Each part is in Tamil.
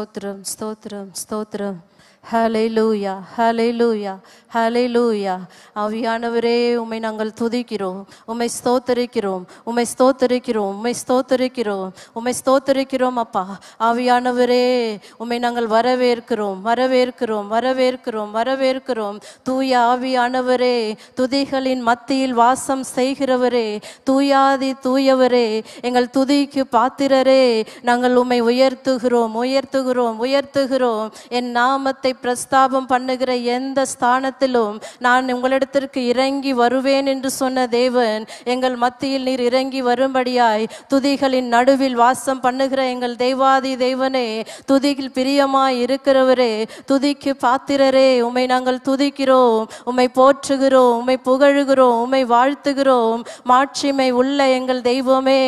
Стотра, стотра, стотра. ஹலை லூயா ஹலை லூயா ஹலை லூயா அவியானவரே உம்மை நாங்கள் துதிக்கிறோம். உம்மை ஸ்தோத்தரிக்கிறோம். உம்மை ஸ்தோத்தரிக்கிறோம். உம்மை ஸ்தோத்தரிக்கிறோம். உம்மை ஸ்தோத்தரிக்கிறோம் அப்பா. ஆவியானவரே உம்மை நாங்கள் வரவேற்கிறோம். வரவேற்கிறோம். வரவேற்கிறோம். வரவேற்கிறோம். தூய ஆவியானவரே துதிகளின் மத்தியில் வாசம் செய்கிறவரே தூயாதி தூயவரே எங்கள் துதிக்கு பாத்திரரே. நாங்கள் உம்மை உயர்த்துகிறோம் உயர்த்துகிறோம் உயர்த்துகிறோம். என் நாமத்தை பிரஸ்தாபம் பண்ணுகிற எந்த ஸ்தானத்திலும் நான் உங்களிடத்திற்கு இறங்கி வருவேன் என்று சொன்ன தேவன் எங்கள் மத்தியில் நீர் இறங்கி வரும்படியாய் துதிகளின் நடுவில் வாசம் பண்ணுகிற எங்கள் தெய்வாதி தேவனே துதியில் பிரியமாய் இருக்கிறவரே துதிக்கு பாத்திரரே உம்மை நாங்கள் துதிக்கிறோம் உம்மை போற்றுகிறோம் உமை புகழுகிறோம் உம்மை வாழ்த்துகிறோம். மாட்சிமை உள்ள எங்கள் தெய்வமே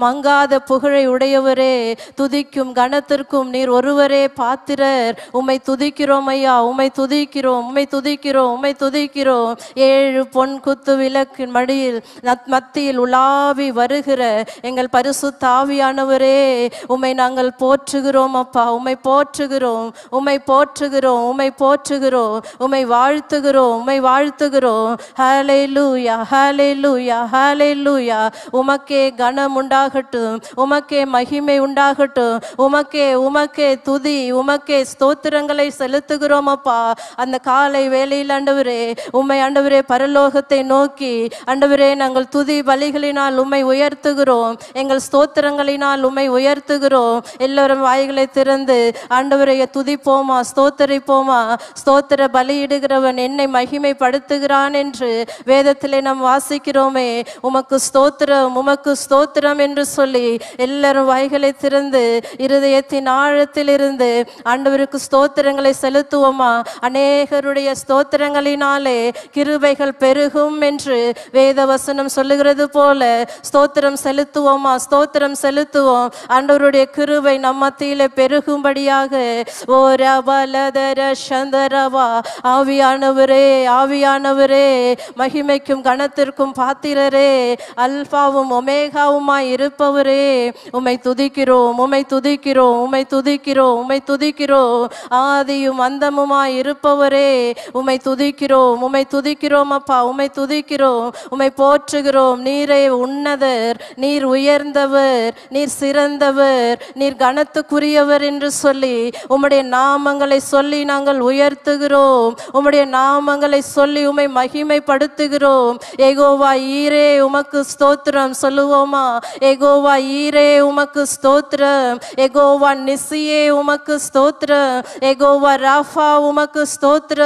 மங்காத புகழை உடையவரே துதிக்கும் கணத்திற்கும் நீர் ஒருவரே பாத்திரர் உம்மை துதிக்கிறோம். ஐயா. உமை துதிக்கிறோம் உம்மை துதிக்கிறோம் உம்மை துதிக்கிறோம். ஏழு பொன் குத்து விளக்கின் மடியில் மத்தியில் உலாவி வருகிற எங்கள் பரிசு தாவியானவரே உமை நாங்கள் போற்றுகிறோம் அப்பா. உம்மை போற்றுகிறோம் உமை போற்றுகிறோம் உமை போற்றுகிறோம். உம்மை வாழ்த்துகிறோம் உம்மை வாழ்த்துகிறோம். ஹalleluya ஹalleluya ஹalleluya. உமக்கே கனம் உண்டாகட்டும் உமக்கே மகிமை உண்டாகட்டும். உமக்கே உமக்கே துதி உமக்கே ஸ்தோத்திரங்களை செலுத்துகிறோம் அப்பா அந்த காலை வேலையில் ஆண்டவரே உம்மை ஆண்டவரே பரலோகத்தை நோக்கி ஆண்டவரே நாங்கள் துதி பலிகளினால் உம்மை உயர்த்துகிறோம். எங்கள் ஸ்தோத்திரங்களினால் உம்மை உயர்த்துகிறோம். எல்லோரும் வாய்களை திறந்து ஆண்டவரைய துதிப்போமா ஸ்தோத்தரிப்போமா? ஸ்தோத்திர பலியிடுகிறவன் என்னை மகிமைப்படுத்துகிறான் என்று வேதத்திலே நாம் வாசிக்கிறோமே. உமக்கு ஸ்தோத்திரம் உமக்கு ஸ்தோத்திரம் என்று சொல்லி எல்லாரும் வாய்களை திறந்து இருதயத்தின் ஆழத்திலிருந்து ஆண்டவருக்கு ஸ்தோத்திரங்களை செலுத்துவோமா? அநேகருடைய ஸ்தோத்திரங்களினாலே கிருபைகள் பெருகும் என்று வேதவசனம் சொல்லுகிறது போல ஸ்தோத்திரம் செலுத்துவோமா? ஸ்தோத்திரம் செலுத்துவோம். ஆண்டவருடைய கிருபை நம் பெருகும்படியாக ஓ ரபலதர சந்தரவா ஆவியானவரே ஆவியானவரே மகிமைக்கும் கணத்திற்கும் பாத்திரரே அல்பாவும் ஒமேகாவுமாய் இருப்பவரே உமை துதிக்கிறோம் உமை துதிக்கிறோம் உமை துதிக்கிறோம் உமை துதிக்கிறோம். ஆதியும் மந்தமுமாய் இருப்பவரே உம்மை துதிக்கிறோம் உம்மை துதிக்கிறோம் அப்பா உம்மை துதிக்கிறோம் உம்மை போற்றுகிறோம். நீரே உன்னதர் நீர் உயர்ந்தவர் நீர் சிறந்தவர் நீர் கனத்துக்குரியவர் என்று சொல்லி உம்முடைய நாமங்களை சொல்லி நாங்கள் உயர்த்துகிறோம். உம்முடைய நாமங்களை சொல்லி உம்மை மகிமைப்படுத்துகிறோம். ஏகோவா ஈரே உமக்கு ஸ்தோத்திரம். சொல்லுவோமா? ஏகோவா ஈரே உமக்கு ஸ்தோத்திரம். ஏகோவா நிசியே உமக்கு ஸ்தோத்திரம். ஏகோவா ராஃபா உமக்கு ஸ்தோத்ர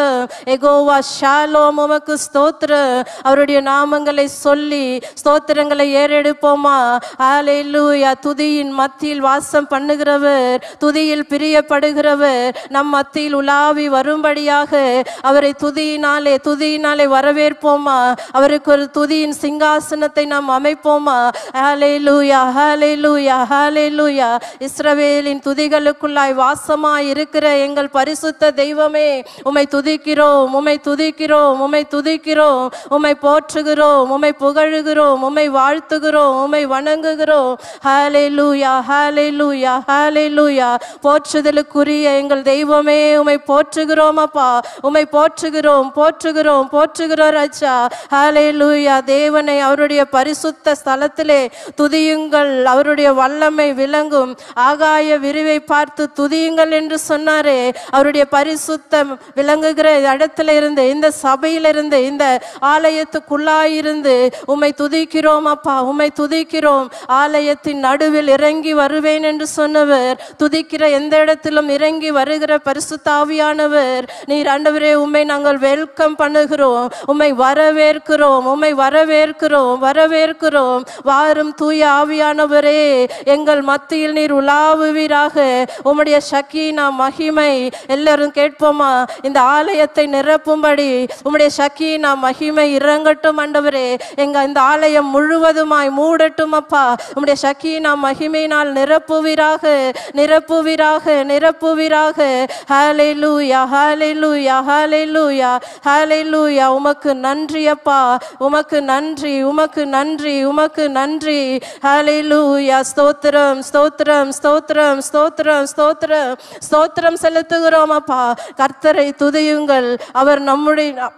எகோவா ஷாலோம் உமக்கு ஸ்தோத்ர அவருடைய நாமங்களை சொல்லி ஸ்தோத்திரங்களை ஏறெடுப்போமா? ஹalleluya. துதியின் மத்தியில் வாசம் பண்ணுகிறவர் துதியில் பிரியப்படுகிறவர் நம் மத்தியில் உலாவி வரும்படியாக அவரை துதியினாலே துதியினாலே வரவேற்போமா? அவருக்கு ஒரு துதியின் சிங்காசனத்தை நாம் அமைப்போமா? ஹalleluya ஹalleluya லூயா இஸ்ரவேலின் துதிகளுக்குள்ளாய் வாசமாய் இருக்கிற எங்கள் பரிசு பரிசுத்த தெய்வமே உமை துதிக்கிறோம் உமை துதிக்கிறோம் உம்மை துதிக்கிறோம் உம்மை போற்றுகிறோம் உம்மை புகழுகிறோம் உம்மை வாழ்த்துகிறோம் உம்மை வணங்குகிறோம். ஹalleluya ஹalleluya ஹalleluya போற்றுதலுக்குரிய எங்கள் தெய்வமே உமை போற்றுகிறோம் அப்பா. உம்மை போற்றுகிறோம் போற்றுகிறோம் போற்றுகிறோம் ராஜா. லூயா தேவனை அவருடைய பரிசுத்த ஸ்தலத்திலே துதியுங்கள். அவருடைய வல்லமை விளங்கும். ஆகாய விரிவை பார்த்து துதியுங்கள் என்று சொன்னாரே. அவருடைய பரிசுத்தம் விளங்குகிற இடத்துல இருந்து இந்த சபையிலிருந்து இந்த ஆலயத்துக்குள்ளாயிருந்து உம்மை துதிக்கிறோம் அப்பா உம்மை துதிக்கிறோம். ஆலயத்தின் நடுவில் இறங்கி வருவேன் என்று சொன்னவர் துதிக்கிற எந்த இடத்திலும் இறங்கி வருகிற பரிசுத்தாவியானவர் நீர் ஆண்டவரே உம்மை நாங்கள் வெல்கம் பண்ணுகிறோம். உம்மை வரவேற்கிறோம் உம்மை வரவேற்கிறோம் வரவேற்கிறோம். வாரும் தூய ஆவியானவரே எங்கள் மத்தியில் நீர் உலாவுவீராக. உம்முடைய சக்கீனா மகிமை எல்லாரும் கேட்போமா? இந்த ஆலயத்தை நிரப்பும்படி உம்முடைய நாம் மகிமை இறங்கட்டும் ஆண்டவரே. எங்க இந்த ஆலயம் முழுவதுமாய் மூடட்டும் அப்பா. உம்முடைய நாம் மகிமையினால் நிரப்புவீராக நிரப்புவீராக நிரப்புவீராக. ஹalleluya லூயா ஹalleluya லூயா உமக்கு நன்றி அப்பா. உமக்கு நன்றி உமக்கு நன்றி உமக்கு நன்றி. ஹalleluya. ஸ்தோத்திரம் ஸ்தோத்திரம் ஸ்தோத்திரம் ஸ்தோத்திரம் ஸ்தோத்திரம். ஸ்தோத்திரம் செலுத்துகிறோம் பா கர்த்தரை துதியுங்கள். அவர் நம்முடைய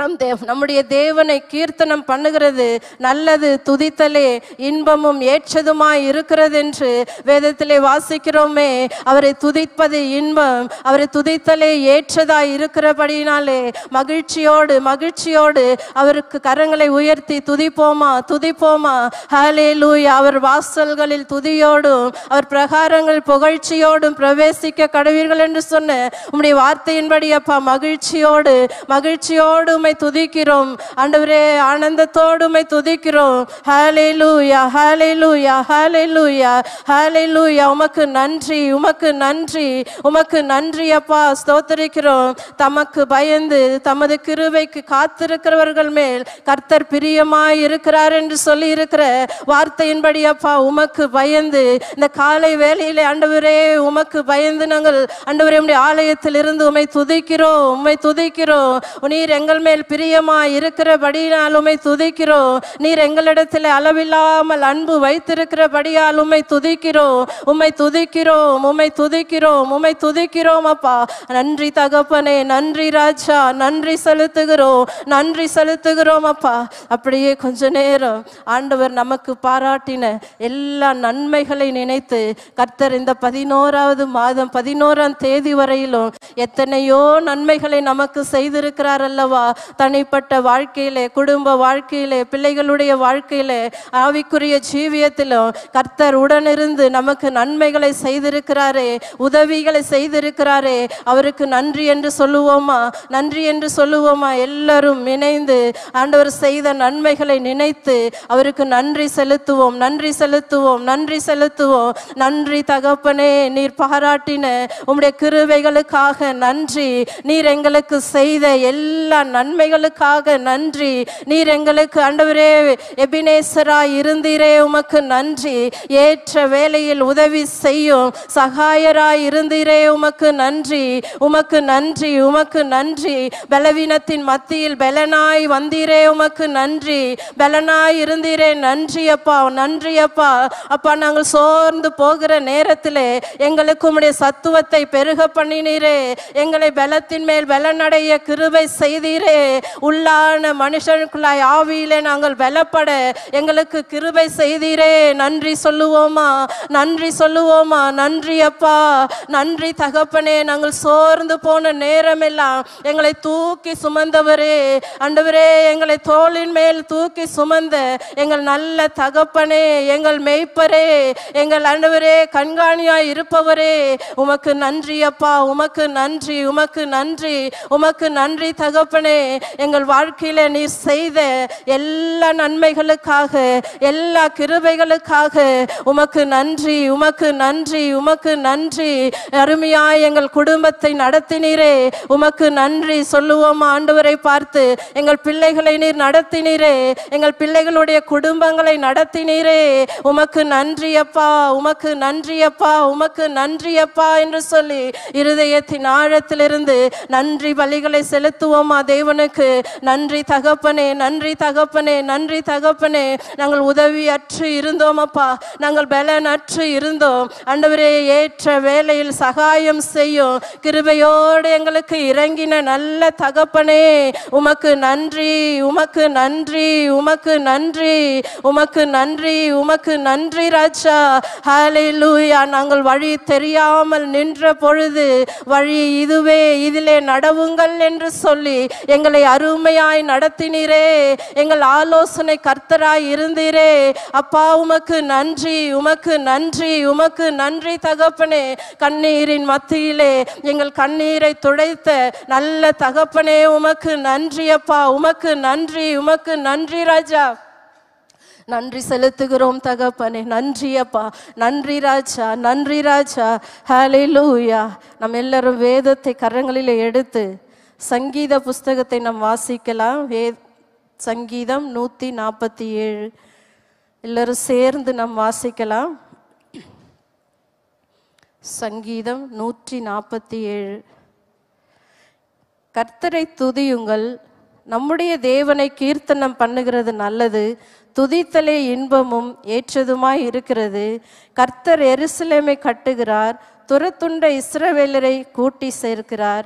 நம் தேவ் நம்முடைய தேவனை கீர்த்தனம் பண்ணுகிறது நல்லது துதித்தலே இன்பமும் ஏற்றதுமாய் இருக்கிறது என்று வேதத்திலே வாசிக்கிறோமே. அவரை துதிப்பது இன்பம் அவரை துதித்தலே ஏற்றதாய் இருக்கிறபடினாலே மகிழ்ச்சியோடு மகிழ்ச்சியோடு அவருக்கு கரங்களை உயர்த்தி துதிப்போமா துதிப்போமா. ஹாலே லூய் அவர் வாசல்களில் துதியோடும் அவர் பிரகாரங்கள் புகழ்ச்சியோடும் பிரவேசிக்க கடவீர்கள் என்று சொன்ன உம்முடைய வார்த்தையின்படி அப்பா மகிழ்ச்சியோடு மகிழ்ச்சியோடு உமை துதிக்கிறோம். ஆண்டவரே ஆனந்தத்தோடு உமை துதிக்கிறோம். ஹalleluya லூயா ஹalleluya லூயா உமக்கு நன்றி உமக்கு நன்றி உமக்கு நன்றி அப்பா. ஸ்தோத்தரிக்கிறோம். தமக்கு பயந்து தமது கிருவைக்கு காத்திருக்கிறவர்கள் மேல் கர்த்தர் பிரியமாய் இருக்கிறார் என்று சொல்லி இருக்கிற வார்த்தையின்படி அப்பா உமக்கு பயந்து இந்த காலை வேலையிலே ஆண்டவரே உமக்கு பயந்து நாங்கள் ஆண்டவரே உடைய ஆலயத்தில் இருந்து உம்மை துதிக்கிறோம் உம்மை துதிக்கிறோம். நீர் எங்கள் மேல் பிரியமாய் இருக்கிறபடியால் உம்மை துதிக்கிறோம் நீர் எங்களிடத்தில் அளவில்லாமல் அன்பு வைத்திருக்கிறபடியால் உம்மை துதிக்கிறோம் உம்மை துதிக்கிறோம் உண்மை துதிக்கிறோம் உண்மை துதிக்கிறோம் அப்பா. நன்றி தகப்பனே நன்றி ராஜா நன்றி செலுத்துகிறோம் நன்றி செலுத்துகிறோம் அப்பா. அப்படியே கொஞ்ச நேரம் ஆண்டவர் நமக்கு பாராட்டின எல்லா நன்மைகளை நினைத்து கர்த்தர் இந்த பதினோராவது மாதம் பதினோராம் தேதி வரையிலும் எத்தனையோ நன்மைகளை நமக்கு செய்திருக்கிறார் அல்லவா? தனிப்பட்ட வாழ்க்கையிலே குடும்ப வாழ்க்கையிலே பிள்ளைகளுடைய வாழ்க்கையிலே ஆவிக்குரிய ஜீவியத்திலும் கர்த்தர் உடனிருந்து நமக்கு நன்மைகளை செய்திருக்கிறாரே உதவிகளை செய்திருக்கிறாரே. அவருக்கு நன்றி என்று சொல்லுவோமா? நன்றி என்று சொல்லுவோமா? எல்லாரும் இணைந்து ஆண்டவர் செய்த நன்மைகளை நினைத்து அவருக்கு நன்றி செலுத்துவோம் நன்றி செலுத்துவோம் நன்றி செலுத்துவோம். நன்றி தகப்பனே நீர் பாராட்டின உம்முடைய கிருவைகளுக்காக நன்றி. நீர் எங்களுக்கு செய்த எல்லா நன்மைகளுக்காக நன்றி. நீர் எங்களுக்கு ஆண்டவரே எபினேசரா இருந்தீரே உமக்கு நன்றி. ஏற்ற வேலையில் உதவி செய்யும் சகாயராய் இருந்தீரே உமக்கு நன்றி. உமக்கு நன்றி உமக்கு நன்றி. பலவீனத்தின் மத்தியில் பலனாய் வந்தீரே உமக்கு நன்றி. பலனாய் இருந்தீரே நன்றி அப்பா நன்றி அப்பா. அப்பா நாங்கள் சோர்ந்து போகிற நேரத்திலே எங்களுக்கு உம்முடைய சத்துவத்தை பெருக பண்ணினீரே. எங்களை பலத்தின் மேல் பலனடைய கிருபை செய்தீரே. உள்ளான மனுஷனுக்குள்ளாய் ஆவியிலே நாங்கள் வெலப்பட எங்களுக்கு கிருபை செய்தீரே. நன்றி சொல்லுவோமா? நன்றி சொல்லுவோமா? நன்றி அப்பா. நன்றி தகப்பனே நாங்கள் சோர்ந்து போன நேரமெல்லாம் எங்களை தூக்கி சுமந்தவரே. அண்டவரே எங்களை தோளின் மேல் தூக்கி சுமந்த எங்கள் நல்ல தகப்பனே எங்கள் மெய்ப்பரே எங்கள் அண்டவரே கண்காணியாய் இருப்பவரே. உமக்கு நன்றி அப்பா உமக்கு நன்றி உமக்கு நன்றி உமக்கு நன்றி தகப்பனே. எங்கள் வாழ்க்கையில நீர் செய்த எல்லா நன்மைகளுக்காக எல்லா கிருபைகளுக்காக உமக்கு நன்றி உமக்கு நன்றி உமக்கு நன்றி. அருமையாய் எங்கள் குடும்பத்தை நடத்தினீரே. உமக்கு நன்றி. சொல்லுவோம் ஆண்டவரை பார்த்து எங்கள் பிள்ளைகளை நீர் நடத்தினீரே. எங்கள் பிள்ளைகளுடைய குடும்பங்களை நடத்தினீரே. உமக்கு நன்றி அப்பா உமக்கு நன்றி அப்பா உமக்கு நன்றி அப்பா என்று சொல்லி இருதயத்தின் ஆழத்திலிருந்து நன்றி பலிகளை செலுத்துவோமா தேவனுக்கு நன்றி தகப்பனே நன்றி தகப்பனே நன்றி தகப்பனே. நாங்கள் உதவியற்று இருந்தோம் அப்பா நாங்கள் பலனற்று இருந்தோம். ஆண்டவரே ஏற்ற வேலையில் சகாயம் செய்யும். கிருபையோடு எங்களுக்கு இறங்கின நல்ல தகப்பனே. உமக்கு நன்றி உமக்கு நன்றி உமக்கு நன்றி உமக்கு நன்றி உமக்கு நன்றி ராஜா. ஹாலே லூயா நாங்கள் வழி தெரியாமல் நின்ற பொழுது வழி இதுவே இதிலே நடவுங்கள் என்று சொல்லி எங்கள் அருமையாய் நடத்தினீரே. எங்கள் ஆலோசனை கர்த்தராய் இருந்தீரே. அப்பா உமக்கு நன்றி உமக்கு நன்றி உமக்கு நன்றி தகப்பனே. கண்ணீரின் மத்தியிலே எங்கள் கண்ணீரை துடைத்த நல்ல தகப்பனே உமக்கு நன்றி அப்பா உமக்கு நன்றி உமக்கு நன்றி ராஜா. நன்றி செலுத்துகிறோம் தகப்பனே நன்றி அப்பா நன்றி ராஜா நன்றி ராஜா. ஹலே லூயா நம்ம எல்லாரும் வேதத்தை கரங்களில் எடுத்து சங்கீத புஸ்தகத்தை நாம் வாசிக்கலாம். வே சங்கீதம் நூற்றி நாற்பத்தி ஏழு. எல்லோரும் சேர்ந்து நாம் வாசிக்கலாம். சங்கீதம் நூற்றி நாற்பத்தி ஏழு. கர்த்தரை துதியுங்கள். நம்முடைய தேவனை கீர்த்தனம் பண்ணுகிறது நல்லது. துதித்தலே இன்பமும் ஏற்றதுமாய் இருக்கிறது. கர்த்தர் எருசலேமை கட்டுகிறார். துரத்துண்ட இஸ்ரவேலரை கூட்டி சேர்க்கிறார்.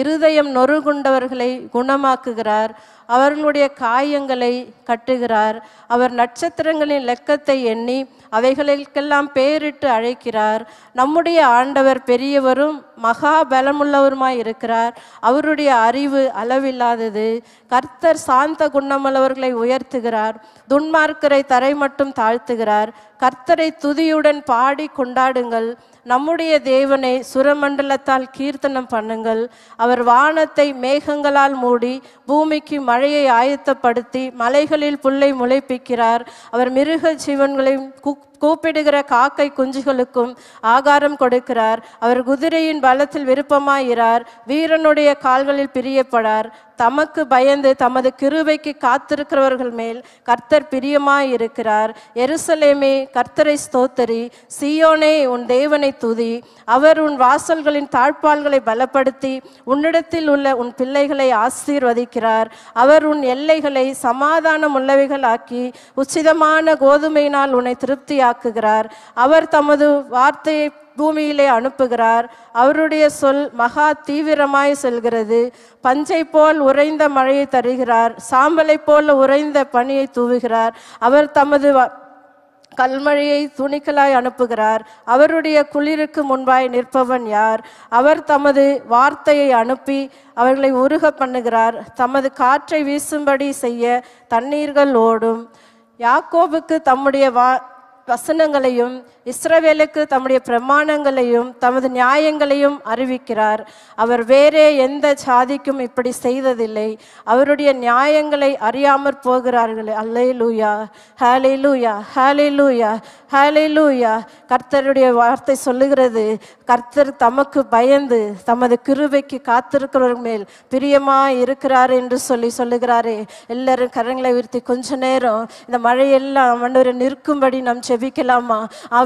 இருதயம் நொறுகுண்டவர்களை குணமாக்குகிறார். அவர்களுடைய காயங்களை கட்டுகிறார். அவர் நட்சத்திரங்களின் லெக்கத்தை எண்ணி அவைகளுக்கெல்லாம் பேரிட்டு அழைக்கிறார். நம்முடைய ஆண்டவர் பெரியவரும் மகா பலமுள்ளவருமாய் இருக்கிறார். அவருடைய அறிவு அளவில்லாதது. கர்த்தர் சாந்த குணமுள்ளவர்களை உயர்த்துகிறார். துன்மார்க்கரை தரை மட்டும் தாழ்த்துகிறார். கர்த்தரை துதியுடன் பாடி கொண்டாடுங்கள். நம்முடைய தேவனை சுரமண்டலத்தால் கீர்த்தனம் பண்ணுங்கள். அவர் வானத்தை மேகங்களால் மூடி பூமிக்கு மழையை ஆயத்தப்படுத்தி மலைகளில் புல்லை முளைப்பிக்கிறார். அவர் மிருக ஜீவன்களையும் குக் கூப்பிடுகிற காக்கை குஞ்சுகளுக்கும் ஆகாரம் கொடுக்கிறார். அவர் குதிரையின் பலத்தில் விருப்பமாயிரார் வீரனுடைய கால்களில் பிரியப்படார். தமக்கு பயந்து தமது கிருவைக்கு காத்திருக்கிறவர்கள் மேல் கர்த்தர் பிரியமாயிருக்கிறார். எருசலேமே கர்த்தரை ஸ்தோத்தரி. சியோனே உன் தேவனை துதி. அவர் உன் வாசல்களின் தாழ்பால்களை பலப்படுத்தி உன்னிடத்தில் உள்ள உன் பிள்ளைகளை ஆசீர்வதிக்கிறார். அவர் உன் எல்லைகளை சமாதானம் உள்ளவைகளாக்கி உச்சிதமான கோதுமையினால் உன்னை திருப்தியாக திருப்தியாக்குகிறார் அவர் தமது வார்த்தையை பூமியிலே அனுப்புகிறார். அவருடைய சொல் மகா தீவிரமாய் செல்கிறது. பஞ்சை போல் உறைந்த மழையை தருகிறார். சாம்பலை போல உறைந்த பனியை தூவுகிறார். அவர் தமது கல்மழையை துணிக்கலாய் அனுப்புகிறார். அவருடைய குளிருக்கு முன்பாய் நிற்பவன் யார்? அவர் தமது வார்த்தையை அனுப்பி அவர்களை உருக பண்ணுகிறார். தமது காற்றை வீசும்படி செய்ய தண்ணீர்கள் ஓடும். யாக்கோபுக்கு தம்முடைய வா வசனங்களையும் இஸ்ரவேலுக்கு தம்முடைய பிரமாணங்களையும் தமது நியாயங்களையும் அறிவிக்கிறார். அவர் வேறே எந்த சாதிக்கும் இப்படி செய்ததில்லை. அவருடைய நியாயங்களை அறியாமற் போகிறார்களே. அல்லே லூயா ஹேலே லூயா ஹேலே லூயா ஹேலே லூயா கர்த்தருடைய வார்த்தை சொல்லுகிறது கர்த்தர் தமக்கு பயந்து தமது கிருபைக்கு காத்திருக்கிறவர் மேல் பிரியமா இருக்கிறார் என்று சொல்லி சொல்லுகிறாரே. எல்லாரும் கரங்களை உயர்த்தி கொஞ்ச நேரம் இந்த மழையெல்லாம் ஆண்டவரை நிற்கும்படி நாம் செபிக்கலாமா?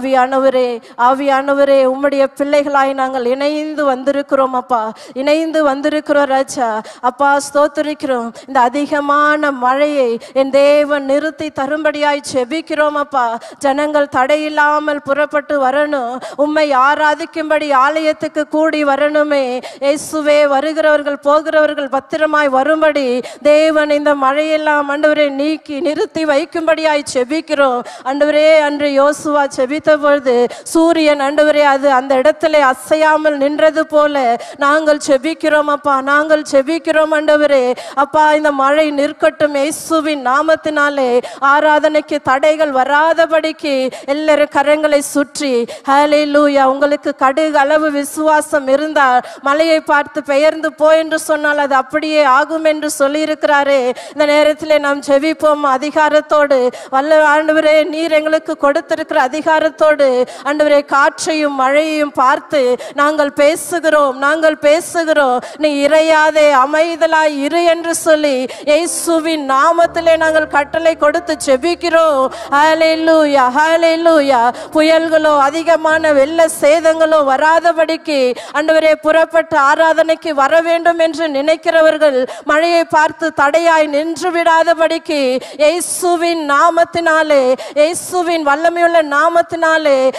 ஆவியானவரே ஆவியானவரே உம்முடைய பிள்ளைகளாய் நாங்கள் இணைந்து வந்திருக்கிறோம் அப்பா. இணைந்து வந்திருக்கிறோம் ராஜா. அப்பா ஸ்தோத்திரிக்கிறோம். இந்த அதிகமான மழையை என் தேவன் நிறுத்தி தரும்படியாய் செபிக்கிறோம் அப்பா. ஜனங்கள் தடையில்லாமல் புறப்பட்டு வரணும். உம்மை ஆராதிக்கும்படி ஆலயத்துக்கு கூடி வரணுமே. இயேசுவே வருகிறவர்கள் போகிறவர்கள் பத்திரமாய் வரும்படி தேவன் இந்த மழையெல்லாம் ஆண்டவரை நீக்கி நிறுத்தி வைக்கும்படியாய் செபிக்கிறோம் ஆண்டவரே அன்று யோசுவா செபித்த பொழுது சூரியன் ஆண்டவரே அது அந்த இடத்துல அசையாமல் நின்றது போல நாங்கள் செபிக்கிறோம் அப்பா நாங்கள் செபிக்கிறோம் ஆண்டவரே. அப்பா இந்த மழை நிற்கட்டும் இயேசுவின் நாமத்தினாலே. ஆராதனைக்கு தடைகள் வராதபடிக்கு எல்லாரும் கரங்களை சுற்றி ஹலே லூயா உங்களுக்கு கடுகு அளவு விசுவாசம் இருந்தால் மலையை பார்த்து பெயர்ந்து போ என்று சொன்னால் அது அப்படியே ஆகும் என்று சொல்லியிருக்கிறாரே. இந்த நேரத்தில் நாம் செவிப்போம் அதிகாரத்தோடு. வல்ல ஆண்டவரே நீர் எங்களுக்கு கொடுத்திருக்கிற அதிகாரத்தோடு ஆண்டவரே காற்றையும் மழையையும் பார்த்து நாங்கள் பேசுகிறோம் நாங்கள் பேசுகிறோம். நீ இறையாதே அமைதலாய் இரு என்று சொல்லி இயேசுவின் நாமத்திலே நாங்கள் கட்டளை கொடுத்து செபிக்கிறோம். ஹalleluya ஹalleluya. புயல்களோ அதிகமான வெள்ள சேதங்களோ வராதபடிக்கு அண்டவரே புறப்பட்ட ஆராதனைக்கு வர வேண்டும் என்று நினைக்கிறவர்கள் மழையை பார்த்து தடையாய் நின்று விடாதபடிக்கு இயேசுவின் நாமத்தினாலே இயேசுவின் வல்லமையுள்ள நாமத்தினால்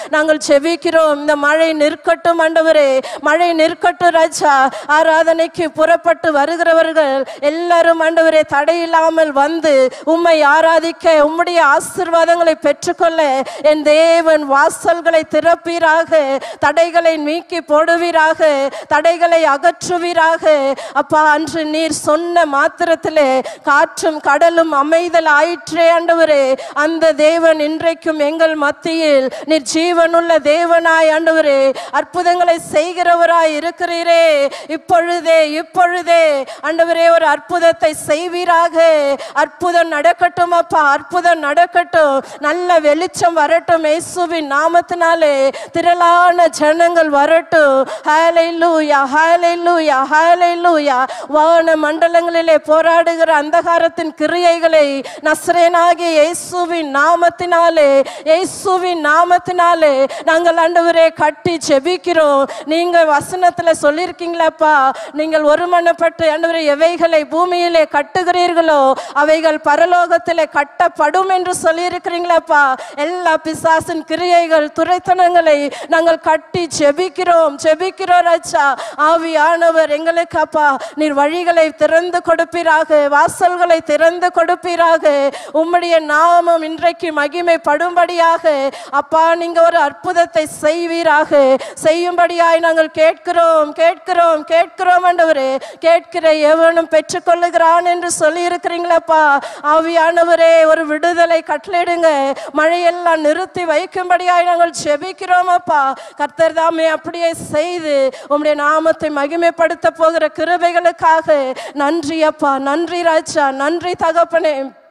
நாங்கள் செபிக்கிறோம். இந்த மழை நிற்கட்டும் ஆண்டவரே. மழை நிற்கட்டும் ராஜா. ஆராதனைக்கு புறப்பட்டு வருகிறவர்கள் எல்லாரும் ஆண்டவரே தடையில்லாமல் வந்து உம்மை ஆராதிக்க உம்முடைய ஆசீர்வாதங்களை பெற்றுக்கொள்ள என் தேவன் வாசல்களை திறப்பீராக. தடைகளை நீக்கி போடுவீராக. தடைகளை அகற்றுவீராக. அப்பா அன்று நீர் சொன்ன மாத்திரத்திலே காற்றும் கடலும் அமைதல் ஆயிற்றே ஆண்டவரே. அந்த தேவன் இன்றைக்கும் எங்கள் மத்தியில் நீர் ஜீவனுள்ள தேவனாய் ஆண்டவரே அற்புதங்களை செய்கிறவராய் இருக்கிறீரே. இப்பொழுதே இப்பொழுதே ஆண்டவரே ஒரு அற்புதத்தை செய்வீராக. அற்புதம் நடக்கட்டும் அப்பா அற்புதம் நடக்கட்டும். நல்ல வெளிச்சம் வரட்டும் இயேசுவின் நாமத்தினாலே. திரளான ஜனங்கள் வரட்டும். ஹாலை லூயா ஹாலை லூயா ஹாலை லூயா வான மண்டலங்களிலே போராடுகிற அந்தகாரத்தின் கிரியைகளை நஸ்ரேனாகிய இயேசுவின் நாமத்தினாலே இயேசுவின் நாமத்தினாலே நாங்கள் ஆண்டவரே கட்டி செபிக்கிறோம். நீங்க வசனத்துல சொல்லியிருக்கீங்களாப்பா? நீங்கள் ஒருமனப்பட்டு ஆண்டவரே எவைகளை பூமியிலே கட்டுகிறீர்களோ அவைகள் பரலோகத்திலே கட்டப்படும் என்று சொல்லியிருக்கிறீங்களாப்பா? எல்லா பிசாசின் கிரியைகள் துரைத்தனங்களை நாங்கள் கட்டி செபிக்கிறோம். ஜெபிக்கிறோம் ராஜா. ஆவியானவர் எங்களுக்கு அப்பா நீர் வழிகளை திறந்து கொடுப்பீராக. வாசல்களை திறந்து கொடுப்பீராக. உம்முடைய நாமம் இன்றைக்கு மகிமைப்படும்படியாக. அப்பா நீங்க ஒரு அற்புதத்தை செய்வீராக. செய்யும்படியாய் நாங்கள் கேட்கிறோம் கேட்கிறோம் கேட்கிறோம் ஆண்டவரே. கேட்கிற எவனும் பெற்றுக்கொள்ளுகிறான் என்று சொல்லி இருக்கிறீங்களப்பா ஆவியானவரே ஒரு விடுதலை கட்டளையிடுங்க. மழையெல்லாம் நிறுத்தி வைக்கும்படியாய் நாங்கள் செபிக்கிறோம் அப்பா கர்த்தர் தாமே அப்படியே செய்து உம்முடைய நாமத்தை மகிமைப்படுத்த போகிற கிருபைகளுக்காக. நன்றி அப்பா நன்றி ராஜா நன்றி தகப்பனே.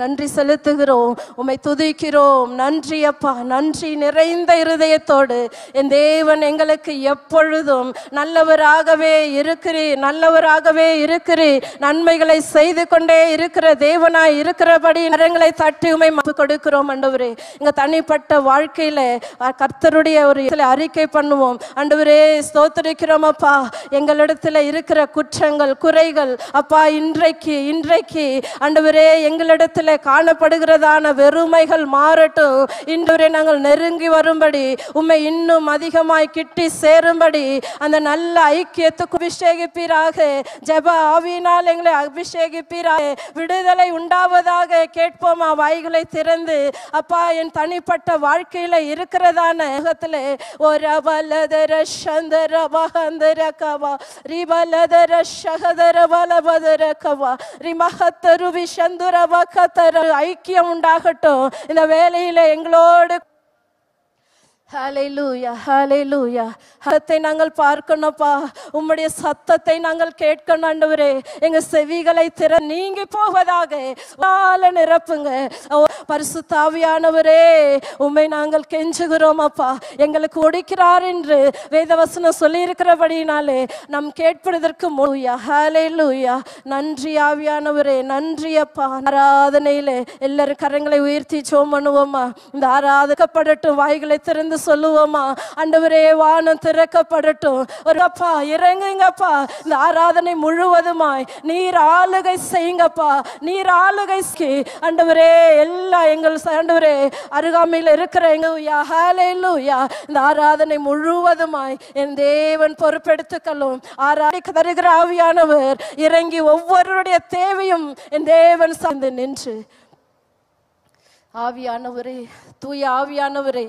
நன்றி செலுத்துகிறோம். உம்மை துதிக்கிறோம். நன்றி அப்பா நன்றி நிறைந்த இருதயத்தோடு. என் தேவன் எங்களுக்கு எப்பொழுதும் நல்லவராகவே இருக்கிறீ நல்லவராகவே இருக்கிறீ நன்மைகளை செய்து கொண்டே இருக்கிற தேவனாய் இருக்கிறபடி நரங்களை தட்டி உமை மப்பு கொடுக்கிறோம் அண்டவரே எங்க தனிப்பட்ட வாழ்க்கையில கர்த்தருடைய ஒரு இதில் அறிக்கை பண்ணுவோம். அண்டவரே ஸ்தோத்திரிக்கிறோம் அப்பா. எங்களிடத்துல இருக்கிற குற்றங்கள் குறைகள் அப்பா இன்றைக்கு இன்றைக்கு அண்டவரே எங்க எங்களிடத்தில் காணப்படுகிறதான வெறுமைகள் மாறட்டும். இன்று நாங்கள் நெருங்கி வரும்படி உண்மை இன்னும் அதிகமாய் கிட்டி சேரும்படி அந்த நல்ல ஐக்கியத்துக்கு அபிஷேகிப்பீராக. ஜப ஆவியினால் எங்களை அபிஷேகிப்பீராக. விடுதலை உண்டாவதாக கேட்போம் வாய்களை திறந்து. அப்பா என் தனிப்பட்ட வாழ்க்கையில இருக்கிறதான உலகத்தில். ஒரு வலதர சந்தர மகந்தர கவா. ரிபலதர சகதர வலபதர கவா. ரிமஹத்தரு விஷந்துர வகத்தர ஐக்கியம் உண்டாகட்டும். இந்த வேலையில எங்களோடு ஹalleluya ஹalleluya சத்தத்தை நாங்கள் பார்க்கணும்ப்பா. உம்முடைய சத்தத்தை நாங்கள் கேட்கணும் ஆண்டவரே. எங்க செவிகளை திற நீங்கி போவதாக. நிரப்புங்க. ஓ, உம்மை நாங்கள் கெஞ்சுகிறோம் அப்பா எங்களுக்கு ஒடிக்கிறார் என்று வேதவசனம் சொல்லியிருக்கிறபடினாலே நம் கேட்பதற்கு முழுயா ஹalleluya நன்றி ஆவியானவரே நன்றி அப்பா. ஆராதனையிலே எல்லாரும் கரங்களை உயர்த்தி சோம் பண்ணுவோமா இந்த ஆராதகப்படட்டும் வாய்களை திறந்து சொல்லுவோமா? அண்டவரே வானம் திறக்கப்படட்டும். ஒரு அப்பா இறங்குங்கப்பா. இந்த ஆராதனை முழுவதுமாய் நீர் ஆளுகை செய்யுங்கப்பா. நீர் ஆளுகை அண்டவரே ஆண்டவரே எல்லாம் எங்கள் ச- ஆண்டவரே அருகாமையில் இருக்கிற எங்க ஹalleluya. இந்த ஆராதனை முழுவதுமாய் என் தேவன் பொறுப்பெடுத்துக்களும் ஆராதிக்க தருகிற ஆவியானவர் இறங்கி ஒவ்வொருடைய தேவையும் என் தேவன் சார்ந்து நின்று ஆவியானவரே தூய ஆவியானவரே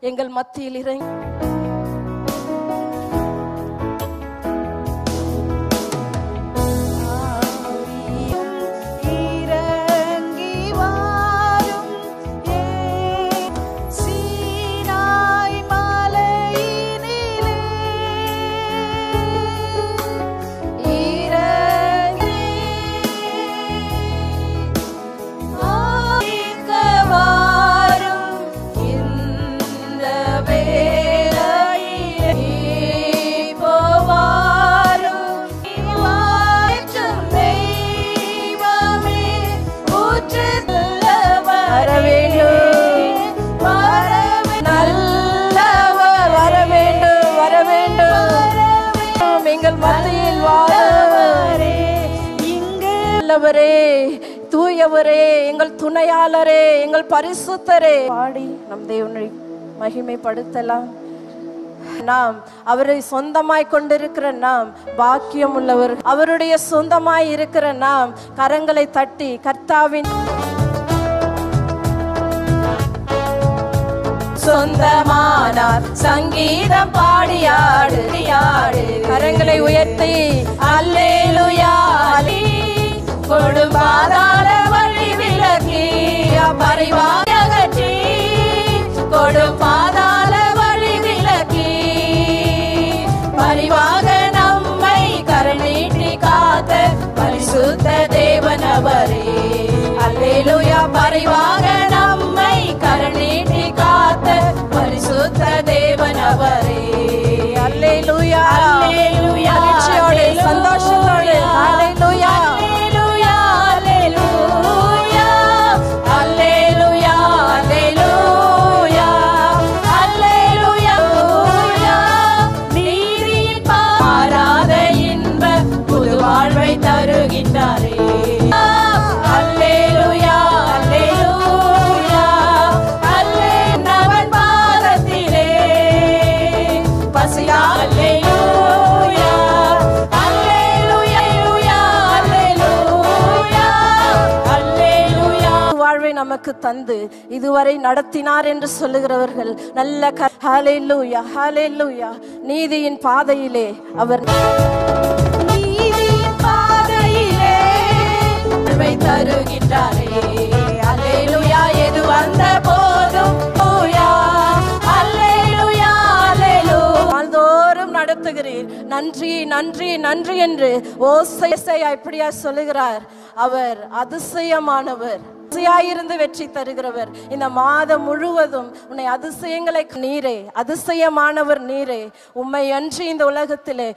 எங்கள் மத்தியில் இறங்கி. நல்லவரே தூயவரே எங்கள் துணையாளரே எங்கள் பரிசுத்தரே. பாடி நம் தேவனை மகிமைப்படுத்தலாம். நாம் அவரை சொந்தமாய் கொண்டிருக்கிற நாம் பாக்கியம் உள்ளவர் அவருடைய சொந்தமாய் இருக்கிற நாம் கரங்களை தட்டி கர்த்தாவின் சொந்தமானார். சங்கீதம் பாடியாடு யாடு கரங்களை உயர்த்தி அல்லேலுயா அலி கொடும் பாதாள வழி விலக்கி பரிவாய் அகற்றி ஓடும் பாதாள வழி விலக்கி பரிவாக நம்மை கருணீட்டி காத்த பரிசுத்த தேவனவரே அல்லேலூயா பரிவாக நம்மை கருணீட்டி காத்த பரிசுத்த தேவனவரே அல்லேலூயா அல்லேலூயா. சந்தோஷத்தோடு நமக்கு தந்து இதுவரை நடத்தினார் என்று சொல்லுகிறவர்கள் நல்ல க- ஹalleluya ஹalleluya. நீதியின் பாதையிலே அவர் நீதியின் பாதையிலே தருகின்றாரே. எது வந்த போதும் லூயா நடத்துகிறீர். நன்றி நன்றி நன்றி என்று ஓசையா இப்படியா சொல்லுகிறார். அவர் அதிசயமானவர். ஆசையாயிருந்து வெற்றி தருகிறவர். இந்த மாதம் முழுவதும் உன்னை அதிசயங்களை நீரே அதிசயமானவர் நீரே. உம்மை இந்த உலகத்திலே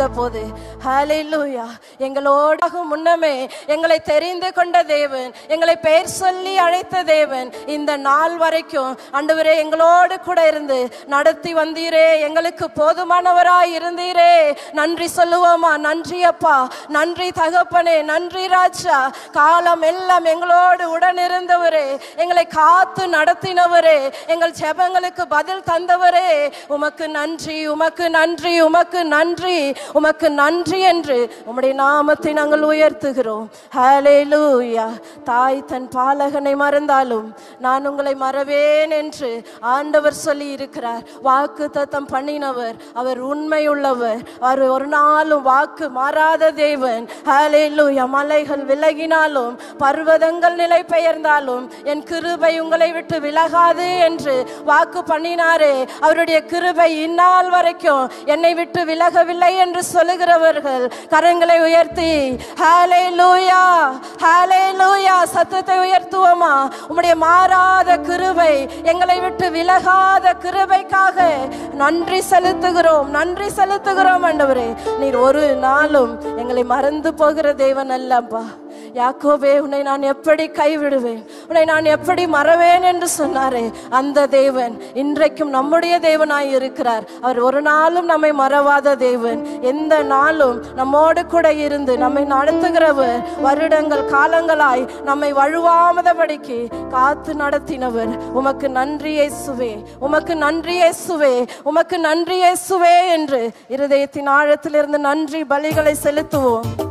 எங்களை சூழ்ந்த போது ஹalleluya எங்களோட முன்னமே எங்களை தெரிந்து கொண்ட தேவன் எங்களை பெயர் சொல்லி அழைத்த தேவன். இந்த நாள் வரைக்கும் அண்டவரே எங்களோடு கூட இருந்து நடத்தி வந்தீரே. எங்களுக்கு போதுமானவராய் இருந்தீரே. நன்றி சொல்லுவோமா? நன்றி அப்பா. நன்றி தகப்பனே நன்றி ராஜா. காலம் எல்லாம் எங்களோடு உடன் இருந்தவரே எங்களை காத்து நடத்தினவரே. எங்கள் செபங்களுக்கு பதில் தந்தவரே. உமக்கு நன்றி உமக்கு நன்றி உமக்கு நன்றி உமக்கு நன்றி என்று உம்முடைய நாமத்தை நாங்கள் உயர்த்துகிறோம். லூயா தாய் தன் பாலகனை மறந்தாலும் நான் உங்களை மறவேன் என்று ஆண்டவர் சொல்லி இருக்கிறார் வாக்கு தத்தம் பண்ணினவர் அவர் உண்மை உள்ளவர் அவர் ஒரு நாளும் வாக்கு மாறாத தேவன். ஹalleluya மலைகள் விலகினாலும் பர்வதங்கள் நிலை பெயர்ந்தாலும் என் கிருபை உங்களை விட்டு விலகாது என்று வாக்கு பண்ணினாரே. அவருடைய கிருபை இந்நாள் வரைக்கும் என்னை விட்டு விலகவில்லை என்று சொல்லுகிறவர் சொல்லுகிறவர்கள் கரங்களை உயர்த்தி ஹாலே லூயா ஹாலே லூயா சத்தத்தை உயர்த்துவோமா? உம்முடைய மாறாத கிருபை எங்களை விட்டு விலகாத கிருபைக்காக நன்றி செலுத்துகிறோம் நன்றி செலுத்துகிறோம் ஆண்டவரே. நீர் ஒரு நாளும் எங்களை மறந்து போகிற தேவன் அல்லப்பா யாக்கோபே உன்னை நான் எப்படி கைவிடுவேன்? உன்னை நான் எப்படி மறவேன் என்று சொன்னாரே அந்த தேவன் இன்றைக்கும் நம்முடைய தேவனாய் இருக்கிறார். அவர் ஒரு நாளும் நம்மை மறவாத தேவன். எந்த நாளும் நம்மோடு கூட இருந்து நம்மை நடத்துகிறவர் வருடங்கள் காலங்களாய் நம்மை வழுவாமதபடிக்கு காத்து நடத்தினவர். உமக்கு நன்றியே சுவே உமக்கு நன்றி சுவே உமக்கு நன்றியே சுவே என்று இருதயத்தின் ஆழத்திலிருந்து நன்றி பலிகளை செலுத்துவோம்.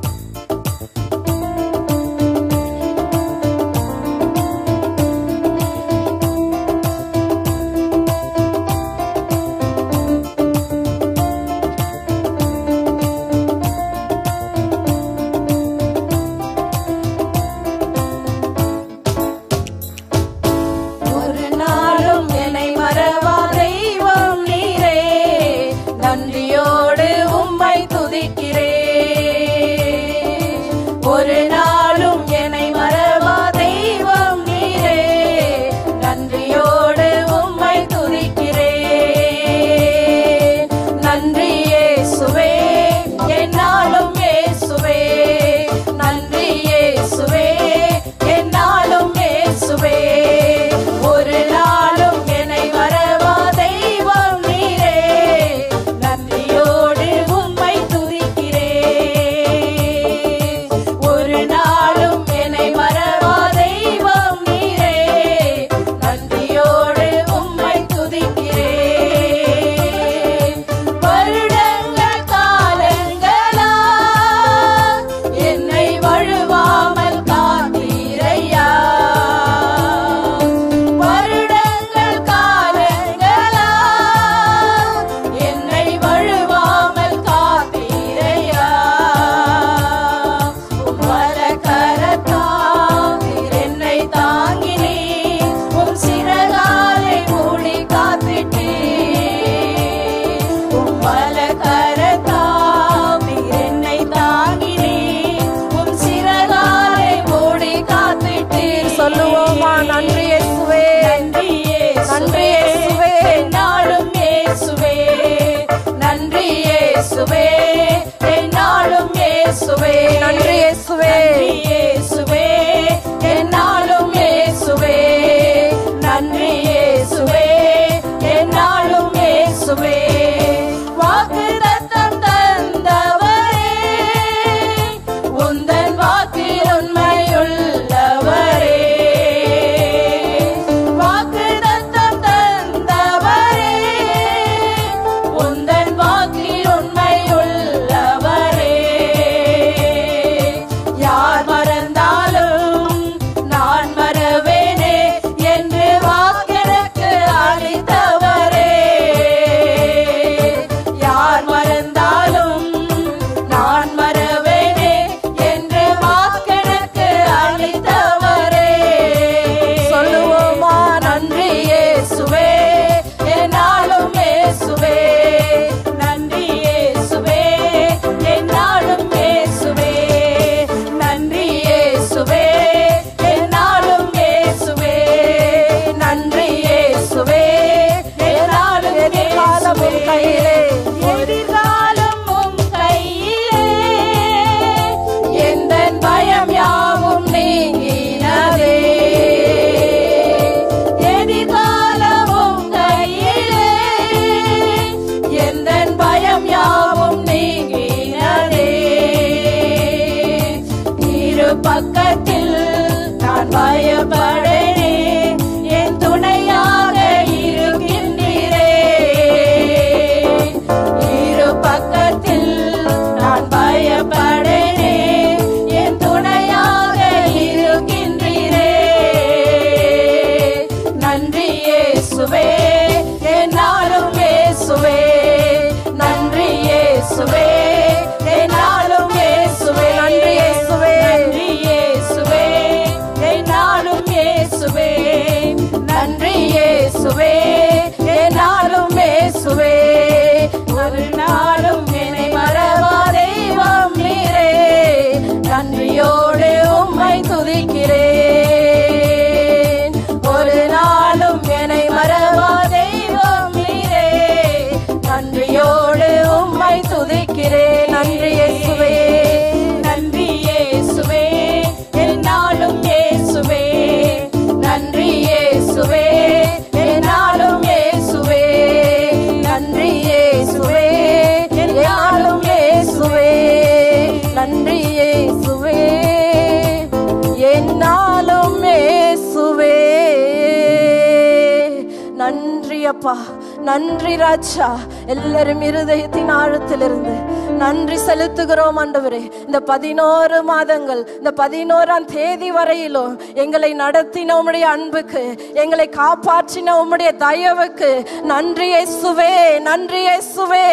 பதினோரு மாதங்கள் இந்த பதினோராம் தேதி வரையிலும் எங்களை நடத்தின உம்முடைய அன்புக்கு எங்களை காப்பாற்றின உம்முடைய தயவுக்கு நன்றி இயேசுவே நன்றி இயேசுவே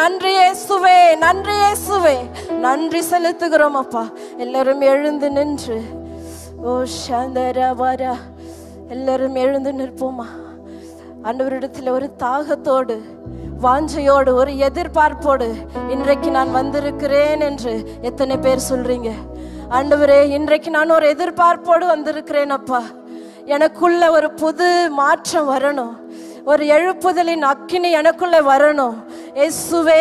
நன்றி இயேசுவே நன்றி இயேசுவே. நன்றி செலுத்துகிறோம் அப்பா. எல்லாரும் எழுந்து நின்று ஓ சந்தர வர எல்லாரும் எழுந்து நிற்போமா? ஆண்டவரிடத்தில் ஒரு தாகத்தோடு வாஞ்சையோடு ஒரு எதிர்பார்ப்போடு இன்றைக்கு நான் வந்திருக்கிறேன் என்று எத்தனை பேர் சொல்றீங்க? ஆண்டவரே இன்றைக்கு நான் ஒரு எதிர்பார்ப்போடு வந்திருக்கிறேன் அப்பா. எனக்குள்ள ஒரு புது மாற்றம் வரணும். ஒரு எழுப்புதலின் அக்கினி எனக்குள்ள வரணும். இயேசுவே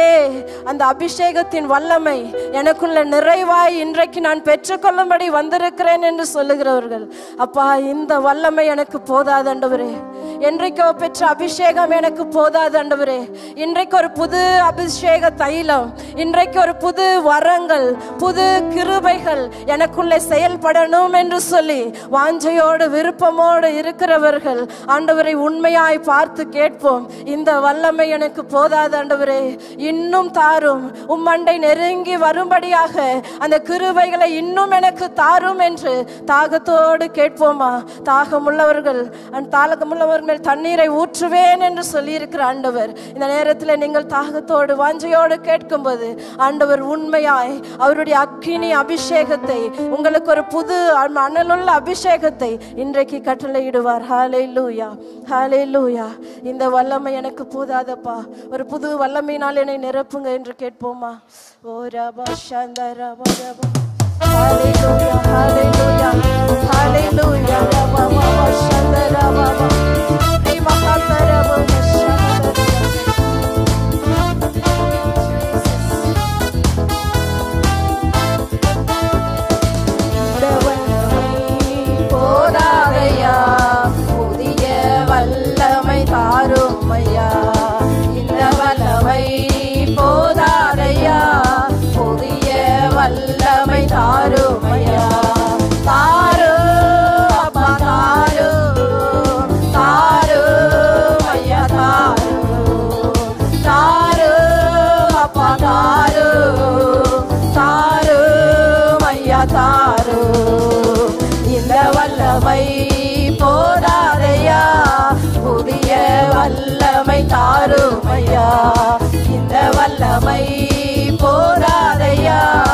அந்த அபிஷேகத்தின் வல்லமை எனக்குள்ள நிறைவாய் இன்றைக்கு நான் பெற்றுக்கொள்ளும்படி வந்திருக்கிறேன் என்று சொல்லுகிறவர்கள். அப்பா இந்த வல்லமை எனக்கு போதாதண்டவரே என்றைக்கோ பெற்ற அபிஷேகம் எனக்கு போதாதண்டவரே இன்றைக்கு ஒரு புது அபிஷேக தைலம் இன்றைக்கு ஒரு புது வரங்கள் புது கிருபைகள் எனக்குள்ளே செயல்படணும் என்று சொல்லி வாஞ்சையோடு விருப்பமோடு இருக்கிறவர்கள் ஆண்டவரை உண்மையாய் பார்த்து கேட்போம். இந்த வல்லமை எனக்கு போதாது ஆண்டவரே. ஆண்டவரே இன்னும் தாரும். உம்மண்டை நெருங்கி வரும்படியாக அந்த கிருவைகளை இன்னும் எனக்கு தாரும் என்று தாகத்தோடு கேட்போமா? தாகமுள்ளவர்கள் அந்த தாகமுள்ளவர் மேல் தண்ணீரை ஊற்றுவேன் என்று சொல்லியிருக்கிற ஆண்டவர் இந்த நேரத்தில் நீங்கள் தாகத்தோடு வாஞ்சையோடு கேட்கும்போது ஆண்டவர் உண்மையாய் அவருடைய அக்கினி அபிஷேகத்தை உங்களுக்கு ஒரு புது அனலுள்ள அபிஷேகத்தை இன்றைக்கு கட்டளையிடுவார். ஹாலே லூயா ஹாலே லூயா இந்த வல்லமை எனக்கு போதாதப்பா. ஒரு புது வல்ல வல்லமையினால் என்னை நிரப்புங்க என்று கேட்போமா ஓ ரபா சந்தரபா ரபா ஹalleluya hallelujah hallelujah raba baba shandara baba prima kantara baba வல்லமை போராதையா?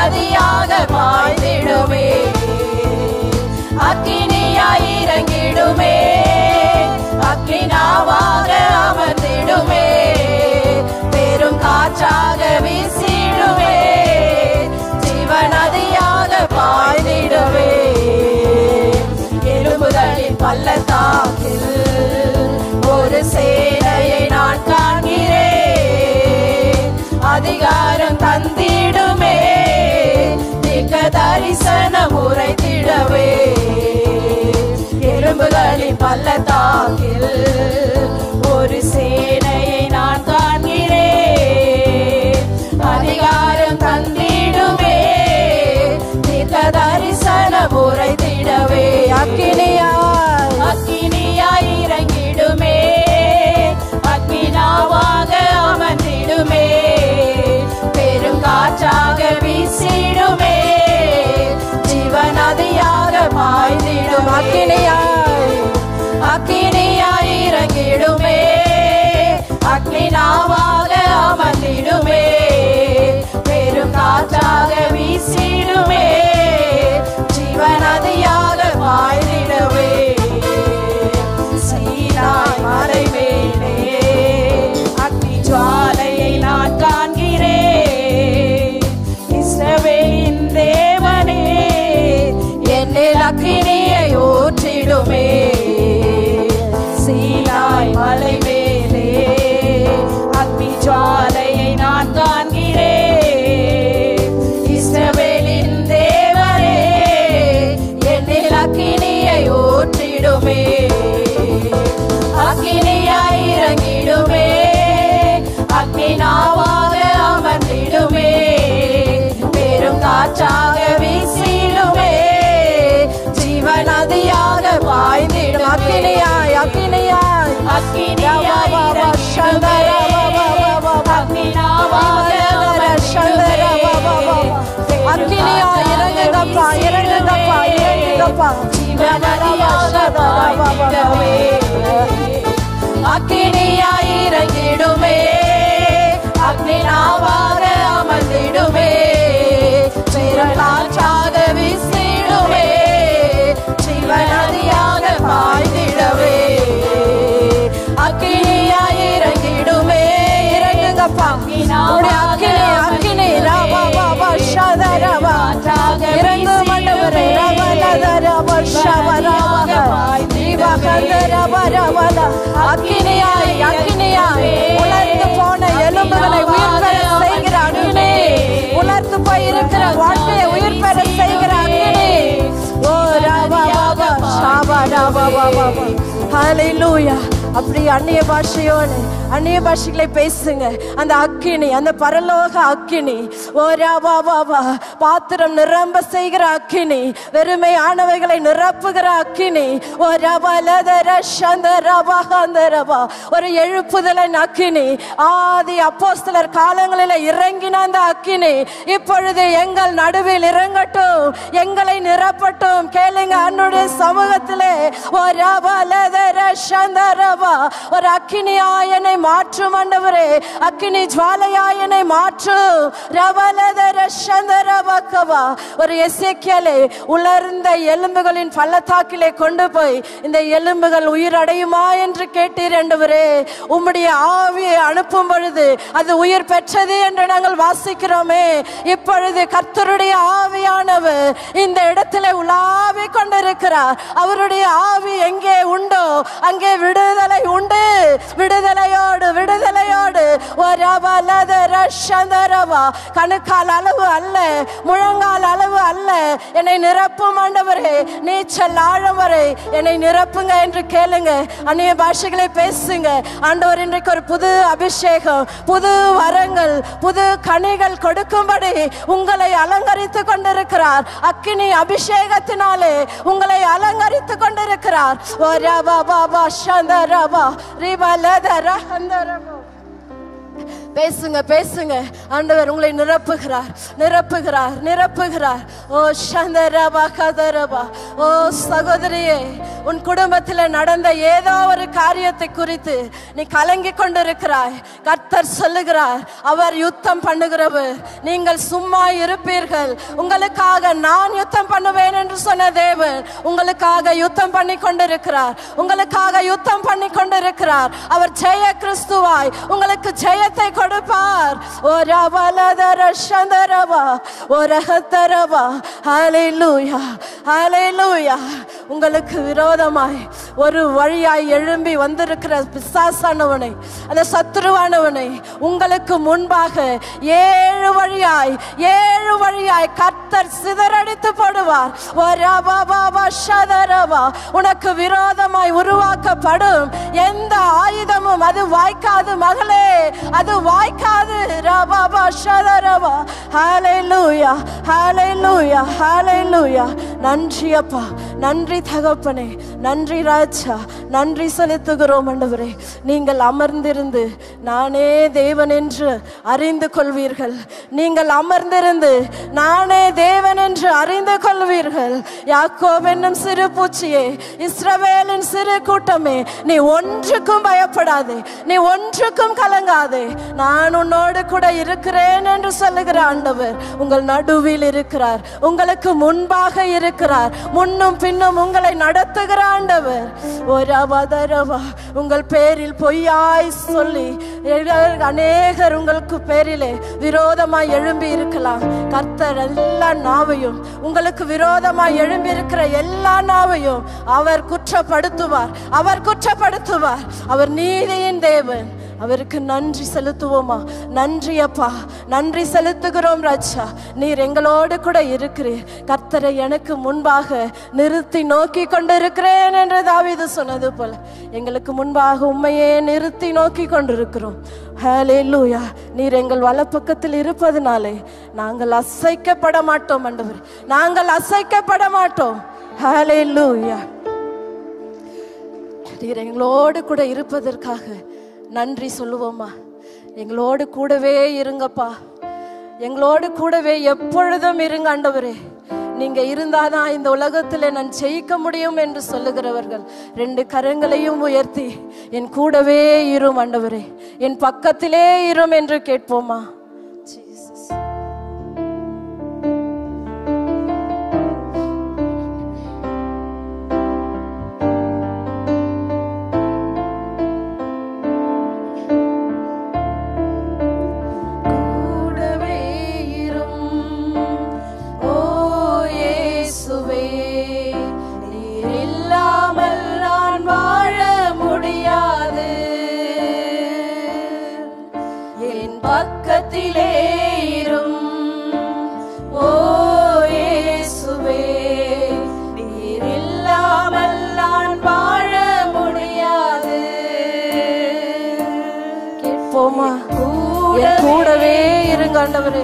ஜீவநதியாக பாய்ந்திடுமே அக்கினியாய் இறங்கிடுமே. அக்னி அமர்ந்திடுமே. பெரும் காற்றாக வீசிடுமே. ஜீவநதியாக பாய்ந்திடுவே எலும்புகளின் பள்ளத்தாக்கில் ஒரு சேனையை நான் காண்கிறேன். அதிகாரம் தந்திடுமே. தரிசனம் உரைத்திடவே எலும்புகளின் பள்ளத்தாக்கில் ஒரு சேனையை நான் காண்கிறேன். அதிகாரம் தந்திடுமே. தீர்க்க தரிசனம் உரைத்திடவே அக்கினியாய். அக்கினியாய் இறங்கிடுமே. அக்கினாவாக அமர்ந்திடுமே. பெரும் காற்றாக வீசிடுமே ஜீவநதியாக பாய்ந்திடும் அக்கினியாய். அக்கினியாய் இறங்கிடுமே. அக்னி நாவாக அமர்ந்திடுமே. பெரும் காற்றாக வீசிடுமே. ஜீவநதியாக மாய் என்னில் அக்கினியை ஊற்றிடுமே சீலாய் மலை மேலே அக்னி ஜுவாலையை நான் காண்கிறேன். இஸ்ரவேலின் தேவரே என்னில் அக்கினியை ஊற்றிடுமே அக்கினியாய் இறங்கிடுமே. அக்னி நாவாக அமர்ந்திடுமே. பெரும் காற்றாக அக்கினியாய் அக்கினியாய். அக்கினியாய் இறங்கிடுமே அக்னினாவாக அமர்ந்திடுமே அக்கினியாய் இறங்கிடுமே. அக்னினாவாக அமர்ந்திடுமே. சிறகாற்றாக வீசிடுமே. ஜீவநதியாக பாய்ந்திடவே அக்கினியாய் இறங்கிடுமே. இறங்குங்கப்பா உடைய அக்கினி அக்கினி. ராவா வாவா ஷத ரவா இறங்கு மண்டவரே ரவல ரவா ஷவ ரவா. தீபா கந்த ரவா ரவல அக்கினியாய் அக்கினியாய் உலர்ந்து போன எலும்புகளை உயிர் பெற செய்கிற அக்கினி. உலர்ந்து போய் இருக்கிற வாழ்க்கையை உயிர் பெற செய்கிற அக்கினி. ஹalleluya. அப்படி அந்நிய பாஷையோடு அந்நிய பாஷைகளை பேசுங்க. அந்த அக்கினி அந்த பரலோக அக்கினி. ஓ வா வா பாத்திரம் நிரம்ப செய்கிற அக்கினி. வெறுமையானவைகளை நிரப்புகிற அக்கினி. ஓ வலதர லதர சந்தரபா ஒரு எழுப்புதலின் அக்கினி. ஆதி அப்போஸ்தலர் காலங்களில் இறங்கின அந்த அக்கினி. இப்பொழுது எங்கள் நடுவில் இறங்கட்டும். எங்களை நிரப்பட்டும். கேளுங்க அன்னுடைய சமூக உலகத்திலே ஒரு லதர சந்தரபா ஒரு அக்கினியாயனை மாற்றும் ஆண்டவரே அக்கினி ஜுவாலையாயனை மாற்றும். ரவலதர சந்தரபக்கவா ஒரு எசேக்கியலை உலர்ந்த எலும்புகளின் பள்ளத்தாக்கிலே கொண்டு போய் இந்த எலும்புகள் உயிரடையுமா என்று கேட்டீர் என்றவரே. உம்முடைய ஆவியை அனுப்பும் பொழுது அது உயிர் பெற்றது என்று நாங்கள் வாசிக்கிறோமே. இப்பொழுது கர்த்தருடைய ஆவியானவர் இந்த இடத்திலே உலாவிக் கொண்டிருக்கிறார். அவருடைய ஆவி எங்கே உண்டோ அங்கே விடுதலை உண்டு. விடுதலையோடு விடுதலையோடு. ரஷந்தரவா. கணுக்கால் அளவு அல்ல முழங்கால் அளவு அல்ல. என்னை நிரப்பும் ஆண்டவரே நீச்சல் ஆழம் வரை என்னை நிரப்புங்க என்று கேளுங்க. அந்நிய பாஷைகளை பேசுங்க. ஆண்டவர் இன்றைக்கு ஒரு புது அபிஷேகம் புது வரங்கள் புது கனிகள் கொடுக்கும்படி உங்களை அலங்கரித்து கொண்டிருக்கிறார். அக்கினி அபிஷேகத்தினாலே உங்களை அலங்கரித்து கொண்டிருக்கிறார். ஓ ரபா பாபா சந்தரவா ரிபலதர لا பேசுங்க பேசுங்க. ஆண்டவர் உங்களை நிரப்புகிறார் நிரப்புகிறார் நிரப்புகிறார். ஓ சந்தரபா கதரபா. ஓ சகோதரியே உன் குடும்பத்தில் நடந்த ஏதோ ஒரு காரியத்தை குறித்து நீ கலங்கி கொண்டிருக்கிறாய். கர்த்தர் சொல்லுகிறார் அவர் யுத்தம் பண்ணுகிறவர். நீங்கள் சும்மா இருப்பீர்கள். உங்களுக்காக நான் யுத்தம் பண்ணுவேன் என்று சொன்ன தேவன் உங்களுக்காக யுத்தம் பண்ணி கொண்டிருக்கிறார். உங்களுக்காக யுத்தம் பண்ணி கொண்டிருக்கிறார். அவர் ஜெய கிறிஸ்துவாய். உங்களுக்கு ஜெயத்தை கொடுப்பார் ஒரு அவலதர சந்தரவா ஒரு அகத்தரவா அலை லூயா அலை லூயா உங்களுக்கு விரோதமாய் ஒரு வழியாய் எழும்பி வந்திருக்கிற பிசாசானவனை அந்த சத்ருவானவனை உங்களுக்கு முன்பாக ஏழு வழியாய் ஏழு வழியாய் கர்த்தர் சிதறடித்து போடுவார் ஓ ஷதரவா உனக்கு விரோதமாய் உருவாக்கப்படும் எந்த ஆயுதமும் அது வாய்க்காது மகளே அது வாய்க்காது. ரபாபா ஷதரவா ஹalleluya ஹalleluya ஹalleluya நன்றி அப்பா நன்றி தகப்பனே நன்றி ராஜா நன்றி செலுத்துகிறோம் ஆண்டவரே. நீங்கள் அமர்ந்திருந்து நானே தேவன் என்று அறிந்து கொள்வீர்கள். நீங்கள் அமர்ந்திருந்து நானே தேவன் என்று அறிந்து கொள்வீர்கள். யாக்கோ என்னும் சிறு பூச்சியே இஸ்ரவேலின் சிறு கூட்டமே நீ ஒன்றுக்கும் பயப்படாதே நீ ஒன்றுக்கும் கலங்காதே. நான் உன்னோடு கூட இருக்கிறேன் என்று சொல்லுகிற ஆண்டவர் உங்கள் நடுவில் இருக்கிறார். உங்களுக்கு முன்பாக இருக்கிறார். முன்னும் பின்னும் உங்களை நடத்துகிற ஆண்டவர். ஒரு அவதரவா? உங்கள் பேரில் பொய்யாய் சொல்லி அநேகர் உங்களுக்கு பேரிலே விரோதமாய் எழும்பி இருக்கலாம். கர்த்தர் எல்லா நாவையும் உங்களுக்கு விரோதமாய் எழும்பி இருக்கிற எல்லா நாவையும் அவர் குற்றப்படுத்துவார். அவர் குற்றப்படுத்துவார். அவர் நீதியின் தேவன். அவருக்கு நன்றி செலுத்துவோமா? நன்றி அப்பா. நன்றி செலுத்துகிறோம் ராஜா. நீர் எங்களோடு கூட இருக்கிறீர். கர்த்தரை எனக்கு முன்பாக நிறுத்தி நோக்கி கொண்டிருக்கிறேன் என்று தாவிது சொன்னது போல எங்களுக்கு முன்பாக உண்மையே நிறுத்தி நோக்கி கொண்டிருக்கிறோம். லூயா நீர் எங்கள் வலப்பக்கத்தில் இருப்பதனாலே நாங்கள் அசைக்கப்பட மாட்டோம் அண்டவர். நாங்கள் அசைக்கப்பட மாட்டோம். ஹalleluya நீர் எங்களோடு கூட இருப்பதற்காக நன்றி சொல்லுவோமா எங்களோடு கூடவே இருங்கப்பா. எங்களோடு கூடவே எப்பொழுதும் இருங்க ஆண்டவரே. நீங்க இருந்தாதான் இந்த உலகத்தில் நான் ஜெயிக்க முடியும் என்று சொல்லுகிறவர்கள். ரெண்டு கரங்களையும் உயர்த்தி என் கூடவே இரும் ஆண்டவரே. என் பக்கத்திலே இரும் என்று கேட்போமா ஆண்டவரே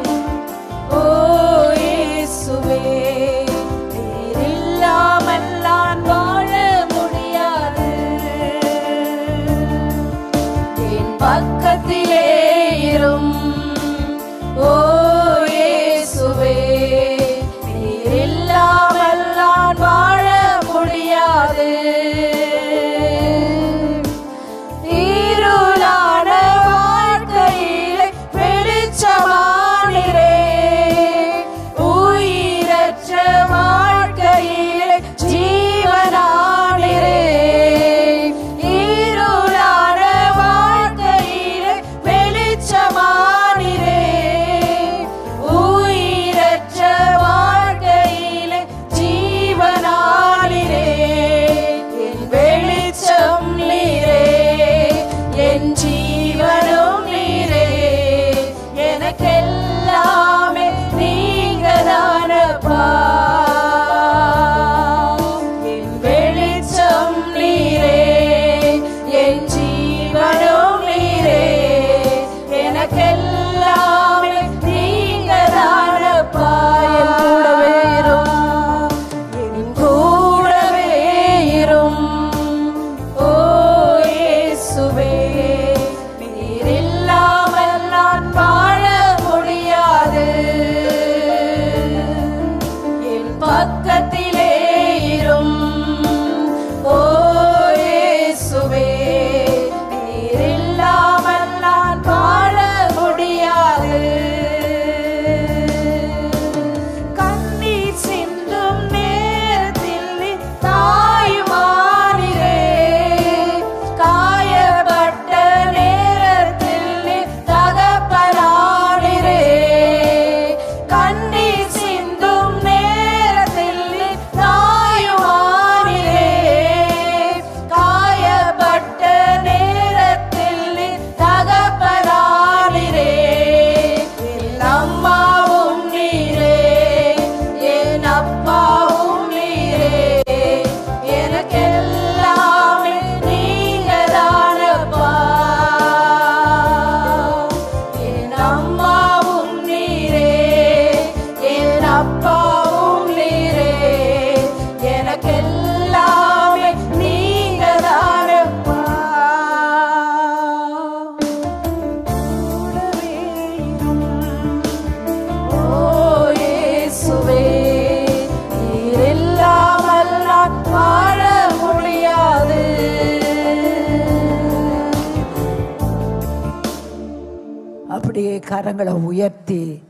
கரங்களை உயர்த்தி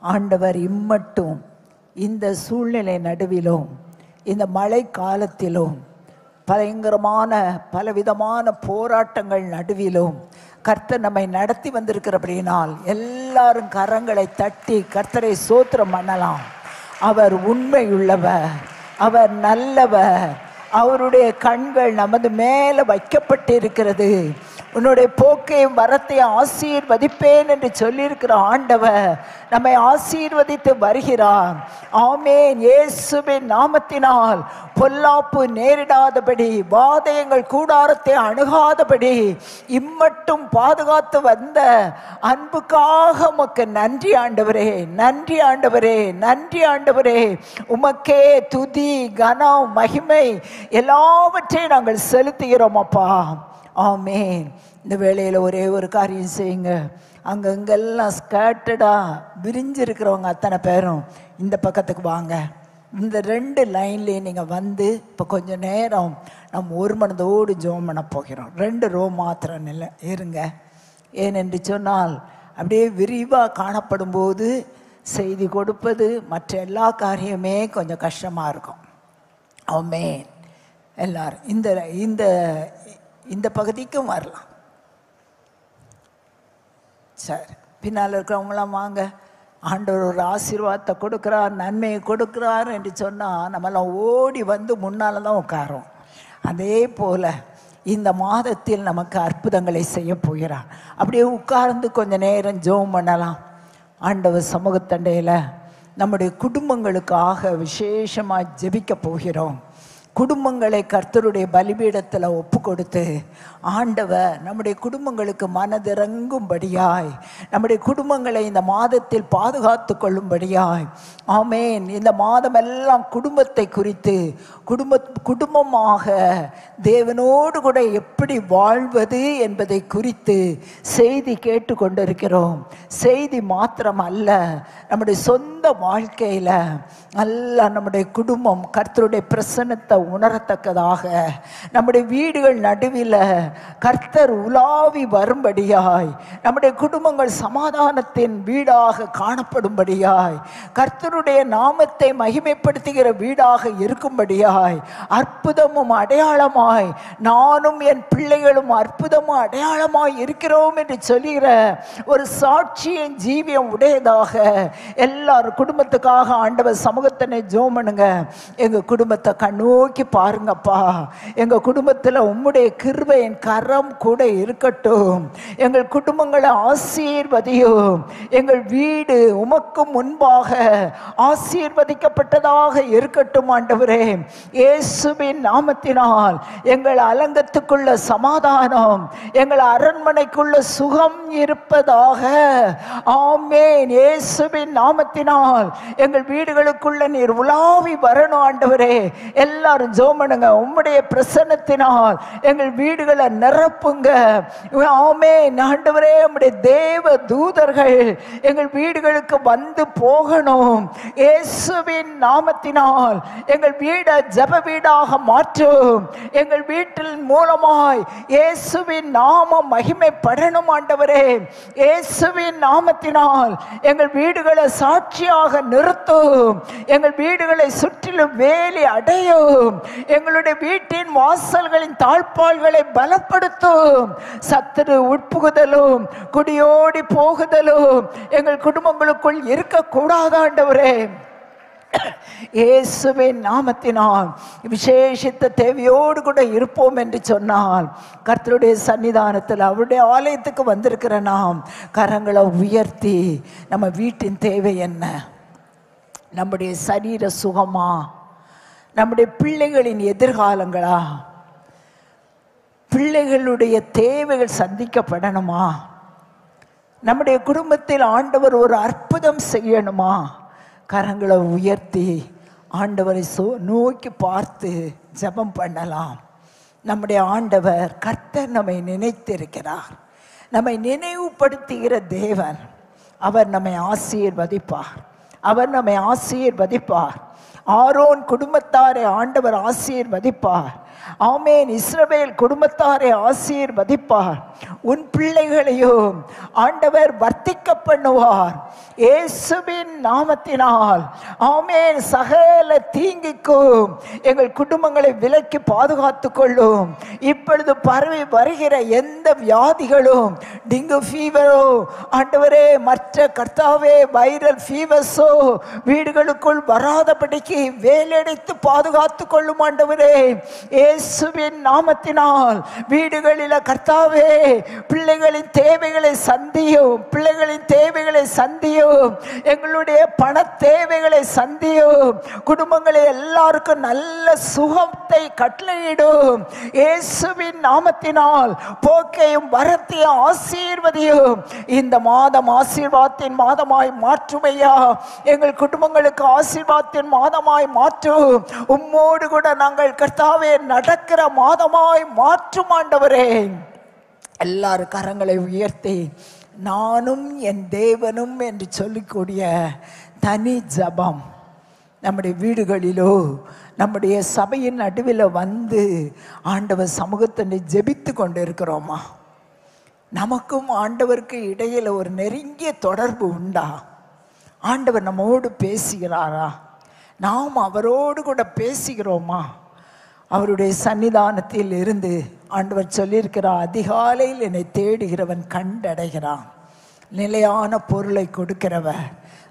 ஆண்டவர் இம்மட்டும் இந்த சூழ்நிலை நடுவிலும் இந்த மழை காலத்திலும் பயங்கரமான பலவிதமான போராட்டங்கள் நடுவிலும் கர்த்தர் நம்மை நடத்தி வந்திருக்கிறபடியினால் எல்லாரும் கரங்களை தட்டி கர்த்தரை சோத்திரம் பண்ணலாம். அவர் உண்மையுள்ளவர் அவர் நல்லவர் அவருடைய கண்கள் நமது மேலே வைக்கப்பட்டிருக்கிறது. உன்னுடைய போக்கையும் வரத்தையும் ஆசீர்வதிப்பேன் என்று சொல்லியிருக்கிற ஆண்டவர் நம்மை ஆசீர்வதித்து வருகிறார். ஆமேன். இயேசுவின் நாமத்தினால் பொல்லாப்பு நேரிடாதபடி வாதயங்கள் கூடாரத்தை அணுகாதபடி இம்மட்டும் பாதுகாத்து வந்த அன்புக்காக உமக்கு நன்றி ஆண்டவரே நன்றி ஆண்டவரே நன்றி ஆண்டவரே. உமக்கே துதி கனம் மகிமை எல்லாவற்றையும் நாங்கள் செலுத்துகிறோம் அப்பா. ஆமேன். இந்த வேலையில் ஒரே ஒரு காரியம் செய்யுங்க. அங்கங்கெல்லாம் ஸ்கேட்டடாக விரிஞ்சிருக்கிறவங்க அத்தனை பேரும் இந்த பக்கத்துக்கு வாங்க. இந்த ரெண்டு லைன்லேயே நீங்கள் வந்து இப்போ கொஞ்சம் நேரம் நம்ம ஒரு மனதோடு ஜோம் பண்ண போகிறோம். ரெண்டு ரோ மாத்திரம் இல்லை இருங்க. ஏனென்று சொன்னால் அப்படியே விரிவாக காணப்படும் போது செய்தி கொடுப்பது மற்ற எல்லா காரியமே கொஞ்சம் கஷ்டமாக இருக்கும். அவமே எல்லாரும் இந்த இந்த இந்த பகுதிக்கும் வரலாம். சரி பின்னால் இருக்கிறவங்களாம் வாங்க. ஆண்டவர் ஒரு ஆசீர்வாதத்தை கொடுக்குறார் நன்மையை கொடுக்குறார் என்று சொன்னால் நம்மளாம் ஓடி வந்து முன்னால் தான் உட்காரோம் அதே போல் இந்த மாதத்தில் நமக்கு அற்புதங்களை செய்ய போகிறார். அப்படியே உட்கார்ந்து கொஞ்சம் நேரம் ஜோம் பண்ணலாம். ஆண்டவர் சமூகத்தண்டையில் நம்முடைய குடும்பங்களுக்காக விசேஷமாக ஜெபிக்க போகிறோம். குடும்பங்களை கர்த்தருடைய பலிபீடத்தில் ஒப்பு கொடுத்து ஆண்டவர் நம்முடைய குடும்பங்களுக்கு மனதிறங்கும்படியாய் நம்முடைய குடும்பங்களை இந்த மாதத்தில் பாதுகாத்து கொள்ளும்படியாய் ஆமேன். இந்த மாதம் எல்லாம் குடும்பத்தை குறித்து குடும்ப குடும்பமாக தேவனோடு கூட எப்படி வாழ்வது என்பதை குறித்து செய்தி கேட்டு கொண்டிருக்கிறோம். செய்தி மாத்திரம் அல்ல நம்முடைய சொந்த வாழ்க்கையில் நல்லா நம்முடைய குடும்பம் கர்த்தருடைய பிரசன்னத்தை உணரத்தக்கதாக. நம்முடைய வீடுகள் நடுவில் கர்த்தர் உலாவி வரும்படியாய் நம்முடைய குடும்பங்கள் சமாதானத்தின் வீடாக காணப்படும்படியாய் கர்த்தருடைய நாமத்தை மகிமைப்படுத்துகிற வீடாக இருக்கும்படியாய் அற்புதமும் அடையாளமாய் நானும் என் பிள்ளைகளும் அற்புதமும் அடையாளமாய் இருக்கிறோம் என்று சொல்லுகிற ஒரு சாட்சியின் ஜீவியம் உடையதாக எல்லாரும் குடும்பத்துக்காக ஆண்டவர் சமூகத்தினை ஜோம் பண்ணுங்க. குடும்பத்தை கண்ணோக்கி பாருங்கப்பா. எங்க குடும்பத்தில் உம்முடைய கிருபையின் கரம் கூட இருக்கட்டும். எங்கள் குடும்பங்களை ஆசீர்வதியும். எங்கள் வீடு உமக்கு முன்பாக ஆசீர்வதிக்கப்பட்டதாக இருக்கட்டும் ஆண்டவரே. இயேசுவின் நாமத்தினால் எங்கள் அலங்கத்துக்குள்ள சமாதானம் எங்கள் அரண்மனைக்குள்ள சுகம் இருப்பதாக. ஆமேன். இயேசுவின் நாமத்தினால் எங்கள் வீடுகளுக்குள்ள நீர் உலாவி வரணும் ஆண்டவரே. எல்லாரும் ஜோமனுங்க. உம்முடைய பிரசன்னத்தினால் எங்கள் வீடுகளை நிரப்புங்க. ஆமே ஆண்டவரே உம்முடைய தேவ தூதர்கள் எங்கள் வீடுகளுக்கு வந்து போகணும். இயேசுவின் நாமத்தினால் எங்கள் வீடை ஜப வீடாக மாற்றும். எங்கள் வீட்டில் மூலமாய் இயேசுவின் நாமம் மகிமைப்படணும் ஆண்டவரே. இயேசுவின் நாமத்தினால் எங்கள் வீடுகளை சாட்சியாக நிறுத்தும். எங்கள் வீடுகளை சுற்றிலும் வேலி அடையும். எங்களுடைய வீட்டின் வாசல்களின் தாழ்பால்களை பலப்படுத்தும். சத்துரு உட்புகுதலும் குடியோடி போகுதலும் எங்கள் குடும்பங்களுக்குள் இருக்கக்கூடாதாண்டவரே இயேசுவின் நாமத்தினால் விசேஷித்த தேவையோடு கூட இருப்போம் என்று சொன்னால் கர்த்தருடைய சன்னிதானத்தில் அவருடைய ஆலயத்துக்கு வந்திருக்கிற நாம் கரங்களை உயர்த்தி நம்ம வீட்டின் தேவை என்ன? நம்முடைய சரீர சுகமா? நம்முடைய பிள்ளைகளின் எதிர்காலங்களா? பிள்ளைகளுடைய தேவைகள் சந்திக்கப்படணுமா? நம்முடைய குடும்பத்தில் ஆண்டவர் ஒரு அற்புதம் செய்யணுமா? கரங்களை உயர்த்தி ஆண்டவரை சோ நோக்கி பார்த்து ஜெபம் பண்ணலாம். நம்முடைய ஆண்டவர் கர்த்தர் நம்மை நினைத்திருக்கிறார். நம்மை நினைவுபடுத்துகிற தேவன் அவர் நம்மை ஆசீர்வதிப்பார். அவர் நம்மை ஆசீர்வதிப்பார். ஆரோன் குடும்பத்தாரை ஆண்டவர் ஆசீர்வதிப்பார். ஆமேன். இஸ்ரவேல் குடும்பத்தாரை ஆசீர்வதிப்பார். உன் பிள்ளைகளையும் ஆண்டவர் வர்த்திக்க பண்ணுவார் இயேசுவின் நாமத்தினால். ஆமேன். சகல தீங்கிக்கும் எங்கள் குடும்பங்களை விலக்கி பாதுகாத்து கொள்ளும். இப்பொழுது பரவி வருகிற எந்த வியாதிகளும் டிங்கு ஃபீவரோ ஆண்டவரே மற்ற கர்த்தாவே வைரல் ஃபீவர்ஸோ வீடுகளுக்குள் வராதபடிக்கு வேலையடைத்து பாதுகாத்து கொள்ளும் ஆண்டவரே இயேசுவின் நாமத்தினால். வீடுகளில் கர்த்தாவே பிள்ளைகளின் தேவைகளை சந்தியும் பிள்ளைகளின் தேவைகளை சந்தியும் எங்களுடைய பண தேவைகளை சந்தியும் குடும்பங்களை எல்லாருக்கும் நல்ல சுகத்தை கட்டளையிடும். இயேசுவின் நாமத்தினால் போக்கையும் வரத்தையும் ஆசீர்வதியும். இந்த மாதம் ஆசீர்வாதத்தின் மாதமாய் மாற்றுமையா. எங்கள் குடும்பங்களுக்கு ஆசீர்வாதத்தின் மாதமாய் மாற்றும் உம்மோடு கூட நாங்கள் கர்த்தாவே நடக்கிற மாதமாய் மாற்றும் ஆண்டவரே. எல்லாரும் கரங்களை உயர்த்தி நானும் என் தேவனும் என்று சொல்லிக்கூடிய தனி ஜபம் நம்முடைய வீடுகளிலோ நம்முடைய சபையின் நடுவில் வந்து ஆண்டவர் சமூகத்தை ஜெபித்து கொண்டு இருக்கிறோமா நமக்கும் ஆண்டவருக்கு இடையில் ஒரு நெருங்கிய தொடர்பு உண்டா? ஆண்டவர் நம்மோடு பேசுகிறாரா? நாம் அவரோடு கூட பேசுகிறோமா? அவருடைய சன்னிதானத்தில் இருந்து ஆண்டவர் சொல்லியிருக்கிறார் அதிகாலையில் என்னை தேடுகிறவன் கண்டடைகிறான். நிலையான பொருளை கொடுக்கிறவர்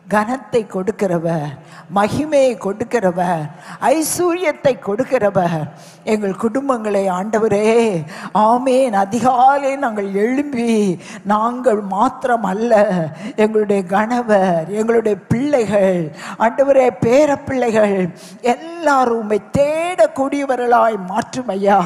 கனத்தை கொடுக்கிறவர் மகிமையை கொடுக்கிறவர் ஐஸ்வர்யத்தை கொடுக்கிறவர் எங்கள் குடும்பங்களை ஆண்டவரே ஆமேன். அதிகாலை நாங்கள் எழும்பி நாங்கள் மாத்திரம் அல்ல எங்களுடைய கணவர் எங்களுடைய பிள்ளைகள் ஆண்டவரே பேர பிள்ளைகள் எல்லாரும் தேடக்கூடியவர்களாய் மாற்றும் ஐயா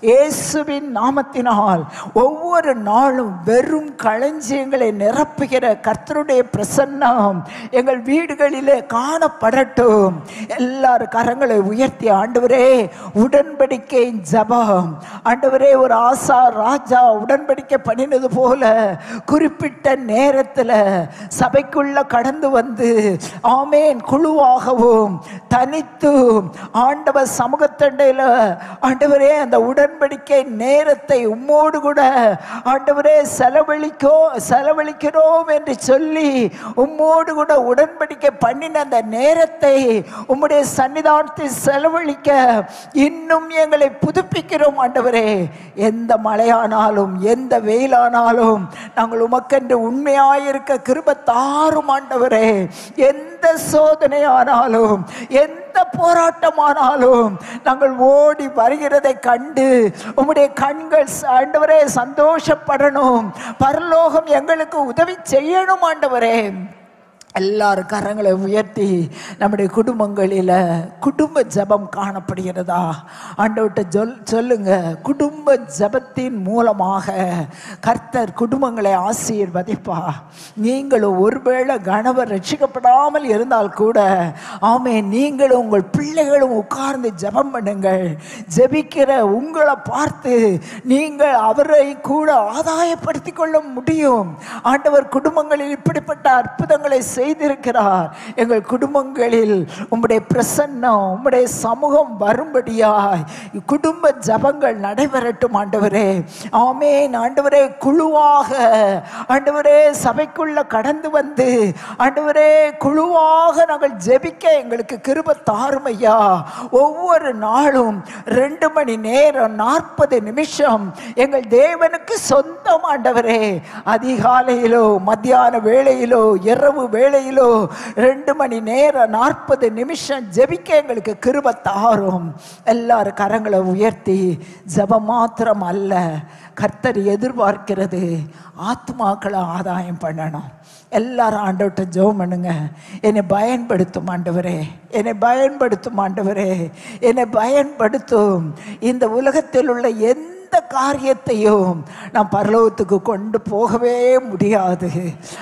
இயேசுவின் நாமத்தினால் ஒவ்வொரு நாளும் வெறும் களஞ்சியங்களை நிரப்புகிற கர்த்தருடைய பிரசன்னம் எங்கள் வீடுகளிலே காணப்படட்டும். எல்லாரும் கரங்களை உயர்த்தி ஆண்டவரே உடன் உடன்படிக்கை ஜபம். ஆண்டவரே ஒரு ஆசா ராஜா உடன்படிக்கை பண்ணினது போல குறிப்பிட்ட நேரத்தில் சபைக்குள்ள கடந்து வந்து ஆமேன் குழுவாகவும் தனித்து ஆண்டவர் சமூகத்தண்டையில் ஆண்டவரே அந்த உடன்படிக்கை நேரத்தை உம்மோடு கூட ஆண்டவரே செலவழிக்கோ செலவழிக்கிறோம் என்று சொல்லி உம்மோடு கூட உடன்படிக்கை பண்ணின அந்த நேரத்தை உம்முடைய சன்னிதானத்தில் செலவழிக்க இன்னும் எங்களை புதுப்பிக்கிறோம் ஆண்டவரே. எந்த மழையானாலும் எந்த வெயிலானாலும் நாங்கள் உமக்கென்று உண்மையாயிருக்க கிருப தாரும் ஆண்டவரே. எந்த சோதனையானாலும் எந்த போராட்டமானாலும் நாங்கள் ஓடி வருகிறதை கண்டு உம்முடைய கண்கள் ஆண்டவரே சந்தோஷப்படணும். பரலோகம் எங்களுக்கு உதவி செய்யணும் ஆண்டவரே. எல்லாரும் கரங்களை உயர்த்தி நம்முடைய குடும்பங்களில் குடும்ப ஜபம் காணப்படுகிறதா? ஆண்டவர்கிட்ட சொல் சொல்லுங்க. குடும்ப ஜபத்தின் மூலமாக கர்த்தர் குடும்பங்களை ஆசீர்வதிப்பா. நீங்களும் ஒருவேளை கணவர் ரட்சிக்கப்படாமல் இருந்தால் கூட ஆமே நீங்களும் உங்கள் பிள்ளைகளும் உட்கார்ந்து ஜெபம் பண்ணுங்கள். ஜெபிக்கிற உங்களை பார்த்து நீங்கள் அவரை கூட ஆதாயப்படுத்தி கொள்ள முடியும். ஆண்டவர் குடும்பங்களில் இப்படிப்பட்ட அற்புதங்களை செய்திருக்கிறார். எங்கள் குடும்பங்களில் உம்முடைய பிரசன்னம் உம்முடைய சமூகம் வரும்படியாய் குடும்ப ஜபங்கள் நடைபெறட்டும் ஆண்டவரே. ஆமேன். ஆண்டவரே குழுவாக ஆண்டவரே சபைக்குள்ள கடந்து வந்து ஆண்டவரே குழுவாக நாங்கள் ஜெபிக்க எங்களுக்கு கிருப தாருமையா. ஒவ்வொரு நாளும் ரெண்டு மணி நேரம் நாற்பது நிமிஷம் எங்கள் தேவனுக்கு சொந்தம் ஆண்டவரே. அதிகாலையிலோ மத்தியான வேளையிலோ இரவு வேளையிலோ ரெண்டு மணி நேரம் நாற்பது நிமிஷம் ஜெபிக்க எங்களுக்கு கிருப தாரும். எல்லாரும் கரங்களை உயர்த்தி ஜபம் மாத்திரம் அல்ல கர்த்தர் எதிர்பார்க்கிறது. ஆத்மாக்களை ஆதாயம் பண்ணணும். எல்லாரும் ஆண்டவர்கிட்ட ஜோம் பண்ணுங்க. என்னை பயன்படுத்தும் ஆண்டவரே என்னை பயன்படுத்தும் ஆண்டவரே என்னை பயன்படுத்தும். இந்த உலகத்தில் உள்ள எந்த காரியத்தையும் நாம் பரலோகத்துக்கு கொண்டு போகவே முடியாது.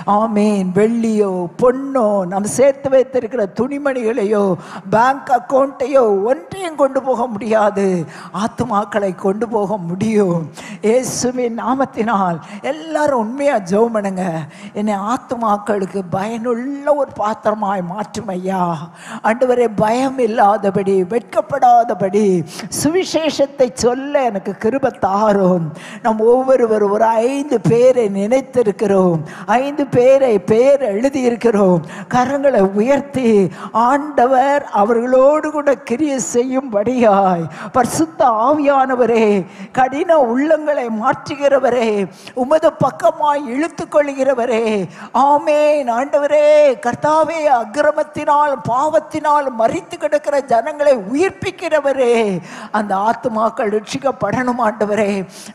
ஆமீன். வெள்ளியோ பொண்ணோ நம்ம சேர்த்து வைத்திருக்கிற துணிமணிகளையோ பேங்க் அக்கௌண்ட்டையோ ஒன்றையும் கொண்டு போக முடியாது. ஆத்துமாக்களை கொண்டு போக முடியும். இயேசுவின் நாமத்தினால் எல்லாரும் உண்மையாக ஜோமனுங்க பண்ணுங்க. என்னை ஆத்துமாக்களுக்கு பயனுள்ள ஒரு பாத்திரமாய் மாற்றும் ஐயா. ஆண்டவரே பயம் இல்லாதபடி வெட்கப்படாதபடி சுவிசேஷத்தை சொல்ல எனக்கு கிருப தாரும். நம் ஒவ்வொருவர் ஒரு ஐந்து பேரை நினைத்திருக்கிறோம். ஐந்து பேரை பேர் எழுதியிருக்கிறோம். கரங்களை உயர்த்தி ஆண்டவர் அவர்களோடு கூட கிரிய செய்யும்படியாய். பரிசுத்த ஆவியானவரே கடின உள்ளங்களை மாற்றுகிறவரே உமது பக்கமாய் இழுத்து கொள்கிறவரே ஆமேன். ஆண்டவரே கர்த்தாவே அக்கிரமத்தினால் பாவத்தினால் மறித்து கிடக்கிற ஜனங்களை உயிர்ப்பிக்கிறவரே. அந்த ஆத்துமாக்கள் ரட்சிக்கப்படணும் ஆண்டவர்.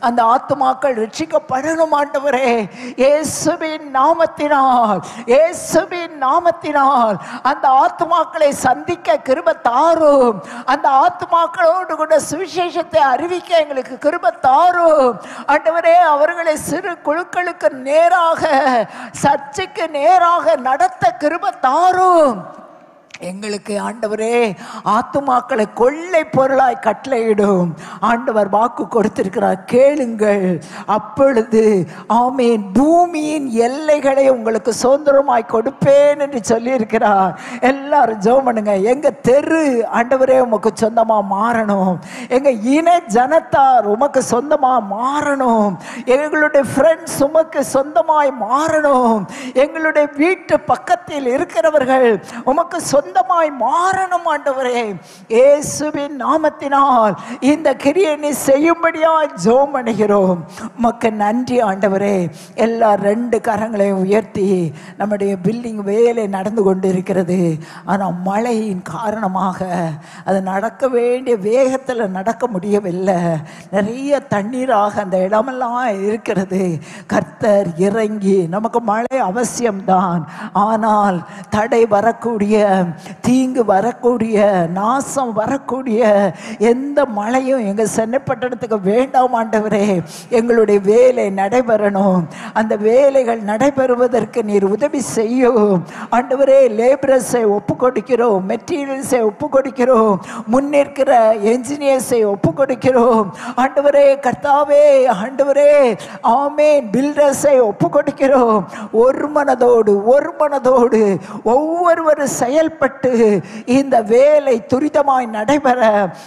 அந்த ஆத்துமாக்கள் ரட்சிக்கப்படணும் ஆண்டவரே. இயேசுவின் நாமத்தினால் இயேசுவின் நாமத்தினால் அந்த ஆத்துமாக்களை சந்திக்க கிருப தாரும். அந்த ஆத்துமாக்களோடு கூட சுவிசேஷத்தை அறிவிக்க எங்களுக்கு கிருப தாரும். ஆண்டவரே அவர்களை சிறு குழுக்களுக்கு நேராக சர்ச்சைக்கு நேராக நடத்த கிருப தாரும். எங்களுக்கு ஆண்டவரே ஆத்துமாக்களை கொள்ளை பொருளாய் கட்டளையிடும். ஆண்டவர் வாக்கு கொடுத்திருக்கிறார் கேளுங்கள். அப்பொழுது ஆமீன் பூமியின் எல்லைகளை உங்களுக்கு சுதந்திரமாய் கொடுப்பேன் என்று சொல்லியிருக்கிறார். எல்லாரும் ஜோமனுங்க பண்ணுங்க. எங்க தெரு ஆண்டவரே உமக்கு சொந்தமா மாறணும். எங்க இன ஜனத்தார் உமக்கு சொந்தமா மாறணும். எங்களுடைய ஃப்ரெண்ட்ஸ் உமக்கு சொந்தமாய் மாறணும். எங்களுடைய வீட்டு பக்கத்தில் இருக்கிறவர்கள் உமக்கு சொந்த சொந்தமாய் மாறணும் ஆண்டவரே. இயேசுவின் நாமத்தினால் இந்த கிரியை நீ செய்யும்படியா ஜோம் அணுகிறோம் மக்க நன்றி ஆண்டவரே. எல்லா ரெண்டு கரங்களையும் உயர்த்தி நம்முடைய பில்டிங் வேலை நடந்து கொண்டு இருக்கிறது ஆனால் மழையின் காரணமாக அது நடக்க வேண்டிய வேகத்தில் நடக்க முடியவில்லை. நிறைய தண்ணீராக அந்த இடமெல்லாம் இருக்கிறது. கர்த்தர் இறங்கி நமக்கு மழை அவசியம்தான். ஆனால் தடை வரக்கூடிய தீங்கு வரக்கூடிய நாசம் வரக்கூடிய எந்த மழையும் எங்கள் சென்னைப்பட்டணத்துக்கு வேண்டாம் ஆண்டவரே. எங்களுடைய வேலை நடைபெறணும். அந்த வேலைகள் நடைபெறுவதற்கு நீர் உதவி செய்யும். ஆண்டவரே லேபரஸை ஒப்பு கொடுக்கிறோம். மெட்டீரியல்ஸை ஒப்பு கொடுக்கிறோம். முன்னிற்கிற என்ஜினியர்ஸை ஒப்பு கொடுக்கிறோம். ஆண்டவரே கர்த்தாவே ஆண்டவரே ஆமேன். பில்டர்ஸை ஒப்பு கொடுக்கிறோம். ஒரு மனதோடு ஒரு மனதோடு ஒவ்வொருவரும் செயல்பட்டு இந்த வேலை துரிதமாய் நடைபெற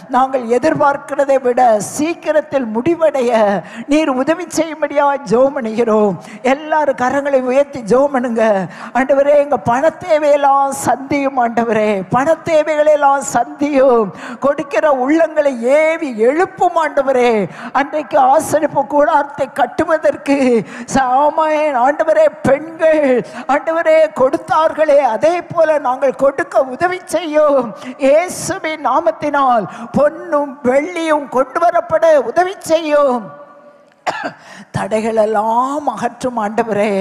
நாங்கள் எதிர்பார்க்கிறதை விட சீக்கிரத்தில் முடிவடைய நீர் உதவி செய்யும்படியா ஜோம் எல்லாரும் கரங்களை உயர்த்தி ஜோமனுங்க ஆண்டவரே எங்க பண தேவையெல்லாம் சந்தியும் ஆண்டவரே. பண தேவைகளெல்லாம் சந்தியும். கொடுக்கிற உள்ளங்களை ஏவி எழுப்பும் ஆண்டவரே. அன்றைக்கு ஆசரிப்பு கூடாரத்தை கட்டுவதற்கு சாமாயன் ஆண்டவரே பெண்கள் ஆண்டவரே கொடுத்தார்களே. அதே போல நாங்கள் கொடுக்க உதவி செய்யும். இயேசுவின் நாமத்தினால் பொன்னும் வெள்ளியும் கொண்டு வரப்பட உதவி செய்யும். தடைகளெல்லாம் அகற்றும் ஆண்டவரே.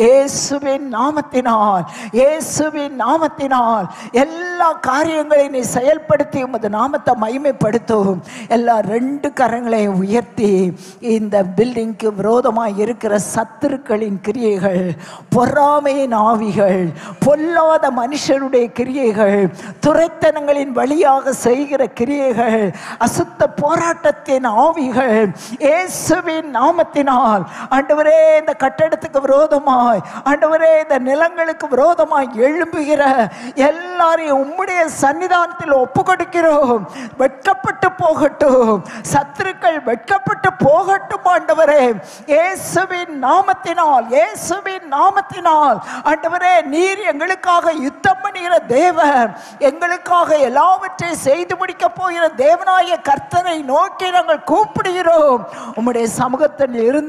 இயேசுவின் நாமத்தினால் இயேசுவின் நாமத்தினால் எல்லா காரியங்களையும் நீ செயல்படுத்தி உமது நாமத்தை மகிமைப்படுத்தும் எல்லா ரெண்டு கரங்களையும் உயர்த்தி இந்த பில்டிங்க்கு விரோதமாக இருக்கிற சத்துருக்களின் கிரியைகள் பொறாமையின் ஆவிகள் பொல்லாத மனுஷருடைய கிரியைகள் துரைத்தனங்களின் வழியாக செய்கிற கிரியைகள் அசுத்த போராட்டத்தின் ஆவிகள் இயேசுவின் நாமத்தினால் ஆண்டவரே இந்த கட்டடத்துக்கு விரோதமாய் ஆண்டவரே இந்த நிலங்களுக்கு விரோதமாய் எழும்புகிற எல்லாரையும் உம்முடைய சன்னிதானத்தில் ஒப்பு கொடுக்கிறோம் வெட்கப்பட்டு போகட்டும். சத்துருக்கள் வெட்கப்பட்டு போகட்டும் ஆண்டவரே. இயேசுவின் நாமத்தினால் இயேசுவின் நாமத்தினால் ஆண்டவரே நீர் எங்களுக்காக யுத்தம் பண்ணுகிற தேவன் எங்களுக்காக எல்லாவற்றையும் செய்து முடிக்க போகிற தேவனாய கர்த்தனை நோக்கி நாங்கள் கூப்பிடுகிறோம். உம்முடைய சமூகத்தில் இருந்து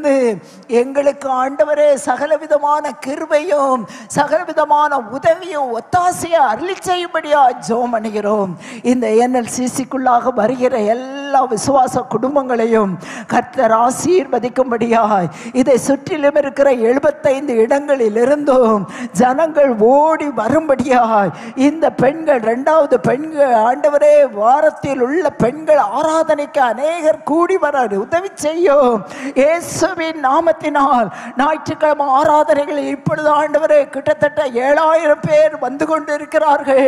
எங்களுக்கு ஆண்டவரே சகலவிதமான கிருபையும் சகலவிதமான உதவியும் ஒத்தாசையை அருளி செய்யும்படியா ஜோம் அணுகிறோம் இந்த என்எல்சிசிக்குள்ளாக வருகிற எல்லா விசுவாச குடும்பங்களையும் கர்த்தர் ஆசீர்வதிக்கும்படியாய் இதை சுற்றிலும் இருக்கிற எழுபத்தைந்து இடங்களிலிருந்தும் ஜனங்கள் ஓடி வரும்படியாய் இந்த பெண்கள் ரெண்டாவது பெண்கள் ஆண்டவரே வாரத்தில் உள்ள பெண்கள் ஆராதனைக்கு அநேகர் கூடி வராது உதவி செய்யும். இயேசுவின் நாமத்தினால் ஞாயிற்றுக்கிழமை ஆராதனைகள் இப்பொழுது ஆண்டவரே கிட்டத்தட்ட ஏழாயிரம் பேர் வந்து கொண்டிருக்கிறார்கள்.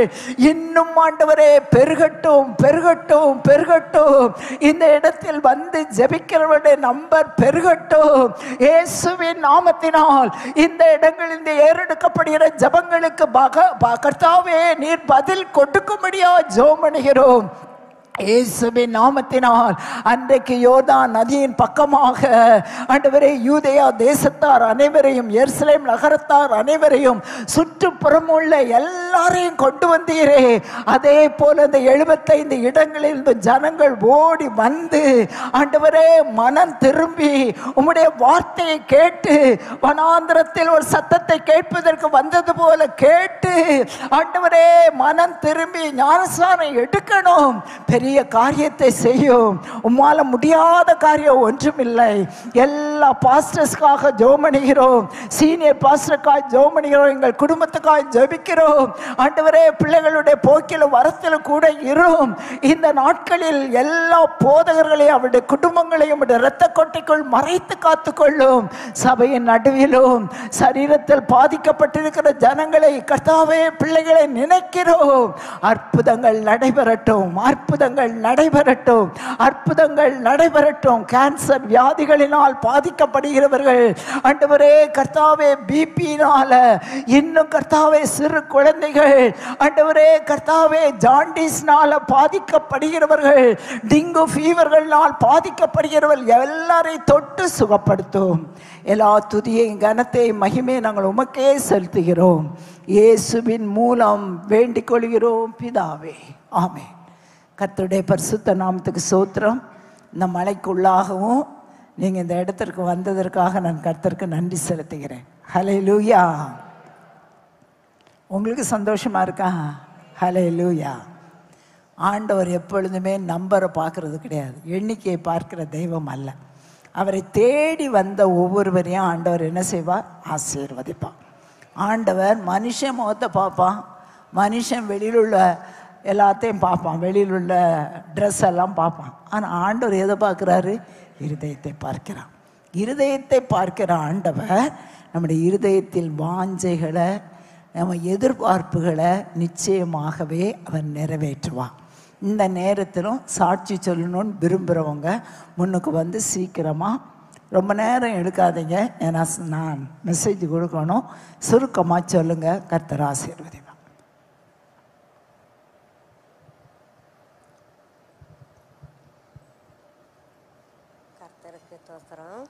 இன்னும் ஆண்டவரே பெருகட்டும் பெருகட்டும் பெருகட்டும். இந்த இடத்தில் வந்து ஜெபிக்கிறவருடைய நம்பர் பெருகட்டும். இயேசுவின் நாமத்தினால் இந்த இடங்களில் இந்த ஏறெடுக்கப்படுகிற ஜபங்களுக்கு பக ப- கர்த்தாவே நீர் பதில் கொடுக்கும்படியா ஜோம் பண்ணுகிறோம். இயேசுவின் நாமத்தினால் அன்றைக்கு யோர்தான் நதியின் பக்கமாக ஆண்டவரே யூதேயா தேசத்தார் அனைவரையும் எருசலேம் நகரத்தார் அனைவரையும் சுற்றுப்புறமுள்ள எல்லாரையும் கொண்டு வந்தீரே. அதே போல இந்த எழுபத்தைந்து இடங்களில் இந்த ஜனங்கள் ஓடி வந்து ஆண்டவரே மனம் திரும்பி உம்முடைய வார்த்தையை கேட்டு வனாந்திரத்தில் ஒரு சத்தத்தை கேட்பதற்கு வந்தது போல கேட்டு ஆண்டவரே மனம் திரும்பி ஞானஸ்தானம் எடுக்கணும். பெரிய பெரிய காரியத்தை செய்யும். உம்மால முடியாத காரியம் ஒன்றும் இல்லை எல்லா பாஸ்டர்ஸ்க்காக ஜோமணிகிறோம். சீனியர் பாஸ்டருக்காக ஜோமணிகிறோம். எங்கள் குடும்பத்துக்காக ஜபிக்கிறோம். ஆண்டவரே பிள்ளைகளுடைய போக்கிலும் வரத்தில் கூட இரும் இந்த நாட்களில் எல்லா போதகர்களையும் அவருடைய குடும்பங்களையும் அவருடைய இரத்த கொட்டைக்குள் மறைத்து காத்துக்கொள்ளும். சபையின் நடுவிலும் சரீரத்தில் பாதிக்கப்பட்டிருக்கிற ஜனங்களை கர்த்தாவே பிள்ளைகளை நினைக்கிறோம். அற்புதங்கள் நடைபெறட்டும். அற்புதங்கள் அற்புதங்கள் நடைபெறட்டும். அற்புதங்கள் நடைபெறட்டும். கேன்சர் வியாதிகளினால் பாதிக்கப்படுகிறவர்கள். ஆண்டவரே கர்த்தாவே பிபினால இன்னும் கர்த்தாவே சிறு குழந்தைகள். ஆண்டவரே கர்த்தாவே ஜாண்டிஸ்னால பாதிக்கப்படுகிறவர்கள். டிங்கு ஃபீவர்களால் பாதிக்கப்படுகிறவர்கள். எல்லாரையும் தொட்டு சுகப்படுத்தும். எல்லா துதியையும் கனத்தை மகிமே நாங்கள் உமக்கே செலுத்துகிறோம். இயேசுவின் மூலம் வேண்டிக் கொள்கிறோம். பிதாவே. ஆமே கத்துடைய பரிசுத்த நாமத்துக்கு சோத்திரம். இந்த மலைக்குள்ளாகவும் நீங்கள் இந்த இடத்திற்கு வந்ததற்காக நான் கர்த்தருக்கு நன்றி செலுத்துகிறேன். ஹலே லூயா உங்களுக்கு சந்தோஷமா இருக்கா? ஹலே லூயா ஆண்டவர் எப்பொழுதுமே நம்பரை பார்க்கறது கிடையாது. எண்ணிக்கையை பார்க்கிற தெய்வம் அல்ல. அவரை தேடி வந்த ஒவ்வொருவரையும் ஆண்டவர் என்ன செய்வார்? ஆசீர்வதிப்பார். ஆண்டவர் மனுஷன் முகத்தை பார்ப்பான். மனுஷன் வெளியில் உள்ள எல்லாத்தையும் பார்ப்பான். வெளியில் உள்ள ட்ரெஸ் எல்லாம் பார்ப்பான். ஆனால் ஆண்டவர் எதை பார்க்குறாரு? இருதயத்தை பார்க்கிறான். இருதயத்தை பார்க்கிற ஆண்டவர் நம்முடைய இருதயத்தில் வாஞ்சைகளை நம்ம எதிர்பார்ப்புகளை நிச்சயமாகவே அவர் நிறைவேற்றுவான் இந்த நேரத்திலும் சாட்சி சொல்லணும்னு விரும்புகிறவங்க முன்னுக்கு வந்து சீக்கிரமாக ரொம்ப நேரம் எடுக்காதீங்க. ஏன்னா நான் மெசேஜ் கொடுக்கணும். சுருக்கமாக சொல்லுங்கள் கர்த்தர் ஆசீர்வதிப்பார் கர்த்தருக்கு தோத்திரம்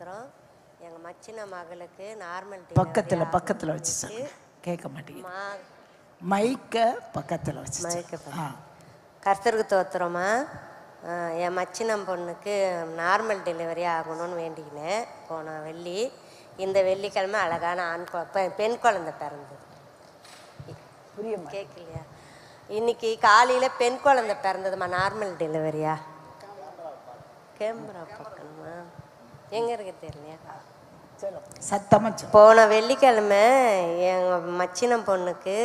தோத்திரம் எங்கள் மச்சின மகளுக்கு நார்மல் பக்கத்தில் பக்கத்தில் வச்சு கேட்க மாட்டேங்குது. மா மைக்கை பக்கத்தில் வச்சு மைக்கை கர்த்தருக்கு தோத்திரமா அஹ், என் மச்சினம் பொண்ணுக்கு நார்மல் டெலிவரி ஆகணும்னு வேண்டிக்கினேன். போன வெள்ளி. இந்த வெள்ளிக்கிழமை அழகான ஆண் பெண் குழந்தை பிறந்தது. கேட்கலையா? இன்னைக்கு காலையில் பெண் குழந்தை பிறந்ததுமா நார்மல் டெலிவரியா கேமரா பக்கமா. எங்கே இருக்கு தெரியலையா சத்தமாக போன வெள்ளிக்கிழமை எங்கள் மச்சினம் பொண்ணுக்கு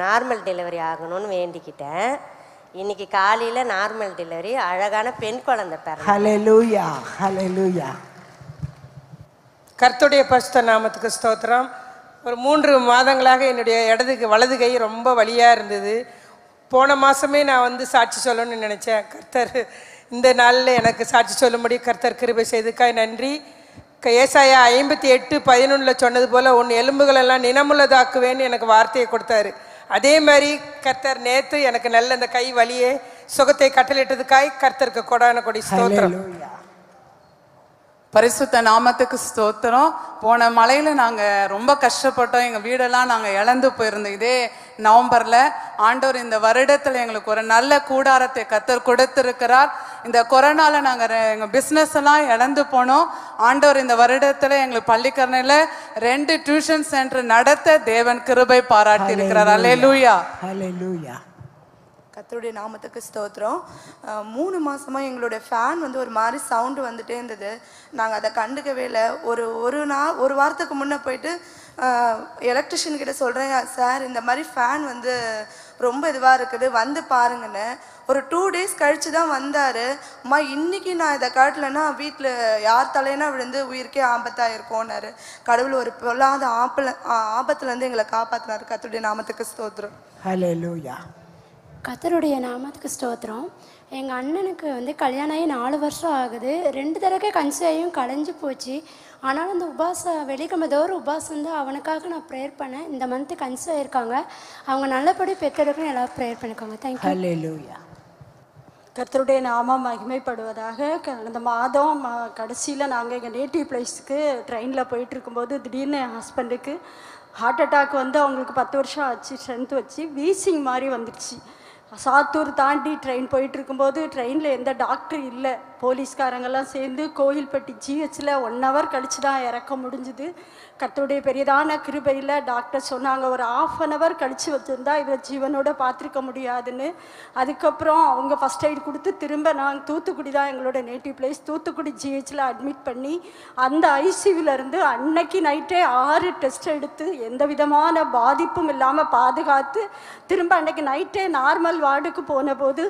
நார்மல் டெலிவரி ஆகணும்னு வேண்டிக்கிட்டேன். இன்னைக்கு காலையில் நார்மல் டெலிவரி அழகான பெண் குழந்தை பிறந்த ஹalleluya ஹalleluya. கர்த்தருடைய பரிசுத்த நாமத்துக்கு ஸ்தோத்திரம். ஒரு மூன்று மாதங்களாக என்னுடைய இடதுக்கு வலது கை ரொம்ப வலியாக இருந்தது. போன மாதமே நான் வந்து சாட்சி சொல்லணும்னு நினச்சேன். கர்த்தர் இந்த நாளில் எனக்கு சாட்சி சொல்லும்படி கர்த்தர் கிருபை செய்துக்காய். நன்றி. க- ஏசாயா ஐம்பத்தி எட்டு பதினொன்றில் சொன்னது போல் உன் எலும்புகளெல்லாம் நினமுள்ளதாக்குவேன்னு எனக்கு வார்த்தையை கொடுத்தாரு. அதே மாதிரி கர்த்தர் நேற்று எனக்கு நல்ல இந்த கை வலியே சுகத்தை கட்டளிட்டதுக்காய் கர்த்தருக்கு கொடான கொடி ஸ்தோத்திரம். பரிசுத்த நாமத்துக்கு ஸ்தோத்திரம். போன மலையில் நாங்கள் ரொம்ப கஷ்டப்பட்டோம். எங்கள் வீடெல்லாம் நாங்கள் இழந்து போயிருந்தோம். இதே நவம்பர்ல ஆண்டவர் இந்த வருடத்துல எங்களுக்கு ஒரு நல்ல கூடாரத்தை கத்தர் கொடுத்திருக்கிறார். இந்த கொரோனால நாங்க ரெ- எங்க பிசினஸ் எல்லாம் இழந்து போனோம். ஆண்டவர் இந்த வருடத்துல எங்களுக்கு பள்ளிக்கரணையில ரெண்டு டியூஷன் சென்டர் நடத்த தேவன் கிருபை பாராட்டி இருக்கிறார் அல்லேலூயா ஹalleluya கர்த்தருடைய நாமத்துக்கு ஸ்தோத்திரம். மூணு மாசமா எங்களோட ஃபேன் வந்து ஒரு மாதிரி சவுண்டு வந்துட்டே இருந்தது. நாங்கள் அதை கண்டுக்கவே இல்லை. ஒரு ஒரு நாள் ஒரு வாரத்துக்கு முன்னே போயிட்டு எலக்ட்ரிஷியன் கிட்ட சொல்கிறேன் சார் இந்த மாதிரி ஃபேன் வந்து ரொம்ப இதுவாக இருக்குது. வந்து பாருங்கன்னு. ஒரு டூ டேஸ் கழிச்சு தான் வந்தார். அம்மா இன்னைக்கு நான் இதை காட்டலைன்னா வீட்டில் யார் தலையினா விழுந்து உயிருக்கே ஆபத்தாக இருக்கும்னாரு கடவுள் ஒரு பொல்லாத ஆப்பில் ஆபத்துலேருந்து எங்களை காப்பாற்றினார் கர்த்தருடைய நாமத்துக்கு ஸ்தோத்திரம். ஹalleluya கத்தருடைய நாமத்துக்கு ஸ்தோத்திரம். எங்கள் அண்ணனுக்கு வந்து கல்யாணம் ஆகி நாலு வருஷம் ஆகுது. ரெண்டு தடவை கன்சியாயும் களைஞ்சு போச்சு. ஆனாலும் இந்த உபாச வெள்ளிக்கிழமை தோறும் உபாசம் வந்து அவனுக்காக நான் ப்ரேயர் பண்ணேன். இந்த மந்த்து கன்சிவ் ஆயிருக்காங்க அவங்க நல்லபடி பெற்றெடுக்கணும் எல்லாரும் ப்ரேயர் பண்ணிக்கோங்க. தேங்க்யூ ஹalleluya கர்த்தருடைய நாமம் மகிமைப்படுவதாக கடந்த மாதம் கடைசியில் நாங்கள் எங்கள் நேட்டிவ் பிளேஸ்க்கு ட்ரெயினில் போயிட்டு இருக்கும்போது திடீர்னு என் ஹஸ்பண்டுக்கு ஹார்ட் அட்டாக் வந்து அவங்களுக்கு பத்து வருஷம் ஆச்சு ஸ்ட்ரென்த் வச்சு வீசிங் மாதிரி வந்துடுச்சு சாத்தூர் தாண்டி ட்ரெயின் போயிட்டு இருக்கும்போது ட்ரெயினில் எந்த டாக்டர் இல்லை. போலீஸ்காரங்கெல்லாம் சேர்ந்து கோயில்பட்டி ஜிஹெச்சில் ஒன் ஹவர் கழிச்சு தான் இறக்க முடிஞ்சுது. கத்தருடைய பெரியதான கிருபையில் டாக்டர் சொன்னாங்க ஒரு ஆஃப் அன் ஹவர் கழித்து வச்சுருந்தா இவரை ஜீவனோட பார்த்துருக்க முடியாதுன்னு. அதுக்கப்புறம் அவங்க ஃபஸ்ட் எய்ட் கொடுத்து திரும்ப நாங்கள் தூத்துக்குடி தான் எங்களோட நேட்டிவ் பிளேஸ் தூத்துக்குடி ஜிஹெச்சில் அட்மிட் பண்ணி அந்த ICU இருந்து அன்னைக்கு நைட்டே ஆறு டெஸ்ட் எடுத்து எந்த விதமான பாதிப்பும் இல்லாமல் பாதுகாத்து திரும்ப அன்னைக்கு நைட்டே நார்மல் வார்டுக்கு போன போது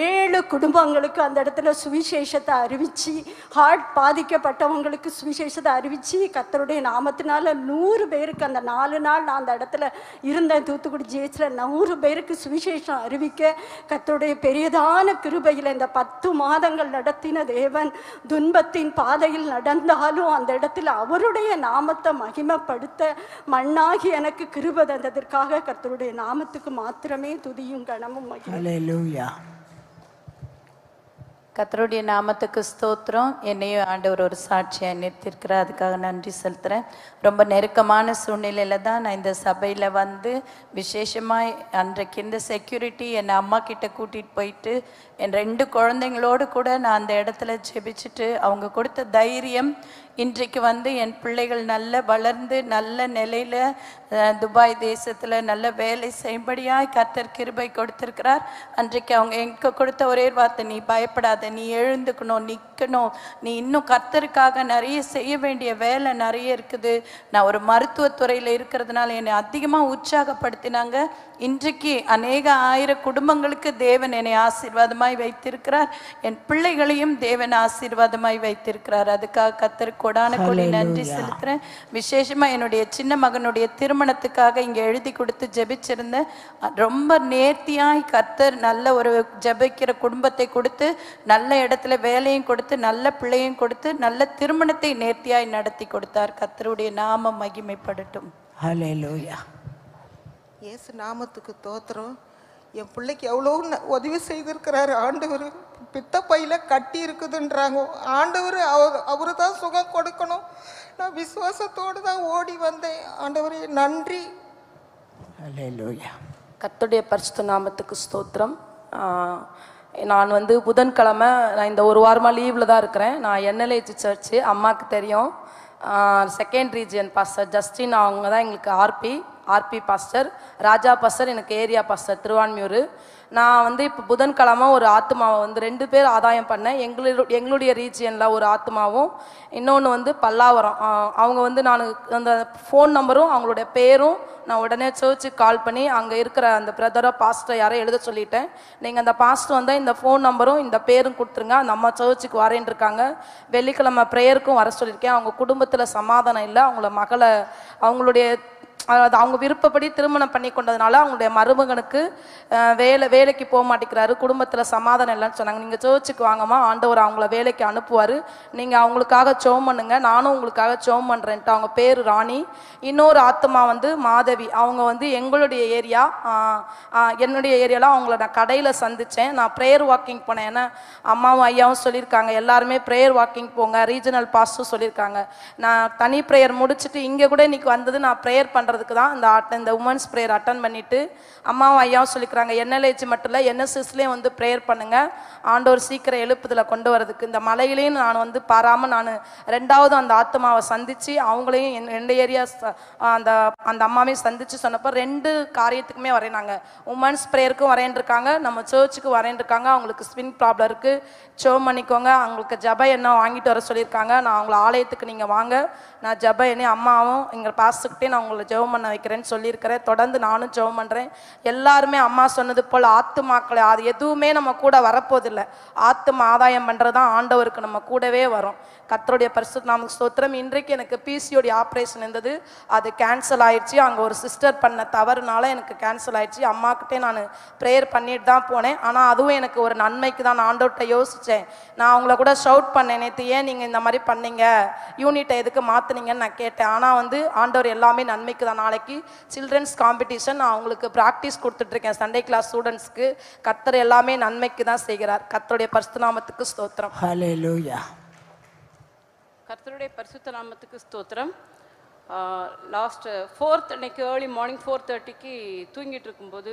ஏழு குடும்பங்களுக்கு அந்த இடத்துல சுவிசேஷத்தை அறிவித்து ஹார்ட் பாதிக்கப்பட்டவங்களுக்கு சுவிசேஷத்தை அறிவித்து கத்தருடைய நாமத்தினால் நூறு பேருக்கு அந்த நாலு நாள் நான் அந்த இடத்துல இருந்தேன். தூத்துக்குடி ஜேச்சில் நூறு பேருக்கு சுவிசேஷம் அறிவிக்க கத்தருடைய பெரியதான கிருபையில் இந்த பத்து மாதங்கள் நடத்தின தேவன் துன்பத்தின் பாதையில் நடந்தாலும் அந்த இடத்துல அவருடைய நாமத்தை மகிமைப்படுத்த மண்ணாகி எனக்கு கிருபை தந்ததற்காக கர்த்தருடைய நாமத்துக்கு மாத்திரமே துதியும் கனமும் மகிழ்ச்சி கத்தருடைய நாமத்துக்கு ஸ்தோத்திரம். என்னையும் ஆண்டவர் ஒரு சாட்சியை நிறுத்திருக்கிறார் அதுக்காக நன்றி செலுத்துகிறேன் ரொம்ப நெருக்கமான சூழ்நிலையில் தான் நான் இந்த சபையில் வந்து விசேஷமாக அன்றைக்கு இந்த செக்யூரிட்டி என்னை அம்மா கிட்ட கூட்டிகிட்டு போயிட்டு என் ரெண்டு குழந்தைங்களோடு கூட நான் அந்த இடத்துல ஜெபிச்சுட்டு அவங்க கொடுத்த தைரியம் இன்றைக்கு வந்து என் பிள்ளைகள் நல்ல வளர்ந்து நல்ல நிலையில் துபாய் தேசத்தில் நல்ல வேலை செய்யும்படியாக கர்த்தர் கிருபை கொடுத்துருக்கிறார். அன்றைக்கு அவங்க எனக்கு கொடுத்த ஒரே வார்த்தை நீ பயப்படாத நீ எழுந்துக்கணும் நிற்கணும் நீ இன்னும் கர்த்தருக்காக நிறைய செய்ய வேண்டிய வேலை நிறைய இருக்குது. நான் ஒரு மருத்துவத்துறையில் இருக்கிறதுனால என்னை அதிகமாக உற்சாகப்படுத்தினாங்க. இன்றைக்கு அநேக ஆயிரம் குடும்பங்களுக்கு தேவன் என்னை ஆசீர்வாதமாய் வைத்திருக்கிறார். என் பிள்ளைகளையும் தேவன் ஆசீர்வாதமாய் வைத்திருக்கிறார். அதுக்காக கத்தருக்கு கொடான கொடி நன்றி. செலுத்துறேன். விசேஷமா என்னுடைய சின்ன மகனுடைய திருமணத்துக்காக இங்க எழுதி கொடுத்து ஜெபிச்சிருந்தேன் ரொம்ப நேர்த்தியாய் கத்தர் நல்ல ஒரு ஜெபிக்கிற குடும்பத்தை கொடுத்து நல்ல இடத்துல வேலையும் கொடுத்து நல்ல பிள்ளையும் கொடுத்து நல்ல திருமணத்தை நேர்த்தியாய் நடத்தி கொடுத்தார். கத்தருடைய நாமம் மகிமைப்படட்டும். ஹalleluya. இயேசு நாமத்துக்கு தோத்திரம். என் பிள்ளைக்கு எவ்வளோ உதவி செய்திருக்கிறாரு. ஆண்டவர் பித்த பையில கட்டி இருக்குதுன்றாங்க ஆண்டவர் அவர் அவரு தான் சுகம் கொடுக்கணும். நான் விசுவாசத்தோடு தான் ஓடி வந்தேன். ஆண்டவரே நன்றி. கர்த்தருடைய பரிசுத்த நாமத்துக்கு ஸ்தோத்திரம். நான் வந்து புதன்கிழமை நான் இந்த ஒரு வாரமாக லீவில் தான் இருக்கிறேன். நான் என்எல்ஏஜி சர்ச்சு அம்மாவுக்கு தெரியும். செகண்ட் ரீஜியன் பாஸ்டர் ஜஸ்டின் அவங்க தான் எங்களுக்கு RP RP pastor Raja pastor எனக்கு ஏரியா பாஸ்டர் திருவான்மியூர். நான் வந்து இப்போ புதன்கிழமை ஒரு ஆத்மாவை வந்து ரெண்டு பேர் ஆதாயம் பண்ணேன். எங்களுடைய எங்களுடைய ரீஜியனில் ஒரு ஆத்மாவும் இன்னொன்று வந்து பல்லாவரம். அவங்க வந்து நான் அந்த ஃபோன் நம்பரும் அவங்களுடைய பேரும் நான் உடனே சர்ச்சுக்கு கால் பண்ணி அங்கே இருக்கிற அந்த பிரதரோ பாஸ்டர் யாரோ எழுத சொல்லிட்டேன். நீங்கள் அந்த பாஸ்டர் வந்தால் இந்த ஃபோன் நம்பரும் இந்த பேரும் கொடுத்துருங்க. அந்த அம்மா சர்ச்சுக்கு வரேன் இருக்காங்க. வெள்ளிக்கிழமை ப்ரேயருக்கும் வர சொல்லியிருக்கேன். அவங்க குடும்பத்தில் சமாதானம் இல்லை. அவங்கள மகளை அவங்களுடைய அதாவது அவங்க விருப்பப்படி திருமணம் பண்ணி கொண்டதுனால அவங்களுடைய மருமகனுக்கு வேலை வேலைக்கு போக மாட்டேங்கிறாரு. குடும்பத்தில் சமாதானம் இல்லைன்னு சொன்னாங்க. நீங்கள் சர்ச்சுக்கு வாங்கம்மா ஆண்டவர் அவங்கள வேலைக்கு அனுப்புவார். நீங்கள் அவங்களுக்காக சோம் பண்ணுங்க நானும் உங்களுக்காக சோம் பண்ணுறேன்ட்டு அவங்க பேர் ராணி. இன்னொரு ஆத்மா வந்து மாதவி. அவங்க வந்து எங்களுடைய ஏரியா. என்னுடைய ஏரியாவில் அவங்கள நான் கடையில் சந்தித்தேன் நான் ப்ரேயர் வாக்கிங் போனேன். ஏன்னா அம்மாவும் ஐயாவும் சொல்லியிருக்காங்க. எல்லாருமே ப்ரேயர் வாக்கிங் போங்க. ரீஜனல் பாஸ்டும் சொல்லியிருக்காங்க. நான் தனி ப்ரேயர் முடிச்சுட்டு இங்கே கூட இன்னைக்கு வந்தது நான் ப்ரேயர் பண்ணுறேன் பண்ணுறதுக்கு தான் இந்த அட்ட இந்த உமன்ஸ் ப்ரேயர் அட்டன் பண்ணிவிட்டு அம்மாவும் ஐயாவும் சொல்லிக்கிறாங்க என்எல்ஏஜி மட்டும் இல்லை என்எஸ்எஸ்லேயும் வந்து ப்ரேயர் பண்ணுங்கள் ஆண்டோர் சீக்கிரம் எழுப்புதில் கொண்டு வரதுக்கு இந்த மலையிலையும் நான் வந்து பாராமல் நான் ரெண்டாவது அந்த ஆத்மாவை சந்தித்து அவங்களையும் என் ரெண்டு ஏரியா அந்த அந்த அம்மாவையும் சந்தித்து சொன்னப்போ ரெண்டு காரியத்துக்குமே வரையினாங்க. உமன்ஸ் ப்ரேயருக்கும் வரையின்றிருக்காங்க நம்ம சர்ச்சுக்கு வரேன் அவங்களுக்கு ஸ்பின் ப்ராப்ளம் இருக்குது சோ பண்ணிக்கோங்க அவங்களுக்கு ஜப எண்ணெய் வாங்கிட்டு வர சொல்லியிருக்காங்க. நான் அவங்கள ஆலயத்துக்கு நீங்கள் வாங்க. நான் ஜப எண்ணெய் அம்மாவும் எங்கள் பாஸ்ட்டுக்கிட்டே நான் உங்களை ஜெபம் பண்ண வைக்கிறேன்னு சொல்லியிருக்கிறேன். தொடர்ந்து நானும் ஜெபம் பண்ணுறேன் எல்லாருமே அம்மா சொன்னது போல் ஆத்துமாக்களை அது எதுவுமே நம்ம கூட வரப்போதில்லை. ஆத்தும ஆதாயம் பண்ணுறது தான் ஆண்டவருக்கு நம்ம கூடவே வரும். கத்தருடைய பரிசு நாமக்கு ஸ்தோத்திரம். இன்றைக்கு எனக்கு பிசியோடைய ஆப்ரேஷன் இருந்தது. அது கேன்சல் ஆயிடுச்சு. அங்கே ஒரு சிஸ்டர் பண்ண தவறுனால எனக்கு கேன்சல் ஆயிடுச்சு. அம்மாக்கிட்டே நான் ப்ரேயர் பண்ணிட்டு தான் போனேன். ஆனால் அதுவும் எனக்கு ஒரு நன்மைக்கு தான் நான் ஆண்டோட்ட யோசித்தேன் நான் அவங்கள கூட ஷவுட் பண்ணேன். நேற்று ஏன் நீங்கள் இந்த மாதிரி பண்ணீங்க? யூனிட்டை எதுக்கு மாற்றுனீங்கன்னு நான் கேட்டேன். ஆனால் வந்து ஆண்டவர் எல்லாமே நன்மைக்கு தான். நாளைக்கு சில்ட்ரன்ஸ் காம்படிஷன் நான் அவங்களுக்கு ப்ராக்டிஸ் கொடுத்துட்ருக்கேன். சண்டே கிளாஸ் ஸ்டூடெண்ட்ஸ்க்கு கர்த்தர் எல்லாமே நன்மைக்கு தான் செய்கிறார். கத்தருடைய பரிசுநாமத்துக்கு ஸ்தோத்திரம். ஹalleluya கர்த்தருடைய பரிசுத்த நாமத்துக்கு ஸ்தோத்திரம். லாஸ்ட் ஃபோர்த் அன்னைக்கு ஏர்லி மார்னிங் ஃபோர் தேர்ட்டிக்கு தூங்கிட்டு இருக்கும்போது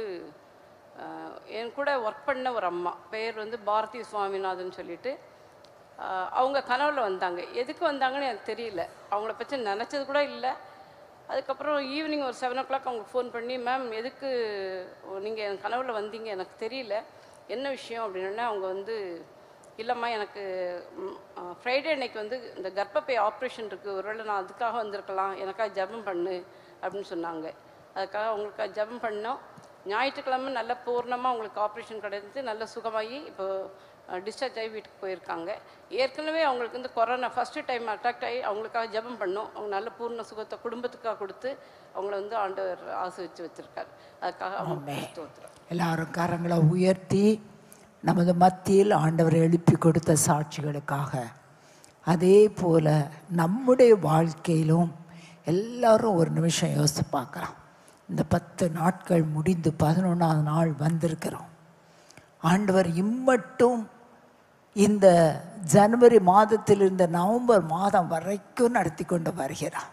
என் கூட ஒர்க் பண்ண ஒரு அம்மா பேர் வந்து பாரதி சுவாமிநாதன் சொல்லிட்டு அவங்க கனவில் வந்தாங்க. எதுக்கு வந்தாங்கன்னு எனக்கு தெரியல. அவங்கள பற்றி நினச்சது கூட இல்லை. அதுக்கப்புறம் ஈவினிங் ஒரு செவன் ஓ கிளாக் அவங்களுக்கு ஃபோன் பண்ணி மேம் எதுக்கு நீங்கள் என் கனவில் வந்தீங்க? எனக்கு தெரியல. என்ன விஷயம்? அப்படின்னா அவங்க வந்து இல்லைம்மா எனக்கு ஃப்ரைடே அன்னைக்கு வந்து இந்த கர்ப்பப்பை ஆப்ரேஷன் இருக்குது ஒருவேளை நான் அதுக்காக வந்திருக்கலாம். எனக்காக ஜெபம் பண்ணு அப்படின்னு சொன்னாங்க. அதுக்காக அவங்களுக்காக ஜெபம் பண்ணோம். ஞாயிற்றுக்கிழமை நல்ல பூர்ணமாக உங்களுக்கு ஆப்ரேஷன் கிடையாது நல்ல சுகமாகி இப்போ டிஸ்சார்ஜ் ஆகி வீட்டுக்கு போயிருக்காங்க. ஏற்கனவே அவங்களுக்கு வந்து கொரோனா ஃபஸ்ட்டு டைம் அட்டாக்ட் ஆகி அவங்களுக்காக ஜெபம் பண்ணோம். அவங்க நல்ல பூர்ண சுகத்தை குடும்பத்துக்காக கொடுத்து அவங்கள வந்து ஆண்டவர் ஆசிரிச்சு வச்சிருக்காரு. அதுக்காக அவங்களுக்கு ஸ்தோத்திரம். எல்லாரும் கரங்களை உயர்த்தி நமது மத்தியில் ஆண்டவர் எழுப்பி கொடுத்த சாட்சிகளுக்காக. அதே போல் நம்முடைய வாழ்க்கையிலும் எல்லாரும் ஒரு நிமிஷம் யோசித்து பார்க்கலாம். இந்த பத்து நாட்கள் முடிந்து பதினொன்றாவது நாள் வந்திருக்கிறோம். ஆண்டவர் இம்மட்டும் இந்த ஜனவரி மாதத்திலிருந்து நவம்பர் மாதம் வரைக்கும் நடத்தி கொண்டு வருகிறார்.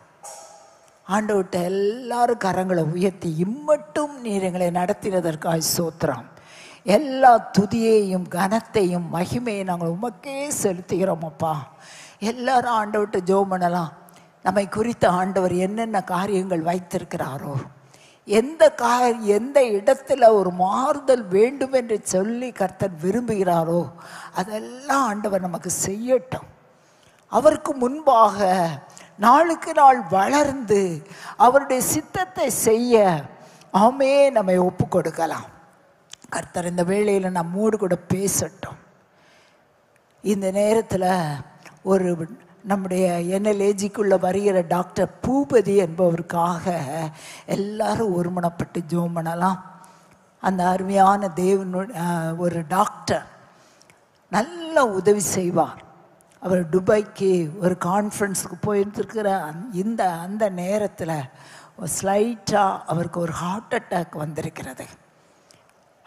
ஆண்டவர்கிட்ட எல்லாரும் கரங்களை உயர்த்தி இம்மட்டும் நீர் எங்களை நடத்தினதற்காக சோத்திரம். எல்லா துதியையும் கனத்தையும் மகிமையும் நாங்கள் உமக்கே செலுத்துகிறோம் அப்பா எல்லாரும் ஆண்டவர்கிட்ட ஜெபம் பண்ணலாம். நம்மை குறித்த ஆண்டவர் என்னென்ன காரியங்கள் வைத்திருக்கிறாரோ எந்த கா எந்த இடத்துல ஒரு மாறுதல் வேண்டும் என்று சொல்லி கர்த்தர் விரும்புகிறாரோ அதெல்லாம் ஆண்டவர் நமக்கு செய்யட்டும். அவருக்கு முன்பாக நாளுக்கு நாள் வளர்ந்து அவருடைய சித்தத்தை செய்ய அவமே நம்மை ஒப்பு கொடுக்கலாம் கர்த்தர் இந்த வேளையில் நம்மோடு கூட பேசட்டும். இந்த நேரத்தில் ஒரு நம்முடைய என்எல்ஏஜிக்குள்ளே வருகிற டாக்டர் பூபதி என்பவருக்காக எல்லாரும் ஒருமனப்பட்டு ஜோம் பண்ணலாம். அந்த அருமையான தேவனு ஒரு டாக்டர் நல்ல உதவி செய்வார். அவர் துபாய்க்கு ஒரு கான்ஃபரன்ஸுக்கு போயிருந்துருக்கிற அந்த- இந்த அந்த நேரத்தில் ஸ்லைட்டாக அவருக்கு ஒரு ஹார்ட் அட்டாக் வந்திருக்கிறது.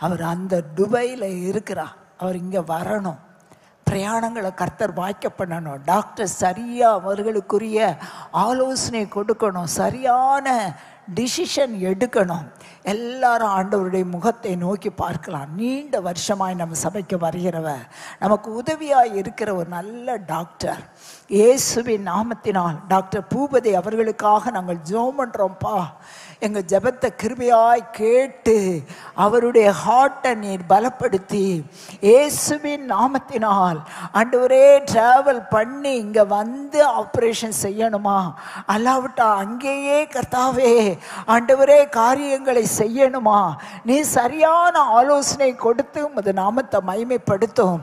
அவர் அந்த துபாயில் இருக்கிறார். அவர் இங்கே வரணும். பிரயாணங்களை கர்த்தர் வாய்க்க பண்ணணும். டாக்டர் சரியாக அவர்களுக்குரிய ஆலோசனை கொடுக்கணும். சரியான டிசிஷன் எடுக்கணும். எல்லாரும் ஆண்டவருடைய முகத்தை நோக்கி பார்க்கலாம். நீண்ட வருஷமாய் நம்ம சபைக்கு வருகிறவ நமக்கு உதவியாக இருக்கிற ஒரு நல்ல டாக்டர். இயேசுவின் நாமத்தினால் டாக்டர் பூபதி அவர்களுக்காக நாங்கள் ஜோம் பண்ணுறோம்ப்பா எங்கள் ஜெபத்தை கிருபையாய் கேட்டு அவருடைய ஹார்ட்டை நீர் பலப்படுத்தி இயேசுவின் நாமத்தினால் அண்டு ஒரே ட்ராவல் பண்ணி இங்கே வந்து ஆப்ரேஷன் செய்யணுமா? அல்லாவிட்டா அங்கேயே கர்த்தாவே ஆண்டவரே காரியங்களை செய்யணுமா? நீ சரியான ஆலோசனை கொடுத்து உமது நாமத்தை மைமைப்படுத்தும்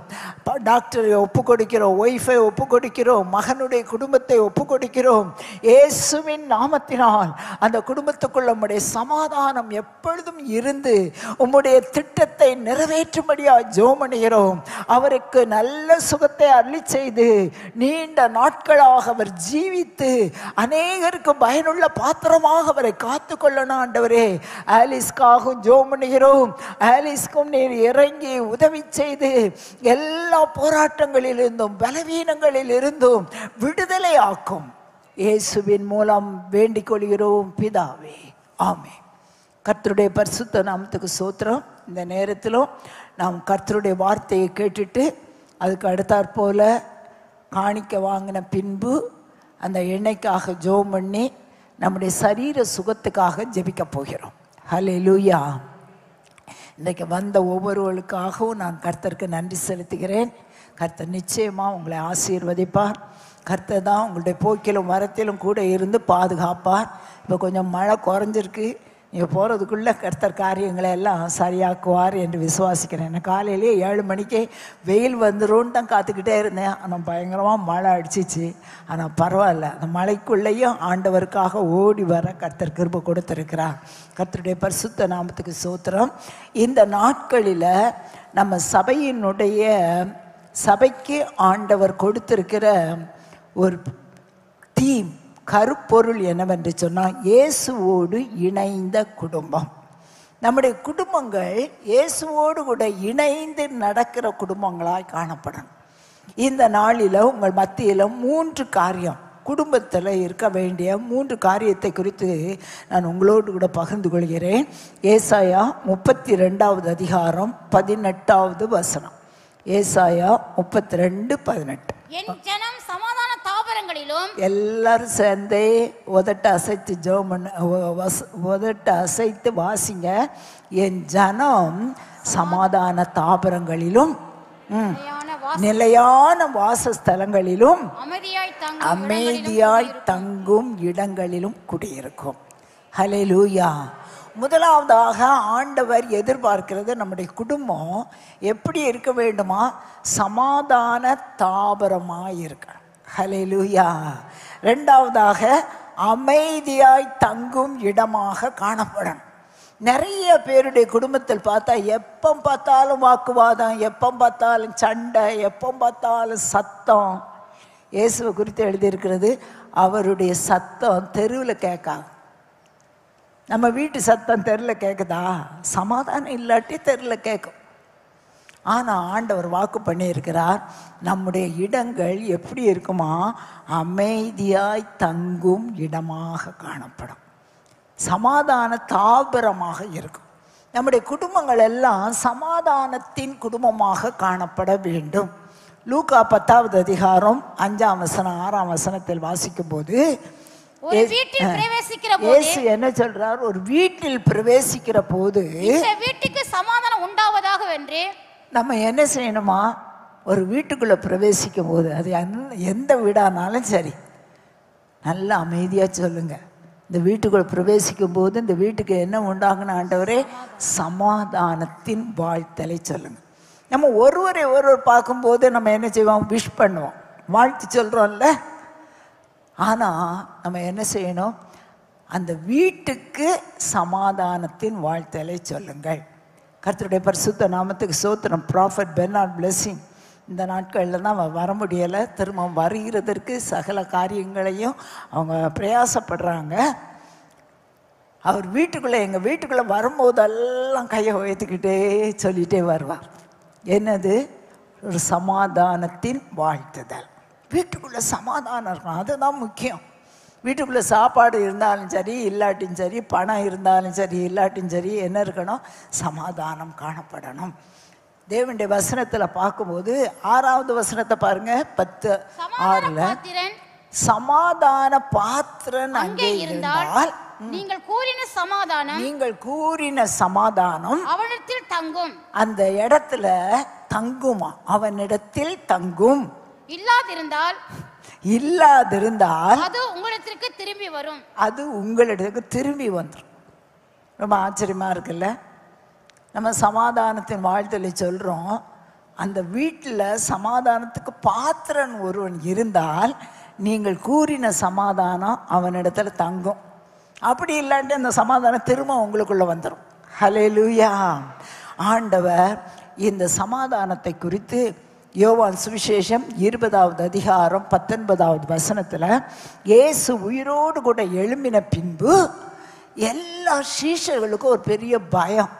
டாக்டரை ஒப்பு கொடுக்கிறோம் ஒய்ஃபை ஒப்பு கொடுக்கிறோம் மகனுடைய குடும்பத்தை ஒப்பு கொடுக்கிறோம் இயேசுவின் நாமத்தினால் அந்த குடும்பத்துக்குள்ள உம்முடைய சமாதானம் எப்பொழுதும் இருந்து உம்முடைய திட்டத்தை நிறைவேற்றும்படியா ஜோமணிகிறோம் அவருக்கு நல்ல சுகத்தை அள்ளி செய்து நீண்ட நாட்களாக அவர் ஜீவித்து அநேகருக்கு பயனுள்ள பாத்திரமாக அவரை காத்து கொள்ளணும் ஆண்டவரே. ஆலிஸ்க்காகவும் ஜோமணிகிறோம் ஆலிஸ்க்கும் நீர் இறங்கி உதவி செய்து எல்லா போராட்டங்களிலிருந்தும் பலவீனங்களிலிருந்தும் விடுதலை ஆக்கும் இயேசுவின் மூலம் வேண்டிக் கொள்கிறோம். பிதாவே. ஆமே கர்த்தருடைய பரிசுத்த நாமத்துக்கு சோத்திரம். இந்த நேரத்திலும் நாம் கர்த்தருடைய வார்த்தையை கேட்டுட்டு அதுக்கு அடுத்தாற்போல் காணிக்க வாங்கின பின்பு அந்த எண்ணெய்க்காக ஜோம் பண்ணி நம்முடைய சரீர சுகத்துக்காக ஜெபிக்க போகிறோம். ஹலே லூயா இன்றைக்கு வந்த ஒவ்வொருவர்களுக்காகவும் நான் கர்த்தருக்கு நன்றி செலுத்துகிறேன். கர்த்தர் நிச்சயமாக உங்களை ஆசீர்வதிப்பார். கர்த்தர் தான் உங்களுடைய போக்கிலும் வரத்திலும் கூட இருந்து பாதுகாப்பார். இப்போ கொஞ்சம் மழை குறைஞ்சிருக்கு. நீங்கள் போகிறதுக்குள்ளே கர்த்தர் காரியங்களை எல்லாம் சரியாக்குவார் என்று விசுவாசிக்கிறேன். நான் காலையிலேயே ஏழு மணிக்கே வெயில் வந்துரும்னு தான் காத்துக்கிட்டே இருந்தேன். ஆனால் பயங்கரமாக மழை அடிச்சிச்சு. ஆனால் பரவாயில்ல. அந்த மழைக்குள்ளேயும் ஆண்டவருக்காக ஓடி வர கர்த்தர் கிருபை கொடுத்துருக்கிறார். கர்த்தருடைய பரிசுத்த நாமத்துக்கு சூத்திரம். இந்த நாட்களில் நம்ம சபையினுடைய சபைக்கு ஆண்டவர் கொடுத்துருக்கிற ஒரு தீம் கருப்பொருள் என்னவென்று சொன்னால் இயேசுவோடு இணைந்த குடும்பம். நம்முடைய குடும்பங்கள் இயேசுவோடு கூட இணைந்து நடக்கிற குடும்பங்களாய் காணப்படணும். இந்த நாளில் உங்கள் மத்தியில் மூன்று காரியம் குடும்பத்தில் இருக்க வேண்டிய மூன்று காரியத்தை குறித்து நான் உங்களோடு கூட பகிர்ந்து கொள்கிறேன். ஏசாயா முப்பத்தி ரெண்டாவது அதிகாரம் பதினெட்டாவது வசனம். ஏசாயா முப்பத்தி ரெண்டு பதினெட்டு. என் ஜனம் தாபரங்களிலும் எல்லாரும் சேர்ந்தே உதட்ட அசைத்து வச- உதட்ட அசைத்து வாசிங்க. என் ஜனம் சமாதான தாபரங்களிலும் நிலையான வாசஸ்தலங்களிலும் அமைதியாய் தங்கும் இடங்களிலும் குடியிருக்கும். ஹalleluya முதலாவதாக ஆண்டவர் எதிர்பார்க்கிறது நம்முடைய குடும்பம் எப்படி இருக்க வேண்டுமா? சமாதான தாபரமாக இருக்க. ஹalleluya. ரெண்டாவதாக அமைதியாய் தங்கும் இடமாக காணப்படணும். நிறைய பேருடைய குடும்பத்தில் பார்த்தா எப்போ பார்த்தாலும் வாக்குவாதம் எப்போ பார்த்தாலும் சண்டை எப்போ பார்த்தாலும் சத்தம். இயேசுவை குறித்து எழுதியிருக்கிறது அவருடைய சத்தம் தெருவில் கேட்காது. நம்ம வீட்டு சத்தம் தெருவில் கேட்குதா? சமாதானம் இல்லாட்டி தெருவில் கேட்கும். ஆனால் ஆண்டவர் வாக்கு பண்ணியிருக்கிறார் நம்முடைய இடங்கள் எப்படி இருக்குமா? அமைதியாய் தங்கும் இடமாக காணப்படும். சமாதான தாபரமாக இருக்கும். நம்முடைய குடும்பங்கள் எல்லாம் சமாதானத்தின் குடும்பமாக காணப்பட வேண்டும். லூக்கா பத்தாவது அதிகாரம் அஞ்சாம் வசனம் ஆறாம் வசனத்தில் வாசிக்கும் போது இயேசு என்ன சொல்றார்? ஒரு வீட்டில் பிரவேசிக்கிற போது வீட்டுக்கு சமாதானம் உண்டாவதாக வென்று நம்ம என்ன செய்யணுமா? ஒரு வீட்டுக்குள்ளே பிரவேசிக்கும் போது அது எந்த எந்த வீடானாலும் சரி நல்லா அமைதியாக சொல்லுங்கள் இந்த வீட்டுக்குள்ளே பிரவேசிக்கும் போது இந்த வீட்டுக்கு என்ன உண்டாகுன ஆண்டவரே சமாதானத்தின் வாழ்த்தலை சொல்லுங்கள் நம்ம ஒருவரை ஒருவர் பார்க்கும்போது நம்ம என்ன செய்வோம்? விஷ் பண்ணுவோம். வாழ்த்து சொல்கிறோம்ல ஆனால் நம்ம என்ன செய்யணும்? அந்த வீட்டுக்கு சமாதானத்தின் வாழ்த்தலை சொல்லுங்கள். கர்த்தருடைய பரிசுத்த நாமத்துக்கு சோத்திரம். ப்ராஃபட் பெர்னாட் பிளெஸ்ஸிங் இந்த நாட்களில் தான் அவன் வர முடியலை. திரும்ப வருகிறதற்கு சகல காரியங்களையும் அவங்க பிரயாசப்படுறாங்க. அவர் வீட்டுக்குள்ளே எங்கள் வீட்டுக்குள்ளே வரும்போதெல்லாம் கையை உயர்த்திக்கிட்டே சொல்லிகிட்டே வருவார். என்னது? ஒரு சமாதானத்தின் வாழ்த்துதல். வீட்டுக்குள்ளே சமாதானம் இருக்கணும். அதுதான் முக்கியம். வீட்டுக்குள்ளே சாப்பாடு இருந்தாலும் சரி இல்லாட்டியும் சரி பணம் இருந்தாலும் சரி இல்லாட்டியும் சரி என்ன இருக்கணும்? சமாதானம் காணப்படணும். தேவனுடைய வசனத்தில் பார்க்கும்போது ஆறாவது வசனத்தை பாருங்க பத்து ஆறில் சமாதான பாத்திரன் அங்கே இருந்தால் நீங்கள் கூறின சமாதானம் நீங்கள் கூறின சமாதானம் அவனிடத்தில் தங்கும். அந்த இடத்துல தங்குமா? அவனிடத்தில் தங்கும். இல்லாதிருந்தால் இல்லாதிருந்தால் அது உங்களிடத்திற்கு திரும்பி வரும். அது உங்களிடத்துக்கு திரும்பி வந்துடும் ரொம்ப ஆச்சரியமா இருக்குல்ல? நம்ம சமாதானத்தின் வாழ்த்தலை சொல்றோம். அந்த வீட்டில் சமாதானத்துக்கு பாத்திரன் ஒருவன் இருந்தால் நீங்கள் கூறின சமாதானம் அவனிடத்துல தங்கும். அப்படி இல்லாட்டி அந்த சமாதானம் திரும்ப உங்களுக்குள்ள வந்துடும் ஹalleluya ஆண்டவர் இந்த சமாதானத்தை குறித்து யோவான் சுவிசேஷம் இருபதாவது அதிகாரம் பத்தொன்பதாவது வசனத்தில் இயேசு உயிரோடு கூட எழும்பின பின்பு எல்லா சீஷர்களுக்கும் ஒரு பெரிய பயம்.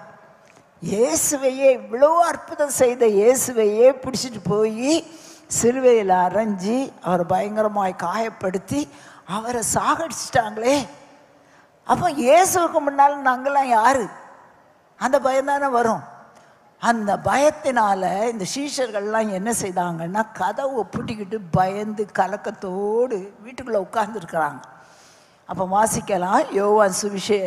இயேசுவையே இவ்வளோ அற்புதம் செய்த இயேசுவையே பிடிச்சிட்டு போய் சிலுவையில் அரைஞ்சி அவரை பயங்கரமாய் காயப்படுத்தி அவரை சாகடிச்சிட்டாங்களே. அப்போ இயேசுவுக்கு முன்னால் நாங்களாம் யாரு? அந்த பயம் தானே வரும். அந்த பயத்தினால இந்த சீஷர்கள்லாம் என்ன செய்தாங்கன்னா கதவை பூட்டிக்கிட்டு பயந்து கலக்கத்தோடு வீட்டுக்குள்ளே உட்கார்ந்துருக்குறாங்க. அப்போ வாசிக்கலாம். யோவான் சுவிசே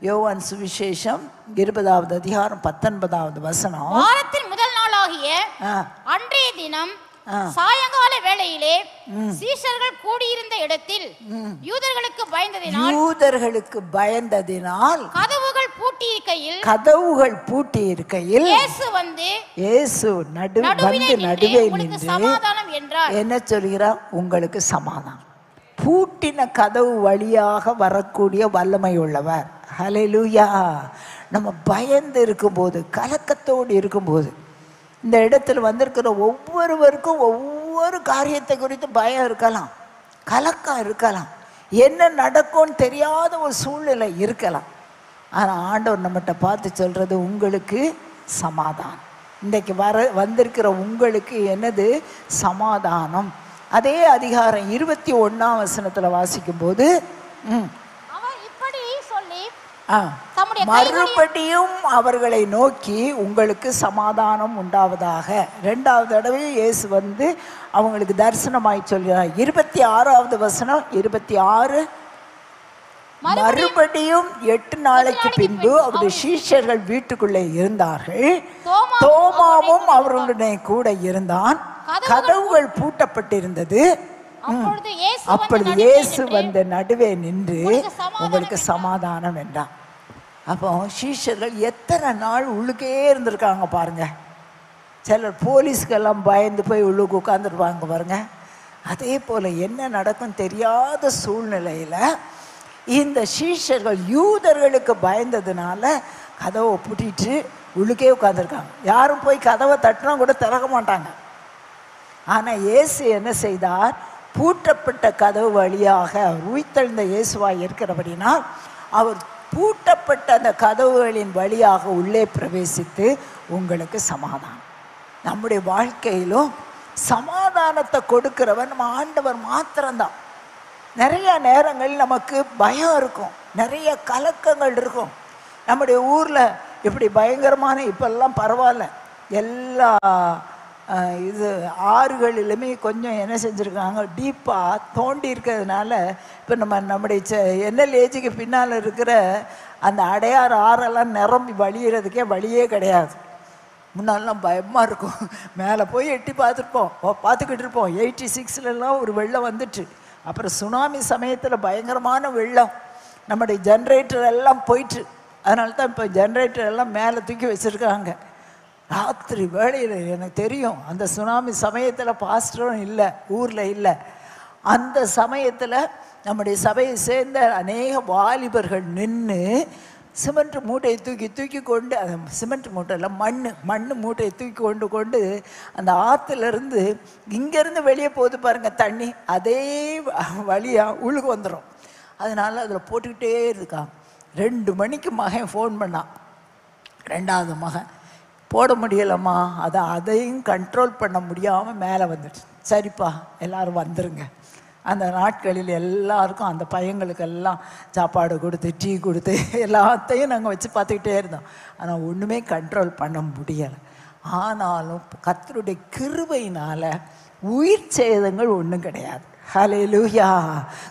யோவான் சுவிசேஷம் இருபதாவது அதிகாரம் பத்தொன்பதாவது வசனம். வாரத்தின் முதல் நாளாகிய அன்றைய தினம். சாயங்கால வேளையிலே சீஷர்கள் கூடியிருந்த இடத்தில் யூதர்களுக்கு பயந்ததினால் யூதர்களுக்கு பயந்ததினால் கதவுகள் பூட்டியிருக்கையில் கதவுகள் பூட்டி இருக்கையில் இயேசு வந்து இயேசு நடு வந்து நடுவே நின்று சமாதானம் என்றார். என்ன சொல்கிறார் உங்களுக்கு சமாதானம். பூட்டின கதவு வழியாக வரக்கூடிய வல்லமை உள்ளவர். ஹalleluya நம்ம பயந்து இருக்கும்போது கலக்கத்தோடு இருக்கும்போது இந்த இடத்துல வந்திருக்கிற ஒவ்வொருவருக்கும் ஒவ்வொரு காரியத்தை குறித்து பயம் இருக்கலாம் கலக்கம் இருக்கலாம். என்ன நடக்கும்னு தெரியாத ஒரு சூழ்நிலை இருக்கலாம். ஆனால் ஆண்டவர் நம்மகிட்ட பார்த்து சொல்றது உங்களுக்கு சமாதானம். இன்றைக்கு வர வந்திருக்கிற உங்களுக்கு என்னது? சமாதானம். அதே அதிகாரம் இருபத்தி ஒன்றாம் வசனத்தில் வாசிக்கும்போது ம். அவர் இப்படி சொல்லி ஆ. மறுபடியும் அவர்களை நோக்கி உங்களுக்கு சமாதானம் உண்டாவதாக. ரெண்டாவது தடவை இயேசு வந்து அவங்களுக்கு தரிசனமாய் சொல்கிறார். இருபத்தி ஆறாவது வசனம் இருபத்தி ஆறு. மறுபடியும் எட்டு நாளைக்கு பின்பு அவருடைய சீஷர்கள் வீட்டுக்குள்ளே இருந்தார்கள். தோமா தோமாவும் அவர்களுடைய கூட இருந்தான். கதவுகள் பூட்டப்பட்டிருந்தது. அப்பொழுது இயேசு வந்து நடுவே நின்று, உங்களுக்கு சமாதானம் என்றான். அப்போ சீஷர்கள் எத்தனை நாள் உள்ளுக்கே இருந்திருக்காங்க பாருங்கள் சிலர் போலீஸ்க்கெல்லாம் பயந்து போய் உள்ளுக்கு உட்காந்துருப்பாங்க பாருங்கள் அதே போல் என்ன நடக்கும் தெரியாத சூழ்நிலையில் இந்த சீஷர்கள் யூதர்களுக்கு பயந்ததுனால கதவை பூட்டிட்டு உள்ளுக்கே உட்காந்துருக்காங்க யாரும் போய் கதவை தட்டினா கூட திறக்க மாட்டாங்க. ஆனால் இயேசு என்ன செய்தார்? பூட்டப்பட்ட கதவு வழியாக உயிர்த்தெழுந்த இயேசுவாய் இருக்கிறபடினால் அவர் பூட்டப்பட்ட அந்த கதவுகளின் வழியாக உள்ளே பிரவேசித்து உங்களுக்கு சமாதானம். நம்முடைய வாழ்க்கையிலும் சமாதானத்தை கொடுக்கிறவன் நம்ம ஆண்டவர் மாத்திரம்தான். நிறைய நேரங்கள் நமக்கு பயம் இருக்கும். நிறைய கலக்கங்கள் இருக்கும். நம்முடைய ஊரில் இப்படி பயங்கரமான இப்பெல்லாம் பரவாயில்ல. எல்லா இது ஆறுகளிலுமே கொஞ்சம் என்ன செஞ்சுருக்காங்க டீப்பாக தோண்டி இருக்கிறதுனால இப்போ நம்ம நம்முடைய செ என்எல்ஏஜிக்கு பின்னால் இருக்கிற அந்த அடையாறு ஆறெல்லாம் நிரம்பி வழியிறதுக்கே வழியே கிடையாது. முன்னாடிலாம் பயமாக இருக்கும். மேலே போய் எட்டி பார்த்துருப்போம். ஓ, பார்த்துக்கிட்டு இருப்போம். எயிட்டி சிக்ஸ்லலாம் ஒரு வெள்ளம் வந்துட்டு. அப்புறம் சுனாமி சமயத்தில் பயங்கரமான வெள்ளம். நம்முடைய ஜென்ரேட்டர் எல்லாம் போயிட்டு. அதனால தான் இப்போ ஜென்ரேட்டர் எல்லாம் மேலே தூக்கி வச்சுருக்காங்க. ராத்திரி வேளையில் எனக்கு தெரியும் அந்த சுனாமி சமயத்தில் பாஸ்டரும் இல்லை ஊரில் இல்லை. அந்த சமயத்தில் நம்முடைய சபையை சேர்ந்த அநேக வாலிபர்கள் நின்று சிமெண்ட் மூட்டையை தூக்கி தூக்கி கொண்டு அந்த சிமெண்ட் மூட்டையில் மண் மண் மூட்டையை தூக்கி கொண்டு கொண்டு அந்த ஆற்றுலேருந்து இங்கேருந்து வெளியே போகுது பாருங்கள் தண்ணி. அதே வழியாக உழுகு வந்துடும் அதனால் அதில் போட்டுக்கிட்டே இருக்கான். ரெண்டு மணிக்கு மகன் ஃபோன் பண்ணான். ரெண்டாவது மகன். போட முடியலம்மா. அதை அதையும் கண்ட்ரோல் பண்ண முடியாமல் மேலே வந்துடுச்சு. சரிப்பா எல்லோரும் வந்துருங்க. அந்த நாட்களில் எல்லாருக்கும் அந்த பையங்களுக்கெல்லாம் சாப்பாடு கொடுத்து டீ கொடுத்து எல்லாத்தையும் நாங்கள் வச்சு பார்த்துக்கிட்டே இருந்தோம். ஆனால் ஒன்றுமே கண்ட்ரோல் பண்ண முடியலை. ஆனாலும் கத்தருடைய கிருபையினால் உயிர் சேதங்கள் ஒன்றும் கிடையாது. ஹலே லூயா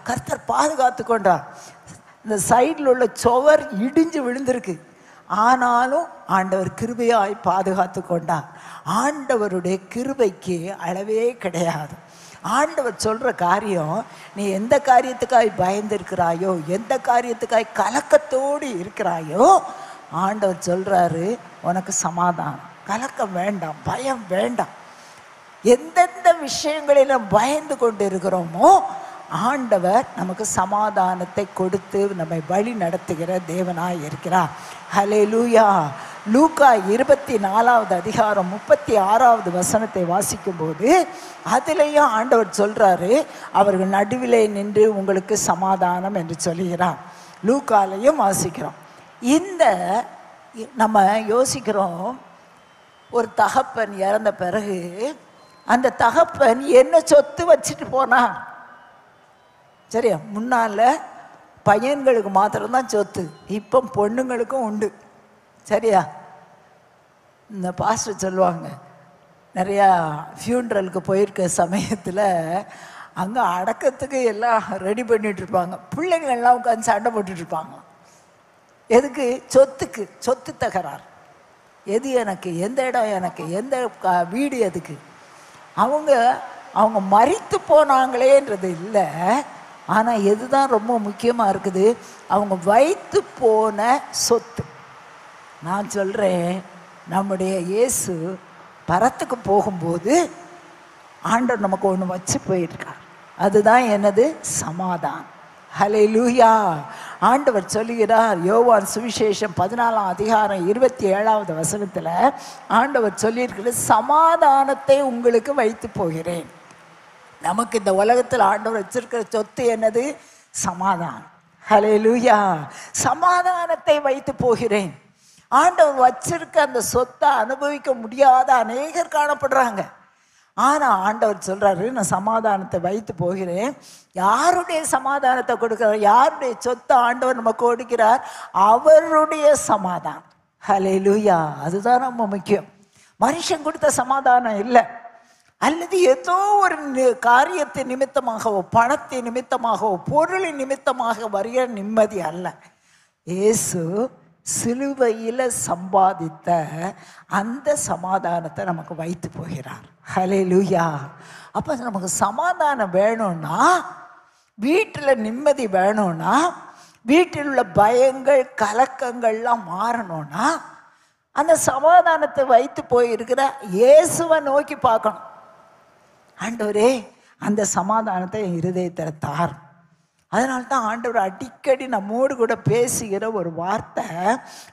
கர்த்தர் பாதுகாத்து கொண்டார். இந்த சைடில் உள்ள சுவர் இடிஞ்சு விழுந்திருக்கு. ஆனாலும் ஆண்டவர் கிருபையாய் பாதுகாத்து கொண்டார். ஆண்டவருடைய கிருபைக்கு அளவே கிடையாது. ஆண்டவர் சொல்கிற காரியம் நீ எந்த காரியத்துக்காய் பயந்திருக்கிறாயோ எந்த காரியத்துக்காய் கலக்கத்தோடு இருக்கிறாயோ ஆண்டவர் சொல்கிறாரு உனக்கு சமாதானம். கலக்கம் வேண்டாம் பயம் வேண்டாம். எந்தெந்த விஷயங்களில் பயந்து கொண்டு இருக்கிறோமோ ஆண்டவர் நமக்கு சமாதானத்தை கொடுத்து நம்மை வழி நடத்துகிற தேவனாக இருக்கிறார். ஹலே லூயா லூக்கா இருபத்தி நாலாவது அதிகாரம் முப்பத்தி ஆறாவது வசனத்தை வாசிக்கும்போது அதிலேயும் ஆண்டவர் சொல்கிறாரு அவர்கள் நடுவிலே நின்று உங்களுக்கு சமாதானம் என்று சொல்கிறார் லூக்காலையும் வாசிக்கிறோம். இந்த நம்ம யோசிக்கிறோம் ஒரு தகப்பன் இறந்த பிறகு அந்த தகப்பன் என்ன சொத்து வச்சுட்டு போனான்? சரியா முன்னால் பையன்களுக்கு மாத்திரம்தான் சொத்து. இப்போ பொண்ணுங்களுக்கும் உண்டு. சரியா? இந்த பாஸ்டர் சொல்லுவாங்க நிறையா ஃபியூன்ரலுக்கு போயிருக்க சமயத்தில் அங்கே அடக்கத்துக்கு எல்லாம் ரெடி பண்ணிகிட்ருப்பாங்க பிள்ளைங்கள்லாம் உட்காந்து சண்டை போட்டுட்ருப்பாங்க எதுக்கு? சொத்துக்கு சொத்து தகராறு. எது எனக்கு எந்த இடம் எனக்கு எந்த வீடு எதுக்கு? அவங்க அவங்க மறித்து போனாங்களேன்றது இல்லை. ஆனால் எதுதான் ரொம்ப முக்கியமாக இருக்குது? அவங்க வைத்து போன சொத்து. நான் சொல்கிறேன் நம்முடைய இயேசு பரத்துக்கு போகும்போது ஆண்டவர் நமக்கு ஒன்று வச்சு போயிருக்கார். அதுதான் என்னது? சமாதான் ஹலே லூயா ஆண்டவர் சொல்லுகிறார் யோவான் சுவிசேஷம் பதினாலாம் அதிகாரம் இருபத்தி ஏழாவது வசனத்தில் ஆண்டவர் சொல்லியிருக்கிற சமாதானத்தை உங்களுக்கு வைத்து போகிறேன். நமக்கு இந்த உலகத்தில் ஆண்டவர் வச்சிருக்கிற சொத்து என்னது? சமாதானம். ஹலே லூயா சமாதானத்தை வைத்து போகிறேன். ஆண்டவர் வச்சிருக்க அந்த சொத்தை அனுபவிக்க முடியாத அநேகர் காணப்படுறாங்க. ஆனால் ஆண்டவர் சொல்கிறாரு நான் சமாதானத்தை வைத்து போகிறேன். யாருடைய சமாதானத்தை கொடுக்கிறார்? யாருடைய சொத்தை ஆண்டவர் நம்ம கொடுக்கிறார்? அவருடைய சமாதானம். ஹலே லூயா அதுதான் ரொம்ப முக்கியம். மனுஷன் கொடுத்த சமாதானம் இல்லை. அல்லது ஏதோ ஒரு நி- காரியத்தை நிமித்தமாகவோ பணத்தை நிமித்தமாகவோ பொருளின் நிமித்தமாக வருகிற நிம்மதி அல்ல. இயேசு சிலுவையில் சம்பாதித்த அந்த சமாதானத்தை நமக்கு வைத்து போகிறார். ஹலே லூயா அப்போ நமக்கு சமாதானம் வேணும்னா வீட்டில் நிம்மதி வேணும்னா வீட்டில் உள்ள பயங்கள் கலக்கங்கள்லாம் மாறணும்னா அந்த சமாதானத்தை வைத்து போயிருக்கிற இயேசுவை நோக்கி பார்க்கணும். ஆண்டவரே அந்த சமாதானத்தை என் இருதயத்தில் தார். அதனால்தான் ஆண்டவர் அடிக்கடி நம்மோடு கூட பேசுகிற ஒரு வார்த்தை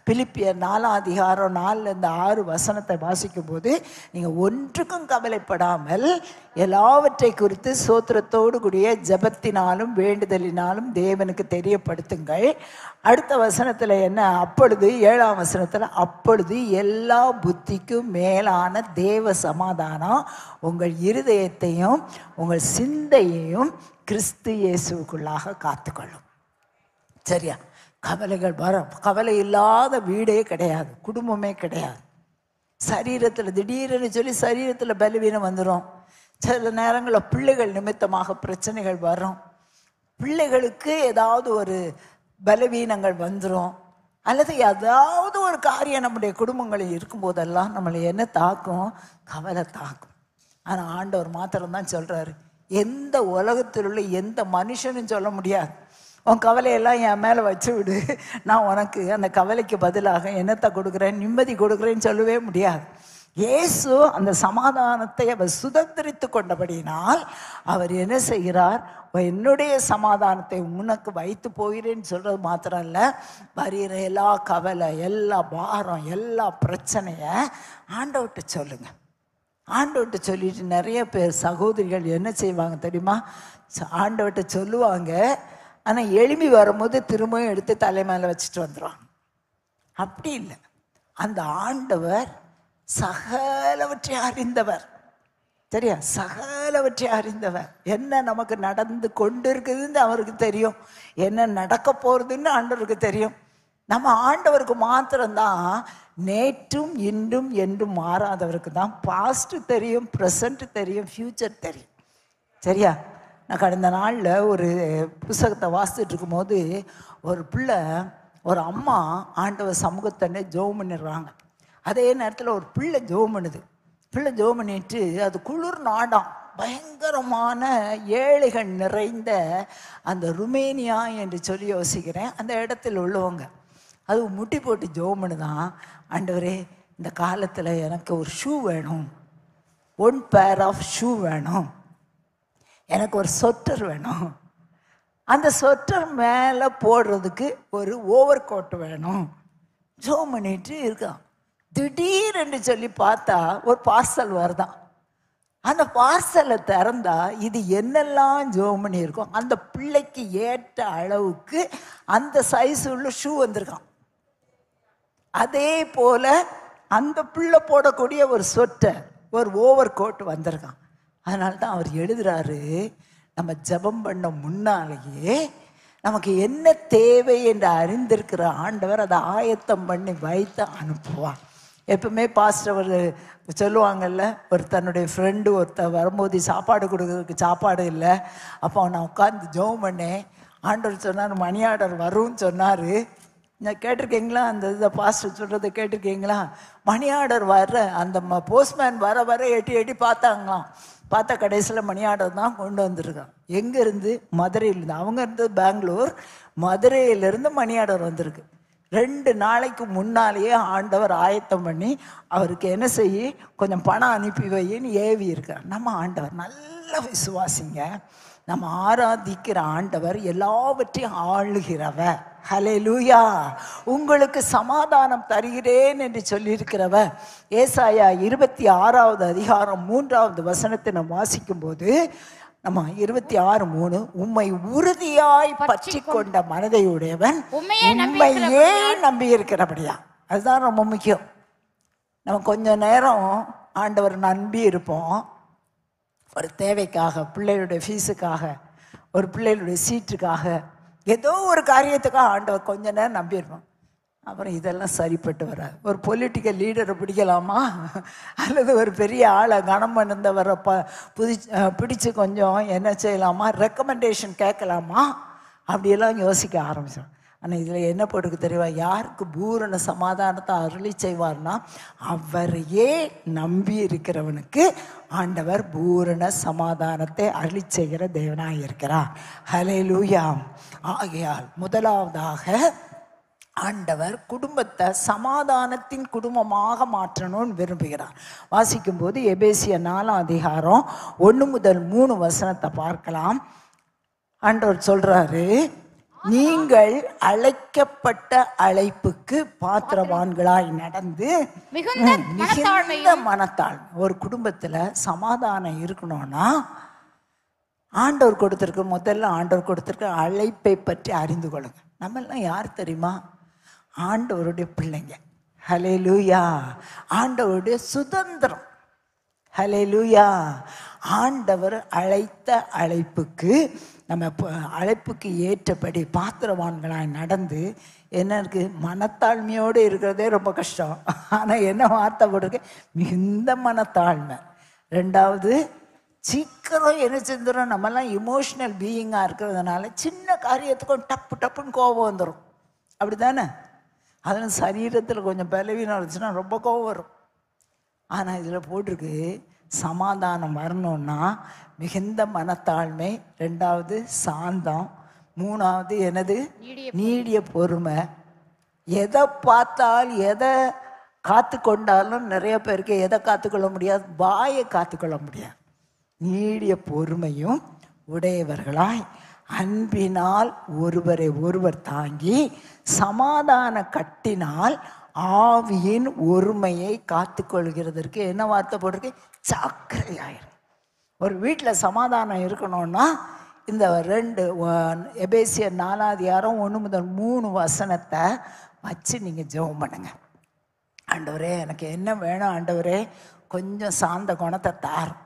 பிலிப்பியர் நாலாம் அதிகாரம் நாலுலேருந்து ஆறு வசனத்தை வாசிக்கும் போது நீங்கள் ஒன்றுக்கும் கவலைப்படாமல் எல்லாவற்றை குறித்து சோத்திரத்தோடு கூடிய ஜெபத்தினாலும் வேண்டுதலினாலும் தேவனுக்கு தெரியப்படுத்துங்கள். அடுத்த வசனத்தில் என்ன? அப்பொழுது ஏழாம் வசனத்தில் அப்பொழுது எல்லா புத்திக்கும் மேலான தேவ சமாதானம் உங்கள் இருதயத்தையும் உங்கள் சிந்தையையும் கிறிஸ்து இயேசுக்குள்ளாக காத்துக்கொள்ளும். சரியா? கவலைகள் வரும் கவலை இல்லாத வீடே கிடையாது குடும்பமே கிடையாது. சரீரத்தில் திடீர்னு சொல்லி சரீரத்தில் பலவீனம் வந்துடும் சில நேரங்களில் பிள்ளைகள் நிமித்தமாக பிரச்சனைகள் வரும். பிள்ளைகளுக்கு ஏதாவது ஒரு பலவீனங்கள் வந்துடும் அல்லது ஏதாவது ஒரு காரியம் நம்முடைய குடும்பங்களில் இருக்கும்போதெல்லாம் நம்மளை என்ன தாக்கும்? கவலை தாக்கும். ஆனால் ஆண்டவர் மாத்திரம்தான் சொல்கிறாரு எந்த உலகத்தில் உள்ள எந்த மனுஷனும் சொல்ல முடியாது. உன் கவலையெல்லாம் என் மேலே வச்சு விடு. நான் உனக்கு அந்த கவலைக்கு பதிலாக என்னத்தை கொடுக்குறேன்? நிம்மதி கொடுக்குறேன்னு சொல்லவே முடியாது. இயேசு அந்த சமாதானத்தை அவர் சுதந்திரித்து கொண்டபடியினால் அவர் என்ன செய்கிறார்? என்னுடைய சமாதானத்தை உனக்கு வைத்து போகிறேன்னு சொல்றது மாத்திரம் இல்லை வருகிற எல்லா கவலை எல்லா பாரம் எல்லா பிரச்சனையை ஆண்டவர்கிட்ட சொல்லுங்க. ஆண்டவர்கிட்ட சொல்லிட்டு நிறைய பேர் சகோதரிகள் என்ன செய்வாங்க தெரியுமா? ச- ஆண்டவர்கிட்ட சொல்லுவாங்க. ஆனால் எளிமை வரும்போது திரும்பவும் எடுத்து தலை மேலே வச்சுட்டு வந்துடுவாங்க அப்படி இல்லை. அந்த ஆண்டவர் சகலவற்றை அறிந்தவர். சரியா? சகலவற்றை அறிந்தவர். என்ன நமக்கு நடந்து கொண்டு இருக்குதுன்னு அவருக்கு தெரியும். என்ன நடக்க போகிறதுன்னு ஆண்டவருக்கு தெரியும். நம்ம ஆண்டவருக்கு மாத்திரம்தான் நேற்றும் இன்றும் என்றும் மாறாதவருக்கு தான். பாஸ்ட் தெரியும் ப்ரெசண்ட் தெரியும் ஃப்யூச்சர் தெரியும். சரியா? நான் கடந்த நாளில் ஒரு புஸ்தகத்தை வாசிச்சுட்டு இருக்கும்போது ஒரு பிள்ளை ஒரு அம்மா ஆண்டவர் சமூகத்தன்னே ஜோம் பண்ணிடுறாங்க. அதே நேரத்தில் ஒரு பிள்ளை ஜோம் பண்ணுது பிள்ளை ஜோம் பண்ணிட்டு அது குளிர் நாடாம். பயங்கரமான ஏழைகள் நிறைந்த அந்த ருமேனியா என்று சொல்லி யோசிக்கிறேன். அந்த இடத்துல உள்ளவங்க. அது முட்டி போட்டு ஜோம் பண்ணுதான் ஆண்டவரே இந்த காலத்தில் எனக்கு ஒரு ஷூ வேணும். ஒன் பேர் ஆஃப் ஷூ வேணும். எனக்கு ஒரு சொட்டர் வேணும். அந்த சொட்டர் மேலே போடுறதுக்கு ஒரு ஓவர் கோட் வேணும். ஜோம் பண்ணிட்டு இருக்கான். திடீர்னு சொல்லி பார்த்தா ஒரு பார்சல் வருதான் அந்த பார்சலை திறந்தா இது என்னெல்லாம் ஜோம் பண்ணியிருக்கோம் அந்த பிள்ளைக்கு ஏற்ற அளவுக்கு அந்த சைஸ் உள்ள ஷூ வந்திருக்கான். அதே போல அந்த பிள்ளை போடக்கூடிய ஒரு சொட்டை ஒரு ஓவர் கோட் வந்திருக்கான். அதனால தான் அவர் எழுதுறாரு நம்ம ஜெபம் பண்ண முன்னாலேயே நமக்கு என்ன தேவை என்று அறிந்திருக்கிற ஆண்டவர் அதை ஆயத்தம் பண்ணி வைத்து அனுப்புவார். எப்பவுமே பாஸ்டர் அவர் சொல்லுவாங்கல்ல ஒரு தன்னுடைய ஃப்ரெண்டு ஒருத்தர் வரும்போது சாப்பாடு கொடுக்கறதுக்கு சாப்பாடு இல்லை. அப்போ நான் உட்காந்து ஜெபம் பண்ணேன். ஆண்டவர் சொன்னார் மணி ஆர்டர் வரும்னு சொன்னார். நான் கேட்டிருக்கீங்களா? அந்த இதை பாஸ்டர் சொல்கிறத கேட்டிருக்கீங்களா? மணி ஆர்டர் வர அந்த ம போஸ்ட்மேன் வர வர எட்டி எட்டி பார்த்தாங்களாம். பார்த்தா கடைசியில் மணி ஆர்டர் தான் கொண்டு வந்திருக்கான். எங்கேருந்து மதுரையிலேருந்து. அவங்க இருந்தது பெங்களூர். மதுரையிலேருந்து மணி ஆர்டர் வந்திருக்கு. ரெண்டு நாளைக்கு முன்னாலேயே ஆண்டவர் ஆயத்தம் பண்ணி அவருக்கு என்ன செய்ய கொஞ்சம் பணம் அனுப்பி வையின்னு ஏவி இருக்கார். நம்ம ஆண்டவர் நல்ல விசுவாசிங்க. நம்ம ஆராதிக்கிற ஆண்டவர் எல்லாவற்றையும் ஆளுகிறவர். லூயா உங்களுக்கு சமாதானம் தருகிறேன் என்று சொல்லியிருக்கிறவர் ஏசாயா இருபத்தி ஆறாவது அதிகாரம் மூன்றாவது வசனத்தை நம்ம வாசிக்கும்போது நம்ம இருபத்தி ஆறு மூணு. உம்மை உறுதியாய் பற்றி கொண்ட மனதை உடையவன் உண்மையே நம்பி இருக்கிறபடியா அதுதான் ரொம்ப முக்கியம். நம்ம கொஞ்ச நேரம் ஆண்டவர் நம்பி இருப்போம். ஒரு தேவைக்காக பிள்ளைகளுடைய ஃபீஸுக்காக ஒரு பிள்ளைகளுடைய சீட்டுக்காக ஏதோ ஒரு காரியத்துக்காக ஆண்டவர் கொஞ்ச நேரம் நம்பியிருப்போம். அப்புறம் இதெல்லாம் சரிப்பட்டு வராது ஒரு பொலிட்டிக்கல் லீடரை பிடிக்கலாமா? அல்லது ஒரு பெரிய ஆளை கனம் பண்ணிருந்தவரை ப புதி பிடிச்சு கொஞ்சம் என்ன செய்யலாமா? ரெக்கமெண்டேஷன் கேட்கலாமா? அப்படியெல்லாம் யோசிக்க ஆரம்பிச்சோம். ஆனால் இதில் என்ன போட்டுக்கு தெரியுமா? யாருக்கு பூரண சமாதானத்தை அருளி செய்வார்னா அவரையே நம்பி இருக்கிறவனுக்கு ஆண்டவர் பூரண சமாதானத்தை அருளி செய்கிற தேவனாக இருக்கிறார். ஹலே லூயாம் ஆகையால் முதலாவதாக ஆண்டவர் குடும்பத்தை சமாதானத்தின் குடும்பமாக மாற்றணும்னு விரும்புகிறார். வாசிக்கும்போது எபேசிய நாலாம் அதிகாரம் ஒன்று முதல் மூணு வசனத்தை பார்க்கலாம். ஆண்டவர் சொல்றாரு நீங்கள் அழைக்கப்பட்ட அழைப்புக்கு பாத்திரவான்களாய் நடந்து மிகுந்த மனத்தாழ்மை ஒரு குடும்பத்துல சமாதானம் இருக்கணும்னா ஆண்டவர் கொடுத்திருக்க முதல்ல ஆண்டவர் கொடுத்திருக்க அழைப்பை பற்றி அறிந்து கொள்ளுங்க. நம்ம எல்லாம் யார் தெரியுமா? ஆண்டவருடைய பிள்ளைங்க. ஹலே லூயா ஆண்டவருடைய சுதந்திரம். ஹலே லூயா ஆண்டவர் அழைத்த அழைப்புக்கு நம்ம அழைப்புக்கு ஏற்றபடி பாத்திரவான்களாய் நடந்து என்ன இருக்கு மனத்தாழ்மையோடு இருக்கிறதே ரொம்ப கஷ்டம். ஆனால் என்ன வார்த்தை போட்டிருக்கு? மிகுந்த மனத்தாழ்மை. ரெண்டாவது சீக்கிரம் என்ன செஞ்சிடும் நம்மலாம் இமோஷனல் பீயிங்காக இருக்கிறதுனால சின்ன காரியத்துக்கும் டப்பு டப்புன்னு கோபம் வந்துடும் அப்படி தானே அதில் சரீரத்தில் கொஞ்சம் பலவீனம் இருந்துச்சுன்னா ரொம்ப கோபம் வரும். ஆனால் இதில் போட்டிருக்கு சமாதானம் வரணும்னா மிகுந்த மனத்தாழ்மை ரெண்டாவது சாந்தம் மூணாவது என்னது? நீடிய பொறுமை. எதை பார்த்தால் எதை காத்து கொண்டாலும் நிறைய பேருக்கு எதை காத்துக்கொள்ள முடியாது வாயை காத்துக்கொள்ள முடியாது. நீடிய பொறுமையும் உடையவர்களாய் அன்பினால் ஒருவரை ஒருவர் தாங்கி சமாதான கட்டினால் ஆவியின் ஒருமையை காத்துக்கொள்கிறதற்கு என்ன வார்த்தை போட்டிருக்கு? ஜாக்கிரதையாயிரும் ஒரு வீட்டில் சமாதானம் இருக்கணும்னா இந்த ரெண்டு எபேசிய எபேசியர் நாலாதிகாரம் ஒன்று முதல் மூணு வசனத்தை வச்சு நீங்கள் ஜெபம் பண்ணுங்க. ஆண்டவரே எனக்கு என்ன வேணும் ஆண்டவரே? கொஞ்சம் சாந்த குணத்தை தாரும்.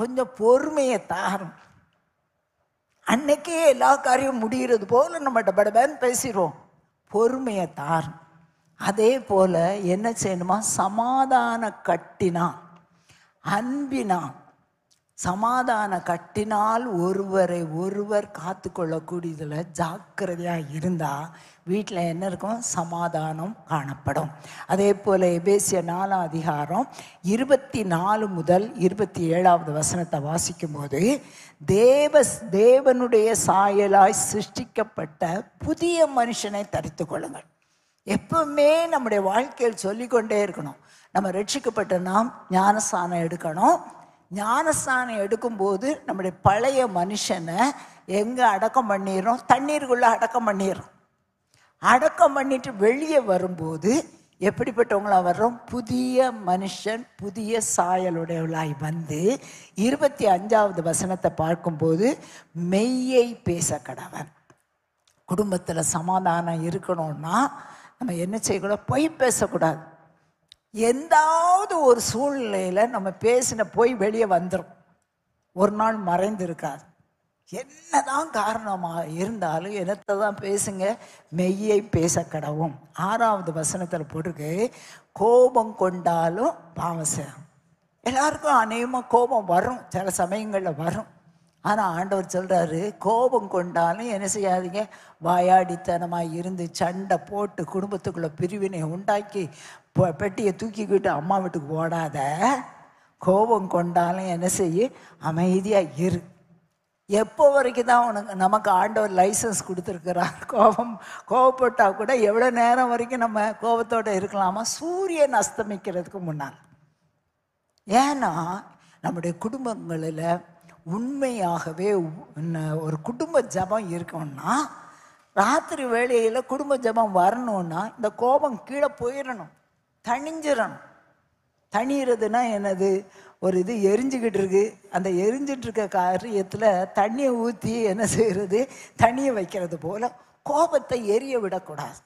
கொஞ்சம் பொறுமையை தாரும். அன்னைக்கே எல்லா காரியம் முடிகிறது போல நம்ம டபடபன்னு பேசிடுவோம். பொறுமையை தார். அதே போல் என்ன செய்யணுமா? சமாதான கட்டினா அன்பினா சமாதான கட்டினால் ஒருவரை ஒருவர் காத்து கொள்ளக்கூடியதில் ஜாக்கிரதையாக இருந்தால் வீட்டில் என்ன இருக்கும்? சமாதானம் காணப்படும். அதே போல் எபேசிய நாலாம் அதிகாரம் இருபத்தி நாலு முதல் இருபத்தி ஏழாவது வசனத்தை வாசிக்கும்போது தேவ தேவனுடைய சாயலாய் சிருஷ்டிக்கப்பட்ட புதிய மனுஷனை தரித்து கொள்ளுங்கள். எப்பவுமே நம்முடைய வாழ்க்கையில் சொல்லிக்கொண்டே இருக்கணும். நம்ம ரட்சிக்கப்பட்ட நாம் ஞானஸ்தானம் எடுக்கணும். ஞானஸ்தானம் எடுக்கும்போது நம்முடைய பழைய மனுஷனை எங்கே அடக்கம் பண்ணிடுறோம்? தண்ணீருக்குள்ளே அடக்கம் பண்ணிடுறோம். அடக்கம் பண்ணிட்டு வெளியே வரும்போது எப்படிப்பட்டவங்களா வர்றோம்? புதிய மனுஷன் புதிய சாயலுடையவளாய் வந்து இருபத்தி அஞ்சாவது வசனத்தை பார்க்கும்போது மெய்யை பேச கடவன் குடும்பத்தில் சமாதானம் இருக்கணும்னா நம்ம என்ன செய்யக்கூடாது? பொய் பேசக்கூடாது. எந்தாவது ஒரு சூழ்நிலையில் நம்ம பேசின போய் வெளியே வந்துடும் ஒரு நாள் மறைந்து இருக்காது என்னதான் காரணமாக இருந்தாலும் என்னத்தை தான் பேசுங்க? மெய்யை பேச கடவும் ஆறாவது வசனத்தில் போட்டிருக்கு கோபம் கொண்டாலும் பாவம் செய்யும் எல்லாருக்கும் அநேகமாக கோபம் வரும். சில சமயங்களில் வரும். ஆனால் ஆண்டவர் சொல்கிறாரு கோபம் கொண்டாலும் என்ன செய்யாதீங்க? வாயாடித்தனமாக இருந்து சண்டை போட்டு குடும்பத்துக்குள்ளே பிரிவினை உண்டாக்கி பெட்டியை தூக்கிக்கிட்டு அம்மா வீட்டுக்கு ஓடாத. கோபம் கொண்டாலும் என்ன செய்ய? அமைதியாக இரு. எப்போ வரைக்கும் தான் உனக்கு நமக்கு ஆண்டவர் லைசன்ஸ் கொடுத்துருக்கிறார். கோபம் கோபப்பட்டால் கூட எவ்வளோ நேரம் வரைக்கும் நம்ம கோபத்தோட இருக்கலாமா? சூரியன் அஸ்தமிக்கிறதுக்கு முன்னால். ஏன்னா நம்முடைய குடும்பங்களில் உண்மையாகவே ஒரு குடும்ப ஜபம் இருக்கணும்னா ராத்திரி வேளையில் குடும்ப ஜபம் வரணும்னா இந்த கோபம் கீழே போயிடணும் தணிஞ்சிடணும் தணிகிறதுனா என்னது? ஒரு இது எரிஞ்சுக்கிட்டு இருக்கு. அந்த எரிஞ்சிட்டு இருக்க காரியத்தில் தண்ணியை ஊற்றி என்ன செய்கிறது தண்ணியை வைக்கிறது போல கோபத்தை எரிய விடக்கூடாது.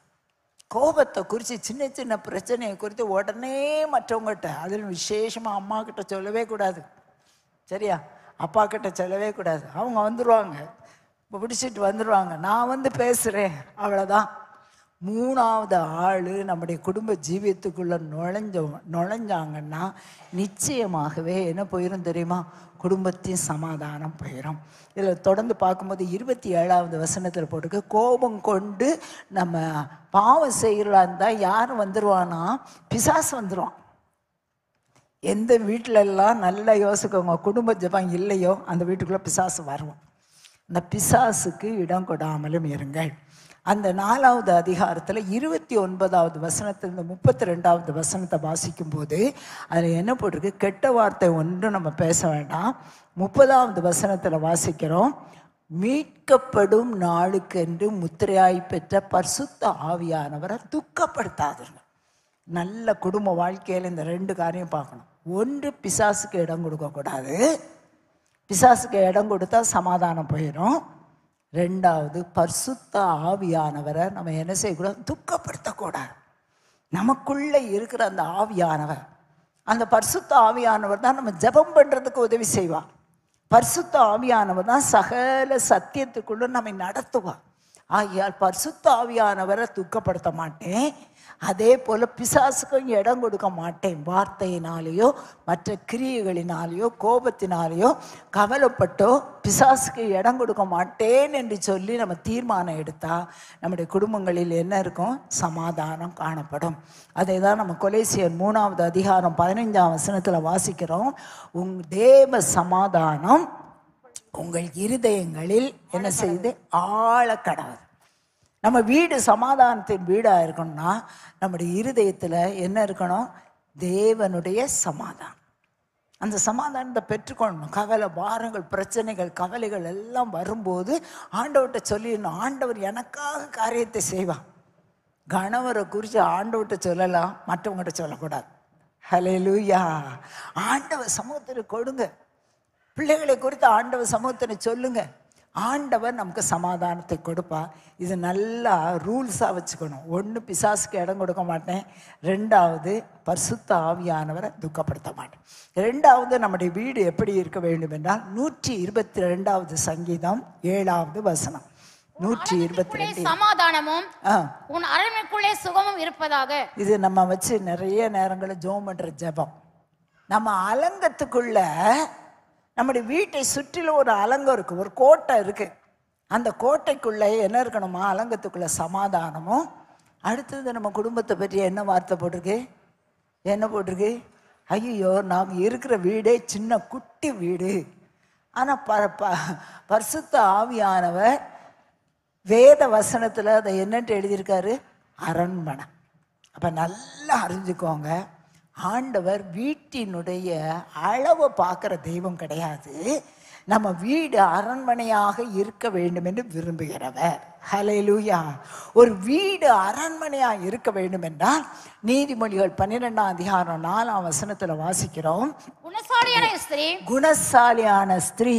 கோபத்தை குறித்து சின்ன சின்ன பிரச்சனையை குறித்து உடனே மற்றவங்ககிட்ட அதில் விசேஷமாக அம்மா கிட்ட சொல்லவே கூடாது. சரியா? அப்பா கிட்ட செல்லவே கூடாது. அவங்க வந்துடுவாங்க இப்போ பிடிச்சிட்டு வந்துடுவாங்க நான் வந்து பேசுகிறேன் அவ்வளோதான் மூணாவது ஆள் நம்முடைய குடும்ப ஜீவியத்துக்குள்ளே நுழைஞ்ச நுழைஞ்சாங்கன்னா நிச்சயமாகவே என்ன போயிடும் தெரியுமா? குடும்பத்தையும் சமாதானம் போயிடும் இதில் தொடர்ந்து பார்க்கும்போது இருபத்தி ஏழாவது வசனத்தில் போட்டுக்க கோபம் கொண்டு நம்ம பாவம் செய்கிறதா இருந்தால் யார் வந்துடுவானா பிசாசு வந்துடுவான் எந்த வீட்டிலெல்லாம் நல்லா யோசிக்கவங்க குடும்ப ஜெபம் இல்லையோ அந்த வீட்டுக்குள்ளே பிசாசு வரும் அந்த பிசாசுக்கு இடம் கொடாமலும் இருங்கள். அந்த நாலாவது அதிகாரத்தில் இருபத்தி ஒன்பதாவது வசனத்திலிருந்து முப்பத்தி ரெண்டாவது வசனத்தை வாசிக்கும்போது அதில் என்ன போட்டிருக்கு? கெட்ட வார்த்தை ஒன்றும் நம்ம பேச வேண்டாம். முப்பதாவது வசனத்தில் வாசிக்கிறோம். மீட்கப்படும் நாளுக்கென்று முத்திரையாய் பெற்ற பரிசுத்த ஆவியானவரை துக்கப்படுத்தாதீர்கள். நல்ல குடும்ப வாழ்க்கையில் இந்த ரெண்டு காரியம் பார்க்கணும். ஒன்று பிசாசுக்கு இடம் கொடுக்கக்கூடாது. பிசாசுக்கு இடம் கொடுத்தா சமாதானம் போயிடும் ரெண்டாவது பரிசுத்த ஆவியானவரை நம்ம என்ன செய்யக்கூடாது? துக்கப்படுத்தக்கூடாது. நமக்குள்ளே இருக்கிற அந்த ஆவியானவர் அந்த பரிசுத்த ஆவியானவர் தான் நம்ம ஜெபம் பண்ணுறதுக்கு உதவி செய்வார். பரிசுத்த ஆவியானவர் தான் சகல சத்தியத்துக்குள்ள நம்மை நடத்துவார். ஆகியால் பரிசுத்த ஆவியானவரை துக்கப்படுத்த மாட்டேன். அதே போல பிசாசுக்கும் இடம் கொடுக்க மாட்டேன். வார்த்தையினாலேயோ மற்ற கிரியைகளினாலேயோ கோபத்தினாலேயோ கவலைப்பட்டோ பிசாசுக்கு இடம் கொடுக்க மாட்டேன் என்று சொல்லி நம்ம தீர்மானம் எடுத்தா நம்முடைய குடும்பங்களில் என்ன இருக்கும்? சமாதானம் காணப்படும். அதை தான் நம்ம கொலேசியர் மூணாவது அதிகாரம் பதினைஞ்சாம் வசனத்தில் வாசிக்கிறோம். உங் தேவ சமாதானம் உங்கள் இருதயங்களில் என்ன செய்து ஆழக்கடவுது. நம்ம வீடு சமாதானத்தின் வீடாக இருக்கணும்னா நம்முடைய இருதயத்தில் என்ன இருக்கணும்? தேவனுடைய சமாதானம். அந்த சமாதானத்தை பெற்றுக்கொள்ளணும். கவலை பாரங்கள் பிரச்சனைகள் கவலைகள் எல்லாம் வரும்போது ஆண்டவர்கிட்ட சொல்லிடணும். ஆண்டவர் எனக்காக காரியத்தை செய்வான் கணவரை குறித்து ஆண்டவர்கிட்ட சொல்லலாம் மற்றவங்ககிட்ட சொல்லக்கூடாது. ஹலே லூயா ஆண்டவர் சமூகத்தில் கொடுங்க. பிள்ளைகளை குறித்து ஆண்டவர் சமூகத்தினை சொல்லுங்கள் ஆண்டவர் நமக்கு சமாதானத்தை கொடுப்பா. இது நல்லா ரூல்ஸாக வச்சுக்கணும். ஒன்று பிசாசுக்கு இடம் கொடுக்க மாட்டேன். ரெண்டாவது பரிசுத்த ஆவியானவரை துக்கப்படுத்த மாட்டேன். ரெண்டாவது நம்முடைய வீடு எப்படி இருக்க வேண்டும் என்றால் நூற்றி இருபத்தி ரெண்டாவது சங்கீதம் ஏழாவது வசனம். நூற்றி இருபத்தி ரெண்டு. சமாதானமும் உன் அரண்மைக்குள்ளே சுகமும் இருப்பதாக. இது நம்ம வச்சு நிறைய நேரங்களில் ஜோம் பண்ற ஜெபம். நம்ம அலங்கத்துக்குள்ள நம்முடைய வீட்டை சுற்றிலும் ஒரு அலங்கம் இருக்குது ஒரு கோட்டை இருக்குது அந்த கோட்டைக்குள்ளே என்ன இருக்கணுமா? அலங்கத்துக்குள்ளே சமாதானமும். அடுத்தது நம்ம குடும்பத்தை பற்றி என்ன வார்த்தை போட்டிருக்கு? என்ன போட்டிருக்கு? ஐயோ நாம் இருக்கிற வீடே சின்ன குட்டி வீடு. ஆனால் ப ப பரிசுத்த ஆவியானவர் வேத வசனத்தில் அதை என்னன்ட்டு எழுதியிருக்காரு? அரண்மனை. அப்போ நல்லா அறிஞ்சுக்கோங்க. ஆண்டவர் வீட்டினுடைய அளவை பார்க்குற தெய்வம் கிடையாது. நம்ம வீடு அரண்மனையாக இருக்க வேண்டும் என்று விரும்புகிறவர். ஹalleluya ஒரு வீடு அரண்மனையாக இருக்க வேண்டும் என்றால் நீதிமொழிகள் பன்னிரெண்டாம் அதிகாரம் நாலாம் வசனத்துல வாசிக்கிறோம். குணசாலியான ஸ்திரீ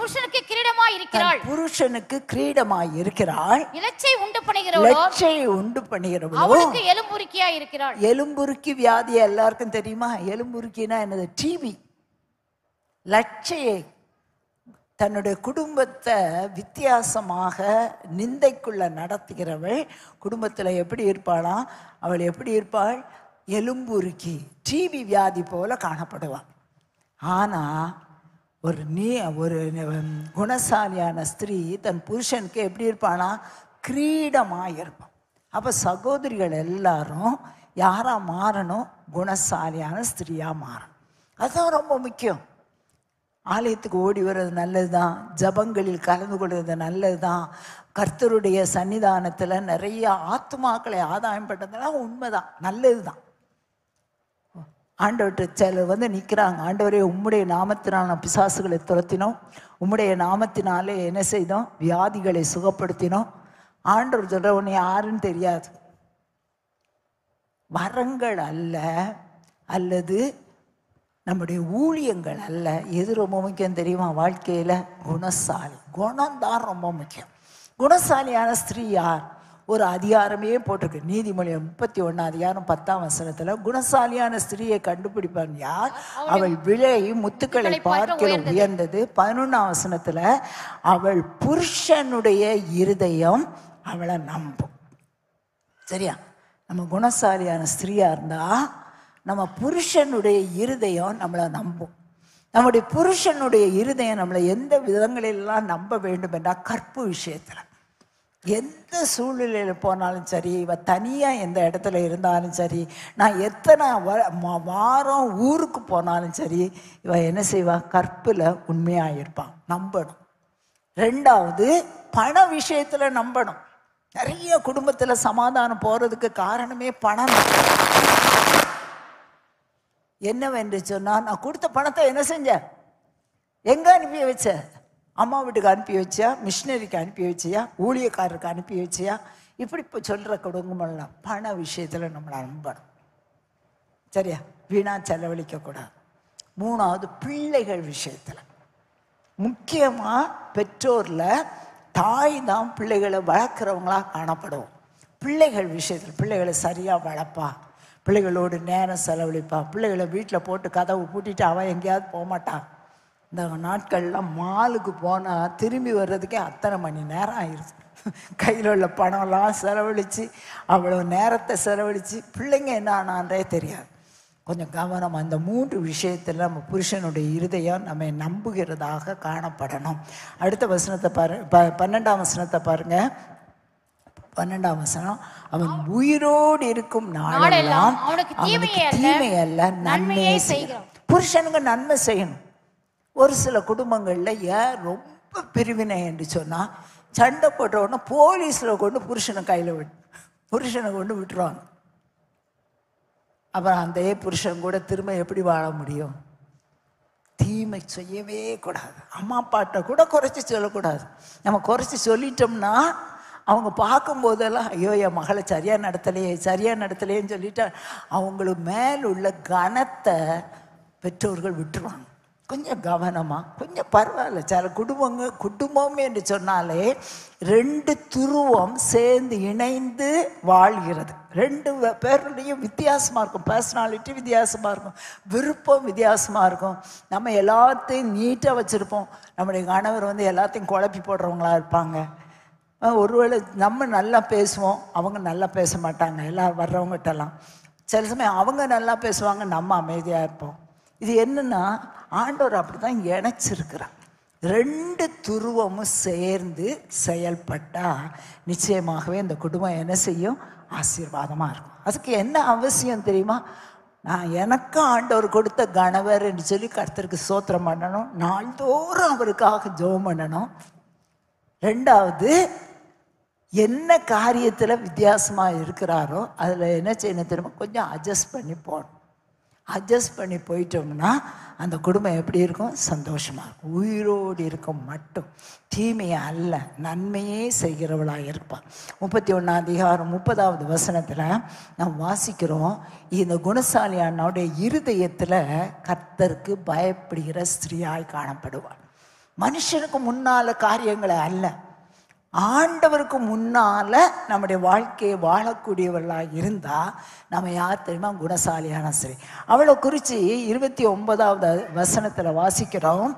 புருஷனுக்கு கிரீடமாய் இருக்கிறாள். புருஷனுக்கு கிரீடமாய் இருக்கிறாள். இலச்சை உண்டு பண்ணுகிறவளோ லட்சையை உண்டு பண்ணுகிறவளோ அவளுக்கு எலும்புருக்கியா இருக்கிறாள். எலும்புருக்கி வியாதி எல்லாருக்கும் தெரியுமா? எலும்புருக்கினா என்னது? டிவி லட்சையை தன்னுடைய குடும்பத்தை வித்தியாசமாக நிந்தைக்குள்ள நடத்துகிறவள் குடும்பத்தில் எப்படி இருப்பாளாம் அவள் எப்படி இருப்பாள்? எலும்புருக்கி டிவி வியாதி போல காணப்படுவாள் ஆனால் ஒரு நீ ஒரு குணசாலியான ஸ்திரீ தன் புருஷனுக்கு எப்படி இருப்பானா? கிரீடமாக இருப்பான் அப்போ சகோதரிகள் எல்லாரும் யாராக மாறணும்? குணசாலியான ஸ்திரீயாக மாறணும். அதுதான் ரொம்ப முக்கியம். ஆலயத்துக்கு ஓடி வர்றது நல்லது தான் ஜபங்களில் கலந்து கொள்வது நல்லது தான் கர்த்தருடைய சன்னிதானத்தில் நிறைய ஆத்மாக்களை ஆதாயம் பட்டதெல்லாம் உண்மைதான். நல்லது தான் ஆண்டவர்கிட்ட சிலர் வந்து நிற்கிறாங்க ஆண்டவரே உம்முடைய நாமத்தினால் நான் பிசாசுகளை துரத்தினோம். உம்முடைய நாமத்தினாலே என்ன செய்தோம்? வியாதிகளை சுகப்படுத்தினோம். ஆண்டவர் சொல்கிற உன்னை யாருன்னு தெரியாது. வரங்கள் அல்ல அல்லது நம்முடைய ஊழியங்கள் அல்ல. எது ரொம்ப முக்கியம் தெரியுமா? வாழ்க்கையில் குணசாலி. குணம்தான் ரொம்ப முக்கியம். குணசாலியான ஸ்திரீ யார்? ஒரு அதிகாரமே போட்டிருக்கு. நீதிமொழி முப்பத்தி ஒன்று அதிகாரம் பத்தாம் வசனத்தில் குணசாலியான ஸ்திரீயை கண்டுபிடிப்பான் யார்? அவள் விலை முத்துக்களை பார்க்கிற உயர்ந்தது. பதினொன்றாம் வசனத்தில் அவள் புருஷனுடைய இருதயம் அவளை நம்பும். சரியா? நம்ம குணசாலியான ஸ்திரீயா இருந்தா நம்ம புருஷனுடைய இருதயம் நம்மளை நம்பும். நம்முடைய புருஷனுடைய இருதயம் நம்மளை எந்த விதங்களிலெல்லாம் நம்ப வேண்டும் என்றால் கற்பு விஷயத்தில். எந்த சூழ்நிலையில் போனாலும் சரி இவ தனியாக எந்த இடத்துல இருந்தாலும் சரி நான் எத்தனை வ- வாரம் ஊருக்கு போனாலும் சரி இவ என்ன செய்வா? கற்பில் உண்மையாக இருப்பான் நம்பணும். ரெண்டாவது பண விஷயத்தில் நம்பணும். நிறைய குடும்பத்தில் சமாதானம் போகிறதுக்கு காரணமே பணம் என்னவென்று சொன்னால் நான் கொடுத்த பணத்தை என்ன செஞ்சேன் எங்கே அனுப்பி வச்ச? அம்மா வீட்டுக்கு அனுப்பி வச்சியா மிஷினரிக்கு அனுப்பி வச்சியா ஊழியக்காரருக்கு அனுப்பி வச்சியா இப்படி இப்போ சொல்கிற கொடுங்கமெல்லாம் பண விஷயத்தில் நம்மளை நம்பணும் சரியா? வீணாக செலவழிக்கக்கூடாது மூணாவது பிள்ளைகள் விஷயத்தில். முக்கியமாக பெற்றோரில் தாய் தான் பிள்ளைகளை வளர்க்குறவங்களா காணப்படுவோம். பிள்ளைகள் விஷயத்தில் பிள்ளைகளை சரியாக வளர்ப்பா. பிள்ளைகளோடு நேரம் செலவழிப்பான் பிள்ளைகளை வீட்டில் போட்டு கதவு பூட்டிட்டு அவன் எங்கேயாவது போகமாட்டான் இந்த நாட்கள்லாம் மாலுக்கு போனால் திரும்பி வர்றதுக்கே அத்தனை மணி நேரம் ஆயிடுச்சு கையில் உள்ள பணம்லாம் செலவழித்து அவ்வளோ நேரத்தை செலவழித்து பிள்ளைங்க என்ன ஆனான்றே தெரியாது. கொஞ்சம் கவனம் அந்த மூன்று விஷயத்தில் நம்ம புருஷனுடைய இருதயம் நம்ம நம்புகிறதாக காணப்படணும். அடுத்த வசனத்தை பாரு ப பன்னெண்டாம் வசனத்தை பாருங்கள் பன்னெண்டாம் வசனம் அவன் உயிரோடு இருக்கும் நாளெல்லாம் அவனுக்கு தீமை அல்ல நன்மையே செய்கிறான். புருஷனுக்கு நன்மை செய்யணும். ஒரு சில குடும்பங்களில் ஏன் ரொம்ப பிரிவினை என்று சொன்னால் சண்டை போட்ட உடனே போலீஸில் கொண்டு புருஷனை கையில் விட்டு புருஷனை கொண்டு விட்டுருவாங்க. அப்புறம் அந்த புருஷன் கூட திரும்ப எப்படி வாழ முடியும்? தீமை செய்யவே கூடாது. அம்மா அப்பாட்ட கூட குறைச்சி சொல்லக்கூடாது. நம்ம குறைச்சி சொல்லிட்டோம்னா அவங்க பார்க்கும்போதெல்லாம் ஐயோ என் மகளை சரியாக நடத்தலையே சரியாக நடத்தலையேன்னு சொல்லிட்டு அவங்களுக்கு மேல் உள்ள கனத்தை பெற்றோர்கள் விட்டுருவாங்க. கொஞ்சம் கவனமாக கொஞ்சம் பரவாயில்ல. சில குடும்பங்க குடும்பம் என்று சொன்னாலே ரெண்டு துருவம் சேர்ந்து இணைந்து வாழ்கிறது. ரெண்டு பேருடையும் வித்தியாசமாக இருக்கும். பர்சனாலிட்டி வித்தியாசமாக இருக்கும். விருப்பம் வித்தியாசமாக இருக்கும். நம்ம எல்லாத்தையும் நீட்டாக வச்சுருப்போம். நம்முடைய கணவர் வந்து எல்லாத்தையும் குழப்பி போடுறவங்களா இருப்பாங்க. ஒருவேளை நம்ம நல்லா பேசுவோம் அவங்க நல்லா பேச மாட்டாங்க எல்லாம் வர்றவங்ககிட்டலாம். சில சமயம் அவங்க நல்லா பேசுவாங்க நம்ம அமைதியாக இருப்போம். இது என்னென்னா ஆண்டவர் அப்படி தான் இணைச்சிருக்கிறார். ரெண்டு துருவமும் சேர்ந்து செயல்பட்டால் நிச்சயமாகவே இந்த குடும்பம் என்ன செய்யும்? ஆசீர்வாதமாக இருக்கும். அதுக்கு என்ன அவசியம் தெரியுமா? நான் எனக்கு ஆண்டவர் கொடுத்த கணவர்னு சொல்லி கர்த்தருக்கு சோத்திரம் பண்ணணும். நாள்தோறும் அவருக்காக ஜோம் பண்ணணும். ரெண்டாவது என்ன காரியத்தில் வித்தியாசமாக இருக்கிறாரோ அதில் என்ன செய்யணும் தெரியுமா? கொஞ்சம் அட்ஜஸ்ட் பண்ணி போகணும். அட்ஜஸ்ட் பண்ணி போயிட்டோம்னா அந்த குடும்பம் எப்படி இருக்கும்? சந்தோஷமாக இருக்கும். உயிரோடு இருக்கும் மட்டும். தீமையை அல்ல நன்மையே செய்கிறவளாக இருப்பாள் முப்பத்தி ஒன்றாம் அதிகாரம் முப்பதாவது வசனத்தில் நாம் வாசிக்கிறோம் இந்த குணசாலி அண்ணாவுடைய இருதயத்தில் கர்த்தருக்கு பயப்படுகிற ஸ்திரீயாய் காணப்படுவாள் மனுஷனுக்கு முன்னால் காரியங்களை அல்ல. ஆண்டவருக்கு முன்னால நம்முடைய வாழ்க்கையை வாழக்கூடியவர்களாக இருந்தா நம்ம யார் தெரியுமா? குணசாலியான சரி அவளை குறித்து இருபத்தி ஒன்பதாவது வசனத்துல வாசிக்கிறோம்.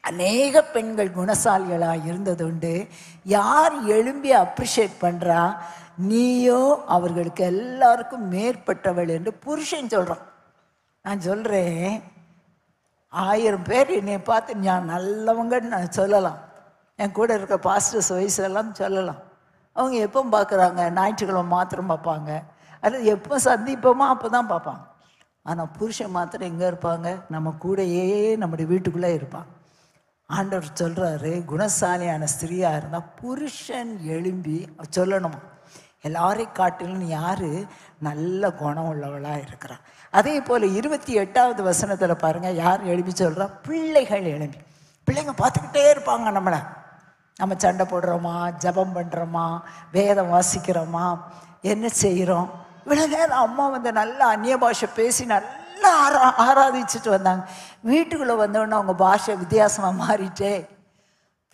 அநேக பெண்கள் குணசாலிகளாக இருந்தது உண்டு. யார் எழும்பி அப்ரிஷியேட் பண்றா? நீயோ அவர்களுக்கு எல்லாருக்கும் மேற்பட்டவள் என்று புருஷன் சொல்றான். நான் சொல்றேன் ஆயிரம் பேர் என்னை பார்த்து நான் நல்லவங்கன்னு நான் சொல்லலாம். என் கூட இருக்க பாஸ்டர்ஸ் வயசெல்லாம் சொல்லலாம். அவங்க எப்போ பார்க்குறாங்க? ஞாயிற்றுக்கிழமை மாத்திரம் பார்ப்பாங்க. அல்லது எப்போ சந்திப்போமோ அப்போ தான் பார்ப்பாங்க. ஆனால் புருஷன் மாத்திரம் எங்கே இருப்பாங்க? நம்ம கூடயே நம்முடைய வீட்டுக்குள்ளே இருப்பாங்க ஆண்டவர் சொல்கிறாரு குணசாலியான ஸ்திரீயாக இருந்தால் புருஷன் எழும்பி சொல்லணுமா? எல்லாரையும் காட்டிலும் யார் நல்ல குணம் உள்ளவளாக இருக்கிறான் அதே போல் இருபத்தி எட்டாவது வசனத்தில் பாருங்க யார் எழுப்பி சொல்கிறா பிள்ளைகள் எழும்பி. பிள்ளைங்க பார்த்துக்கிட்டே இருப்பாங்க நம்மளை. நம்ம சண்டை போடுறோமா ஜெபம் பண்ணுறோமா வேதம் வாசிக்கிறோமா என்ன செய்கிறோம் இவ்வளோ நேரம் அம்மா வந்து நல்லா அந்நிய பாஷை பேசி நல்லா ஆரா ஆராதிச்சுட்டு வந்தாங்க. வீட்டுக்குள்ளே வந்தோடனே அவங்க பாஷை வித்தியாசமாக மாறிட்டே.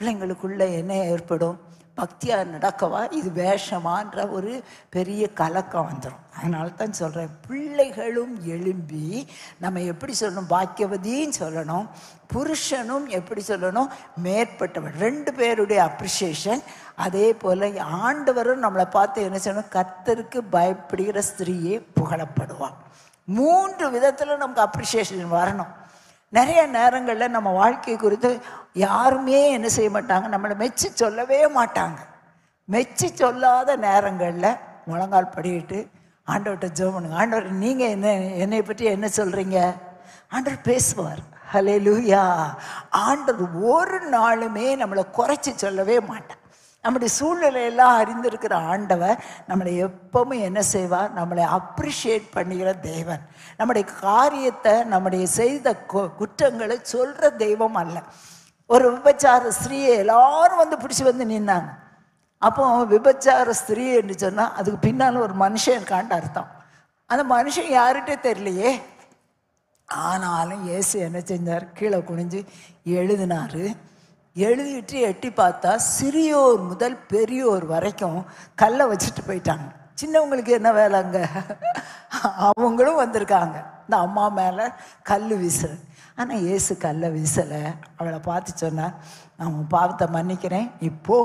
பிள்ளைங்களுக்குள்ளே என்ன ஏற்படும்? பக்தியாக நடக்கவா? இது வேஷமான்ற ஒரு பெரிய கலக்கம் வந்துடும் அதனால தான் சொல்கிறேன் பிள்ளைகளும் எழும்பி நம்ம எப்படி சொல்லணும்? பாக்கியவதின்னு சொல்லணும் புருஷனும் எப்படி சொல்லணும்? மேற்பட்டவன் ரெண்டு பேருடைய அப்ரிஷியேஷன் அதே போல் ஆண்டவரும் நம்மளை பார்த்து என்ன சொல்லணும் கத்தருக்கு பயப்படுகிற ஸ்திரீயே புகழப்படுவான் மூன்று விதத்தில் நமக்கு அப்ரிஷியேஷன் வரணும். நிறைய நேரங்களில் நம்ம வாழ்க்கை குறித்து யாருமே என்ன செய்ய மாட்டாங்க நம்மளை மெச்சு சொல்லவே மாட்டாங்க. மெச்சு சொல்லாத நேரங்களில் முழங்கால் படிக்கிட்டு ஆண்டவர்கிட்ட ஜோ பண்ணுங்க. ஆண்டவர் நீங்கள் என்ன என்னை பற்றி என்ன சொல்கிறீங்க ஆண்டவர் பேசுவார். ஹலே லூயா ஆண்டவர் ஒரு நாளுமே நம்மளை குறைச்சி சொல்லவே மாட்டார். நம்முடைய சூழ்நிலையெல்லாம் அறிந்திருக்கிற ஆண்டவர் நம்மளை எப்பவுமே என்ன செய்வார்? நம்மளை அப்ரிஷியேட் பண்ணுகிற தேவன். நம்முடைய காரியத்தை நம்முடைய செய்த கு- குற்றங்களை சொல்கிற தெய்வம் அல்ல. ஒரு விபச்சார ஸ்திரீயை எல்லாரும் வந்து பிடிச்சி வந்து நின்னாங்க. அப்போ விபச்சார ஸ்திரீ என்று சொன்னால் அதுக்கு பின்னால் ஒரு மனுஷன் காண்ட அர்த்தம். அந்த மனுஷன் யாருகிட்டே தெரியலையே. ஆனாலும் இயேசு என்ன செஞ்சார்? கீழே குனிஞ்சு எழுதினாரு. எழுதிட்டு எட்டி பார்த்தா சிறியோர் முதல் பெரியோர் வரைக்கும் கல்லை வச்சுட்டு போயிட்டாங்க. சின்னவங்களுக்கு என்ன வேலைங்க? அவங்களும் வந்திருக்காங்க. இந்த அம்மா மேலே கல் வீசுற ஆனால் இயேசு கல்லை வீசலை. அவளை பார்த்து சொன்னார் நான் உன் பாவத்தை மன்னிக்கிறேன். இப்போ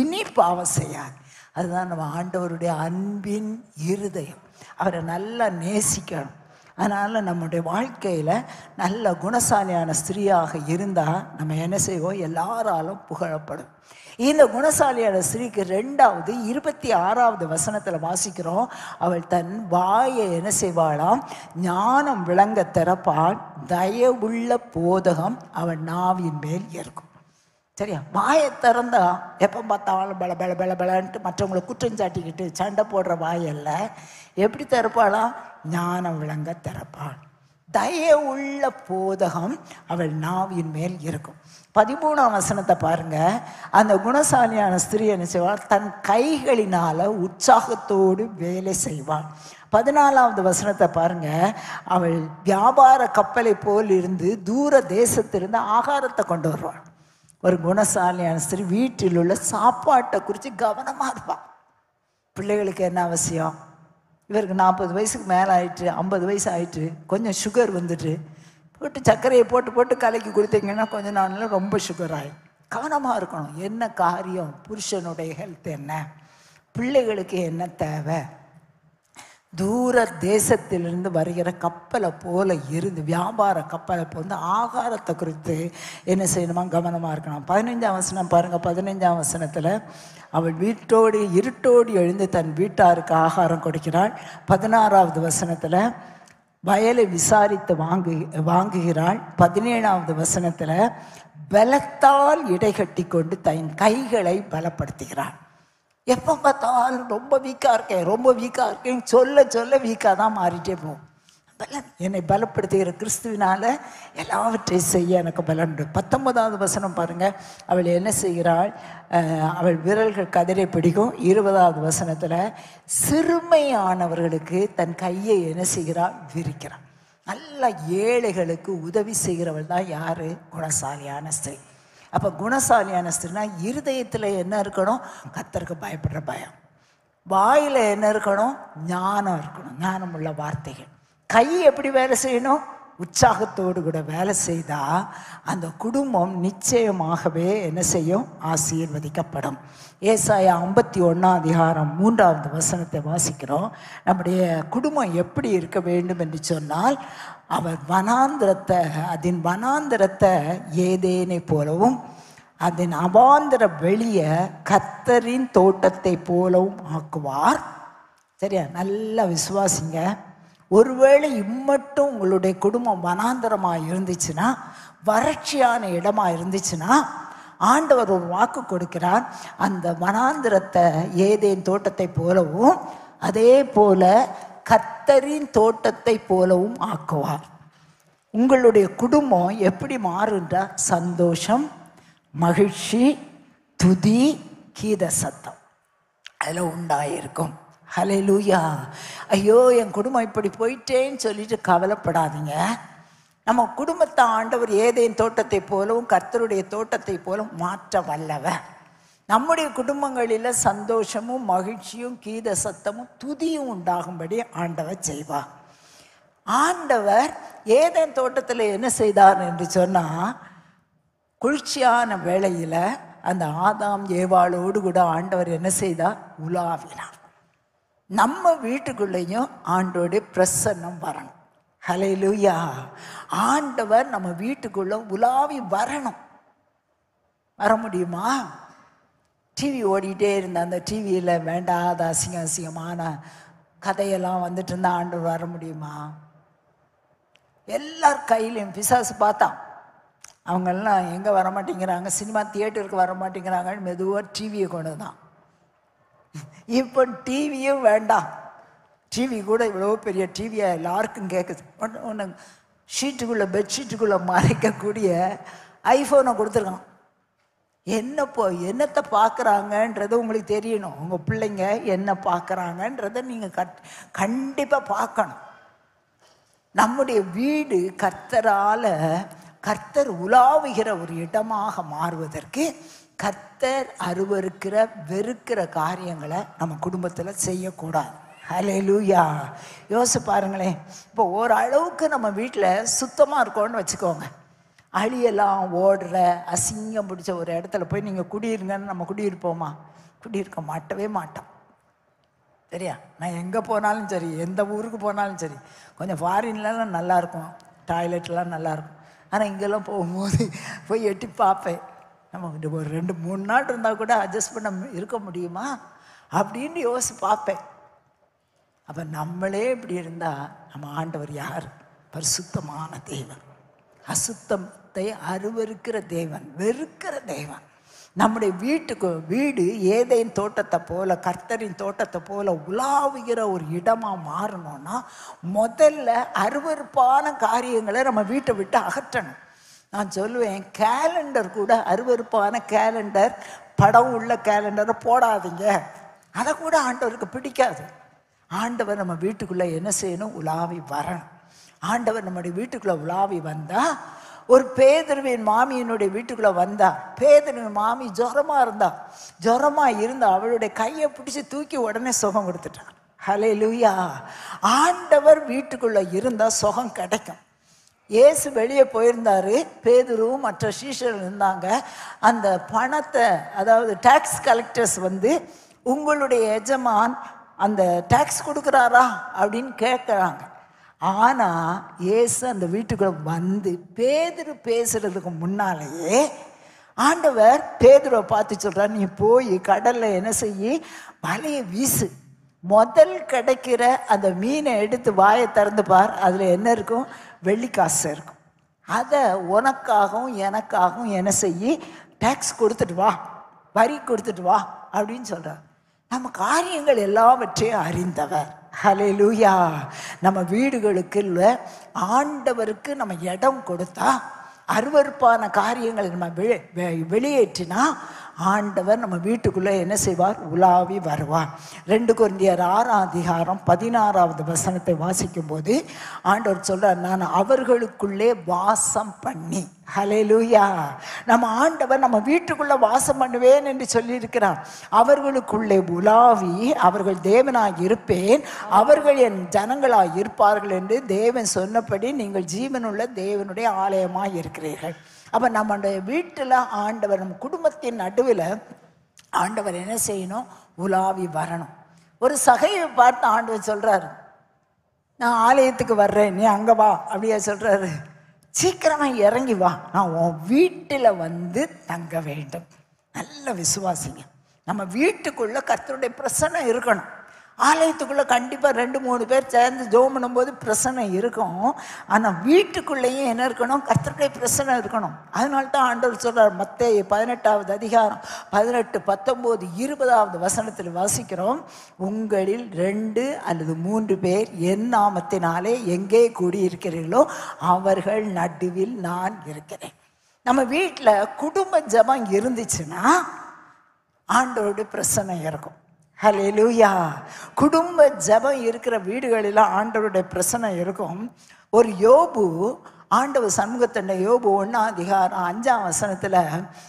இனி பாவம் செய்யாது. அதுதான் நம்ம ஆண்டவருடைய அன்பின் இருதயம். அவரை நல்லா நேசிக்கணும். அதனால் நம்முடைய வாழ்க்கையில் நல்ல குணசாலியான ஸ்திரீயாக இருந்தால் நம்ம என்ன செய்வோம்? எல்லாராலும் புகழப்படும். இந்த குணசாலியான ஸ்திரீக்கு ரெண்டாவது இருபத்தி ஆறாவது வசனத்தில் வாசிக்கிறோம். அவள் தன் வாயை என்ன செய்வாளாம்? ஞானம் விளங்க திறப்பால் தயவுள்ள போதகம் அவள் நாவின் மேல் இருக்கும். சரியா? வாயை திறந்தா எப்போ பார்த்தாலும் பல பல பல பலன்ட்டு மற்றவங்களை குற்றம் சாட்டிக்கிட்டு சண்டை போடுற வாயல்ல எப்படி திறப்பாளாம்? ஞானம் விளங்க திறப்பாள். தய உள்ள போதகம் அவள் நாவின் மேல் இருக்கும். பதிமூணாம் வசனத்தை பாருங்க. அந்த குணசாலியான ஸ்திரீ என்ன செய்வாள்? தன் கைகளினால உற்சாகத்தோடு வேலை செய்வாள். பதினாலாவது வசனத்தை பாருங்க. அவள் வியாபார கப்பலை போல் இருந்து தூர தேசத்திலிருந்து ஆகாரத்தை கொண்டு வருவாள். ஒரு குணசாலியான ஸ்திரீ வீட்டில் உள்ள சாப்பாட்டை குறித்து கவனமாக இருப்பாள். பிள்ளைகளுக்கு என்ன அவசியம்? இவருக்கு நாற்பது வயசுக்கு மேலே ஆயிட்டு ஐம்பது வயசு ஆயிட்டு கொஞ்சம் சுகர் வந்துட்டு போட்டு சர்க்கரையை போட்டு போட்டு கலக்கி கொடுத்தீங்கன்னா கொஞ்ச நாளில் ரொம்ப சுகர் ஆயிடும். கவனமாக இருக்கணும். என்ன காரியம்? புருஷனுடைய ஹெல்த் என்ன? பிள்ளைகளுக்கு என்ன தேவை? தூர தேசத்திலிருந்து வருகிற கப்பலை போல இருந்து வியாபார கப்பலை போல ஆகாரத்தை குறித்து என்ன செய்யணுமா? கவனமாக இருக்கணும். பதினைஞ்சாம் வசனம் பாருங்கள் பதினைஞ்சாம் வசனத்தில் அவள் வீட்டோடு இருட்டோடு எழுந்து தன் வீட்டாருக்கு ஆகாரம் கொடுக்கிறாள். பதினாறாவது வசனத்தில் வயலை விசாரித்து வாங்கு வாங்குகிறாள். பதினேழாவது வசனத்தில் பலத்தால் இடை கட்டி கொண்டு தன் கைகளை பலப்படுத்துகிறாள். எப்போ பார்த்தாலும் ரொம்ப வீக்காக இருக்கேன் ரொம்ப வீக்காக இருக்கேன். சொல்ல சொல்ல வீக்காக தான் மாறிட்டே போகும். பலன் என்னை பலப்படுத்துகிற கிறிஸ்துவினால எல்லாவற்றையும் செய்ய எனக்கு பலன் உண்டு. பத்தொன்பதாவது வசனம் பாருங்கள் அவள் என்ன செய்கிறாள்? அவள் விரல்கள் கதிரை பிடிக்கும். இருபதாவது வசனத்தில் சிறுமையானவர்களுக்கு தன் கையை என்ன செய்கிறாள் விரிக்கிறாள் நல்ல ஏழைகளுக்கு உதவி செய்கிறவள் தான் யார்? குணசாலியான ஸ்திரீ. அப்போ குணசாலியான ஸ்திரினா இருதயத்தில் என்ன இருக்கணும்? கத்தருக்கு பயப்படுற பயம். வாயில் என்ன இருக்கணும்? ஞானம் இருக்கணும். ஞானம் உள்ள வார்த்தைகள். கை எப்படி வேலை செய்யணும்? உற்சாகத்தோடு கூட வேலை செய்தால் அந்த குடும்பம் நிச்சயமாகவே என்ன செய்யும்? ஆசீர்வதிக்கப்படும். ஏசாயா ஐம்பத்தி ஒன்றாம் அதிகாரம் மூன்றாவது வசனத்தை வாசிக்கிறோம். நம்முடைய குடும்பம் எப்படி இருக்க வேண்டும் என்று சொன்னால் அவர் வனாந்திரத்தை அதன் வனாந்திரத்தை ஏதேனை போலவும் அதன் அவாந்திர வெளிய கத்தரின் தோட்டத்தை போலவும் ஆக்குவார். சரியா? நல்லா விசுவாசிங்க. ஒருவேளை இம்மட்டும் உங்களுடைய குடும்பம் வனாந்தரமாக இருந்துச்சுன்னா வறட்சியான இடமா இருந்துச்சுன்னா ஆண்டவர் ஒரு வாக்கு கொடுக்கிறார். அந்த வனாந்திரத்தை ஏதேன் தோட்டத்தை போலவும் அதே போல கத்தரின் தோட்டத்தை போலவும் ஆக்குவார். உங்களுடைய குடும்பம் எப்படி மாறுன்றா சந்தோஷம் மகிழ்ச்சி துதி கீத சத்தம் அதில் உண்டாயிருக்கும். ஹலே லூயா ஐயோ என் குடும்பம் இப்படி போயிட்டேன்னு சொல்லிட்டு கவலைப்படாதீங்க. நம்ம குடும்பத்தை ஆண்டவர் ஏதேன் தோட்டத்தை போலவும் கர்த்தருடைய தோட்டத்தை போலவும் மாற்ற வல்லவன் நம்முடைய குடும்பங்களில் சந்தோஷமும் மகிழ்ச்சியும் கீத சத்தமும் துதியும் உண்டாகும்படி ஆண்டவர் செய்வார். ஆண்டவர் ஏதேன் தோட்டத்தில் என்ன செய்தார் என்று சொன்னால் குளிர்ச்சியான வேளையில் அந்த ஆதாம் ஏவாளோடு கூட ஆண்டவர் என்ன செய்தார்? உலாவினார். நம்ம வீட்டுக்குள்ளேயும் ஆண்டோடைய பிரசன்னம் வரணும். ஹalleluya. ஆண்டவர் நம்ம வீட்டுக்குள்ளே உலாவி வரணும். வர முடியுமா? டிவி ஓடிட்டே இருந்த அந்த டிவியில் வேண்டாத அசிங்க அசிங்கமான கதையெல்லாம் வந்துட்டு இருந்தா ஆண்டு வர முடியுமா? எல்லார் கையிலையும் பிசாசு பார்த்தான். அவங்கெல்லாம் எங்கே வர மாட்டேங்கிறாங்க சினிமா தியேட்டருக்கு வர மாட்டேங்கிறாங்கன்னு மெதுவாக டிவியை கொண்டு தான் இப்போ டிவியும் வேண்டாம். டிவி கூட இவ்வளோ பெரிய டிவியாக எல்லாருக்கும் கேட்குது ஒன்று ஒன்று ஷீட்டுக்குள்ளே பெட்ஷீட்டுக்குள்ளே மறைக்கக்கூடிய ஐஃபோனை கொடுத்துருக்கான். என்னப்போ என்னத்தை பார்க்குறாங்கன்றது உங்களுக்கு தெரியணும். உங்கள் பிள்ளைங்க என்ன பார்க்குறாங்கன்றத நீங்கள் கட் கண்டிப்பாக பார்க்கணும். நம்முடைய வீடு கர்த்தரால் கர்த்தர் உலாவுகிற ஒரு இடமாக மாறுவதற்கு கர்த்தர் அருவருக்கிற வெறுக்கிற காரியங்களை நம்ம குடும்பத்தில் செய்யக்கூடாது. ஹalleluya யோசிச்சு பாருங்களேன். இப்போ ஓரளவுக்கு நம்ம வீட்டில் சுத்தமாக இருக்கோன்னு வச்சுக்கோங்க. அழியெல்லாம் ஓடுற அசிங்கம் பிடிச்ச ஒரு இடத்துல போய் நீங்கள் குடியிருங்கன்னு நம்ம குடியிருப்போமா? குடியிருக்க மாட்டவே மாட்டோம். சரியா? நான் எங்கே போனாலும் சரி எந்த ஊருக்கு போனாலும் சரி கொஞ்சம் ஃபாரின்லலாம் நல்லாயிருக்கும். டாய்லெட்லாம் நல்லாயிருக்கும். ஆனால் இங்கெல்லாம் போகும்போது போய் எட்டி பார்ப்பேன். நம்ம இந்த ஒரு ரெண்டு மூணு நாள் இருந்தால் கூட அட்ஜஸ்ட் பண்ண இருக்க முடியுமா? அப்படின்னு யோசிச்சு பார்ப்பேன். அப்போ நம்மளே இப்படி இருந்தால் நம்ம ஆண்டவர் யார்? பரிசுத்தமான தேவன். பாவத்தை அருவருக்கிற தேவன் வெறுக்கிற தேவன். நம்முடைய வீட்டுக்கு வீடு ஏதேன் தோட்டத்தை போல கர்த்தரின் தோட்டத்தை போல உலாவுகிற ஒரு இடமாக மாறணும்னா முதல்ல அருவருப்பான காரியங்களை நம்ம வீட்டை விட்டு அகற்றணும். நான் சொல்லுவேன் கேலண்டர் கூட அருவருப்பான கேலண்டர் படம் உள்ள கேலண்டரை போடாதீங்க. அதை கூட ஆண்டவருக்கு பிடிக்காது. ஆண்டவர் நம்ம வீட்டுக்குள்ளே என்ன செய்யணும்? உலாவி வரணும். ஆண்டவர் நம்முடைய வீட்டுக்குள்ளே உலாவி வந்தால் ஒரு பேதருவின் மாமியினுடைய வீட்டுக்குள்ளே வந்தா பேதருவின் மாமி ஜுரமாக இருந்தா ஜுரமாக இருந்தா அவளுடைய கையை பிடிச்சி தூக்கி உடனே சுகம் கொடுத்துட்டான். ஹலே லூயா ஆண்டவர் வீட்டுக்குள்ளே இருந்தால் சுகம் கிடைக்கும். ஏசு வெளியே போயிருந்தாரு பேதுருவும் மற்ற சீஷர்கள் இருந்தாங்க. அந்த பணத்தை அதாவது டேக்ஸ் கலெக்டர்ஸ் வந்து உங்களுடைய எஜமான் அந்த டேக்ஸ் கொடுக்குறாரா? அப்படின்னு கேட்குறாங்க ஆனால் இயேசு அந்த வீட்டுக்குள்ள வந்து பேதுரு பேசுறதுக்கு முன்னாலேயே ஆண்டவர் பேதுரை பார்த்து சொல்றார் நீ போய் கடல்ல என்ன செய்யி? வலையை வீசு. முதல் கிடைக்கிற அந்த மீனை எடுத்து வாயை திறந்து பார். அதில் என்ன இருக்கும்? வெள்ளிக்காசு இருக்கும். அதை உனக்காகவும் எனக்காகவும் என்ன செய்யி? டேக்ஸ் கொடுத்துட்டு வா. வரி கொடுத்துட்டு வா. அப்படின்னு சொல்றார். நம்ம காரியங்கள் எல்லாவற்றையும் அறிந்தவர். ஹalleluya. நம்ம வீடுகளுக்குள்ள ஆண்டவருக்கு நம்ம இடம் கொடுத்தா அருவருப்பான காரியங்களை நம்ம வெ- வெளியேற்றினா ஆண்டவர் நம்ம வீட்டுக்குள்ளே என்ன செய்வார்? உலாவி வருவார். ரெண்டு குருந்தியர் ஆறாம் அதிகாரம் பதினாறாவது வசனத்தை வாசிக்கும் போது ஆண்டவர் சொல்கிறார் நான் அவர்களுக்குள்ளே வாசம் பண்ணி ஹalleluya. நம்ம ஆண்டவர் நம்ம வீட்டுக்குள்ள வாசம் பண்ணுவேன் என்று சொல்லியிருக்கிறார். அவர்களுக்குள்ளே உலாவி அவர்கள் தேவனாக இருப்பேன். அவர்கள் என் ஜனங்களாக இருப்பார்கள் என்று தேவன் சொன்னபடி நீங்கள் ஜீவனுள்ள தேவனுடைய ஆலயமாக இருக்கிறீர்கள். அப்போ நம்முடைய வீட்டில் ஆண்டவர் நம்ம குடும்பத்தின் நடுவில் ஆண்டவர் என்ன செய்யணும்? உலாவி வரணும். ஒரு சகையை பார்த்து ஆண்டவர் சொல்கிறாரு நான் ஆலயத்துக்கு வர்றேன் நீ அங்கே வா அப்படியா சொல்கிறாரு சீக்கிரமா இறங்கி வா. நான் உன் வீட்டில் வந்து தங்க வேண்டும். நல்ல விசுவாசிங்க. நம்ம வீட்டுக்குள்ள கர்த்தருடைய பிரசனம் இருக்கணும். ஆலயத்துக்குள்ள கண்டிப்பாக ரெண்டு மூணு பேர் சேர்ந்து ஜோம் பண்ணும்போது பிரசனை இருக்கும். ஆனால் வீட்டுக்குள்ளேயும் என்ன இருக்கணும்? கத்திரிக்கை பிரசன்னம் இருக்கணும். அதனால தான் ஆண்டவர் சொல்கிறார் மத்தேயு பதினெட்டாவது அதிகாரம் பதினெட்டு பத்தொம்போது இருபதாவது வசனத்தில் வாசிக்கிறோம். உங்களில் ரெண்டு அல்லது மூன்று பேர் என் நாமத்தினாலே எங்கே கூடியிருக்கிறீர்களோ அவர்கள் நடுவில் நான் இருக்கிறேன். நம்ம வீட்டில் குடும்ப ஜபம் இருந்துச்சுன்னா ஆண்டவருடைய பிரச்சனை இருக்கும். ஹலெலுயா குடும்ப ஜெபம் இருக்கிற வீடுகளில் ஆண்டவருடைய பிரசன்னம் இருக்கும். ஒரு யோபு ஆண்டவர் சண்முகத்தண்டை யோபு ஒன்றாம் அதிகாரம் அஞ்சாம் வசனத்தில்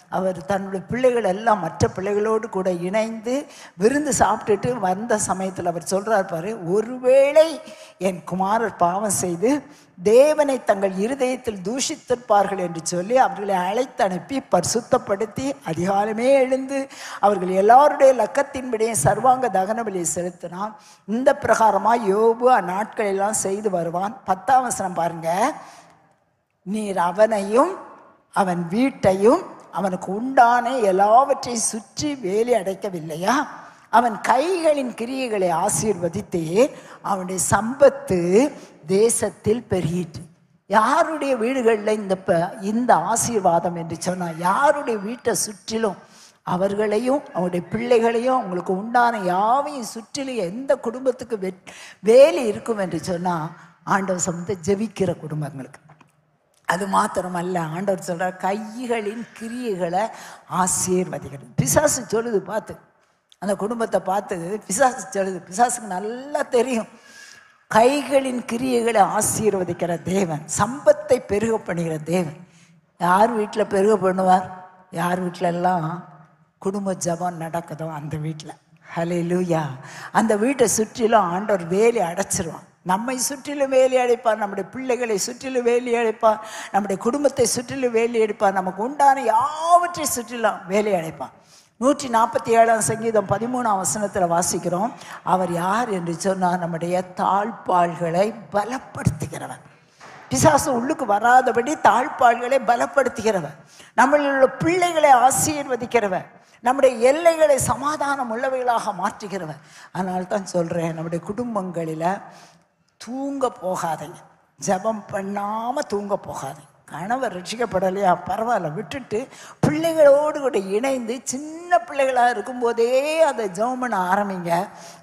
அவர் தன்னுடைய பிள்ளைகள் எல்லாம் மற்ற பிள்ளைகளோடு கூட இணைந்து விருந்து சாப்பிட்டுட்டு வந்த சமயத்தில் அவர் சொல்கிறார் பாரு ஒருவேளை என் குமாரர் பாவம் செய்து தேவனை தங்கள் இருதயத்தில் தூஷித்திருப்பார்கள் என்று சொல்லி அவர்களை அழைத்து அனுப்பி பரிசுத்தப்படுத்தி அதிகாலமே எழுந்து அவர்கள் எல்லாருடைய லக்கத்தின்படியே சர்வாங்க தகன பலியை செலுத்தினான். இந்த பிரகாரமாக யோபு அந்நாட்களெல்லாம் செய்து வருவான். பத்தாம் வசனம் பாருங்க. நீர் அவனையும் அவன் வீட்டையும் அவனுக்கு உண்டான எல்லாவற்றையும் சுற்றி வேலி அடைக்கவில்லையா? அவன் கைகளின் கிரியைகளை ஆசீர்வதித்து அவனுடைய சம்பத்து தேசத்தில் பெருகிட்டு யாருடைய வீடுகளில் இந்த ப இந்த ஆசீர்வாதம் என்று சொன்னால் யாருடைய வீட்டை சுற்றிலும் அவர்களையும் அவருடைய பிள்ளைகளையும் அவங்களுக்கு உண்டான யாவையும் சுற்றிலும் எந்த குடும்பத்துக்கு வெ வேலி இருக்கும் என்று சொன்னால் ஆண்டவர் சம்பந்த ஜெபிக்கிற குடும்பங்களுக்கு. அது மாத்திரமல்ல ஆண்டவர் சொல்கிறார் கைகளின் கிரியைகளை ஆசீர்வதிக்கிறது பிசாசு சொல்லுது பார்த்து. அந்த குடும்பத்தை பார்த்து பிசாசு சொல்லுது பிசாசுக்கு நல்லா தெரியும். கைகளின் கிரியைகளை ஆசீர்வதிக்கிற தேவன் சம்பத்தை பெருக பண்ணுகிற தேவன். யார் வீட்டில் பெருக பண்ணுவார்? யார் வீட்டிலெல்லாம் குடும்ப ஜபம் நடக்குதோ அந்த வீட்டில் ஹலே லூயா அந்த வீட்டை சுற்றிலும் ஆண்டவர் வேலி அடைச்சிருவான் நம்மை சுற்றிலும் வேலி அடைப்பார் நம்முடைய பிள்ளைகளை சுற்றிலும் வேலி அடைப்பார் நம்முடைய குடும்பத்தை சுற்றிலும் வேலி அடைப்பார் நமக்கு உண்டான யாவற்றை சுற்றிலும் வேலி அடைப்பான் நூற்றி நாற்பத்தி ஏழாம் சங்கீதம் பதிமூணாம் வசனத்தில் வாசிக்கிறோம். அவர் யார்? என்று சொன்னால் நம்முடைய தாழ்பாள்களை பலப்படுத்துகிறவர். பிசாசு உள்ளுக்கு வராதபடி தாழ்பாள்களை பலப்படுத்துகிறவர். நம்மளுடைய பிள்ளைகளை ஆசீர்வதிக்கிறவர். நம்முடைய எல்லைகளை சமாதானம் உள்ளவைகளாக மாற்றுகிறவர். அதனால தான் சொல்கிறேன் நம்முடைய குடும்பங்களில் தூங்க போகாதீங்க. ஜெபம் பண்ணாமல் தூங்க போகாதீங்க. கணவர் ரட்சிக்கப்படலையா பரவாயில்ல விட்டுட்டு பிள்ளைகளோடு கூட இணைந்து சின்ன பிள்ளைகளாக இருக்கும்போதே அதை ஜெபம் பண்ண ஆரம்பிங்க.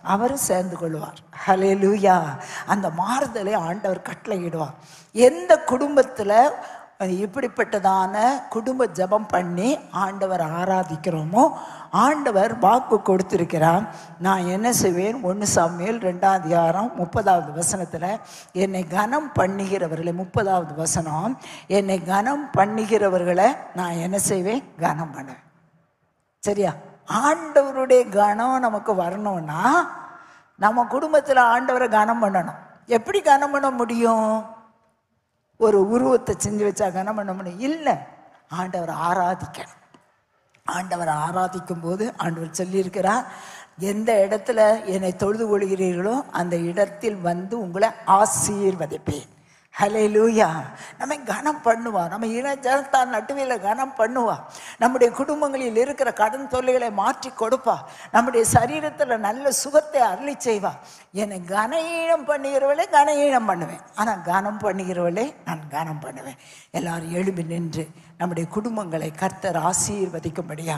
அவரும் சேர்ந்து கொள்வார். ஹலே லூயா அந்த மாறுதலை ஆண்டவர் கட்டளையிடுவார். எந்த குடும்பத்தில் இப்படிப்பட்டதான குடும்ப ஜெபம் பண்ணி ஆண்டவர் ஆராதிக்கிறோமோ ஆண்டவர் வாக்கு கொடுத்திருக்கிறார். நான் என்ன செய்வேன்? ஒன்று சாமியல் ரெண்டாம் அதிகாரம் முப்பதாவது வசனத்தில் என்னை கனம் பண்ணுகிறவர்களை முப்பதாவது வசனம் என்னை கனம் பண்ணுகிறவர்களை நான் என்ன செய்வேன்? கனம் பண்ணுவேன். சரியா? ஆண்டவருடைய கனம் நமக்கு வரணும்னா நம்ம குடும்பத்தில் ஆண்டவரை கனம் பண்ணணும். எப்படி கனம் பண்ண முடியும்? ஒரு உருவத்தை செஞ்சு வச்சா கனம் பண்ண முடியும்? இல்லை ஆண்டவரை ஆராதிக்கணும். ஆண்டவரை ஆராதிக்கும் போது ஆண்டவர் சொல்லியிருக்கிறார் எந்த இடத்துல என்னை தொழுது கொள்கிறீர்களோ அந்த இடத்தில் வந்து உங்களை ஆசீர்வதிப்பேன். ஹலே லூயா நம்ம கனம் பண்ணுவா. நம்ம இன ஜனத்தார் நட்டுவையில் கனம் பண்ணுவா. நம்முடைய குடும்பங்களில் இருக்கிற கடன் தொல்லைகளை மாற்றி கொடுப்பா. நம்முடைய சரீரத்தில் நல்ல சுகத்தை அருளி செய்வா. என்னை கனஈனம் பண்ணுகிறவளே கனஈனம் பண்ணுவேன். ஆனால் கனம் பண்ணுகிறவளே நான் கனம் பண்ணுவேன். எல்லாரும் எழும்பி நின்று நம்முடைய குடும்பங்களை கர்த்தர் ஆசீர்வதிக்கும்படியா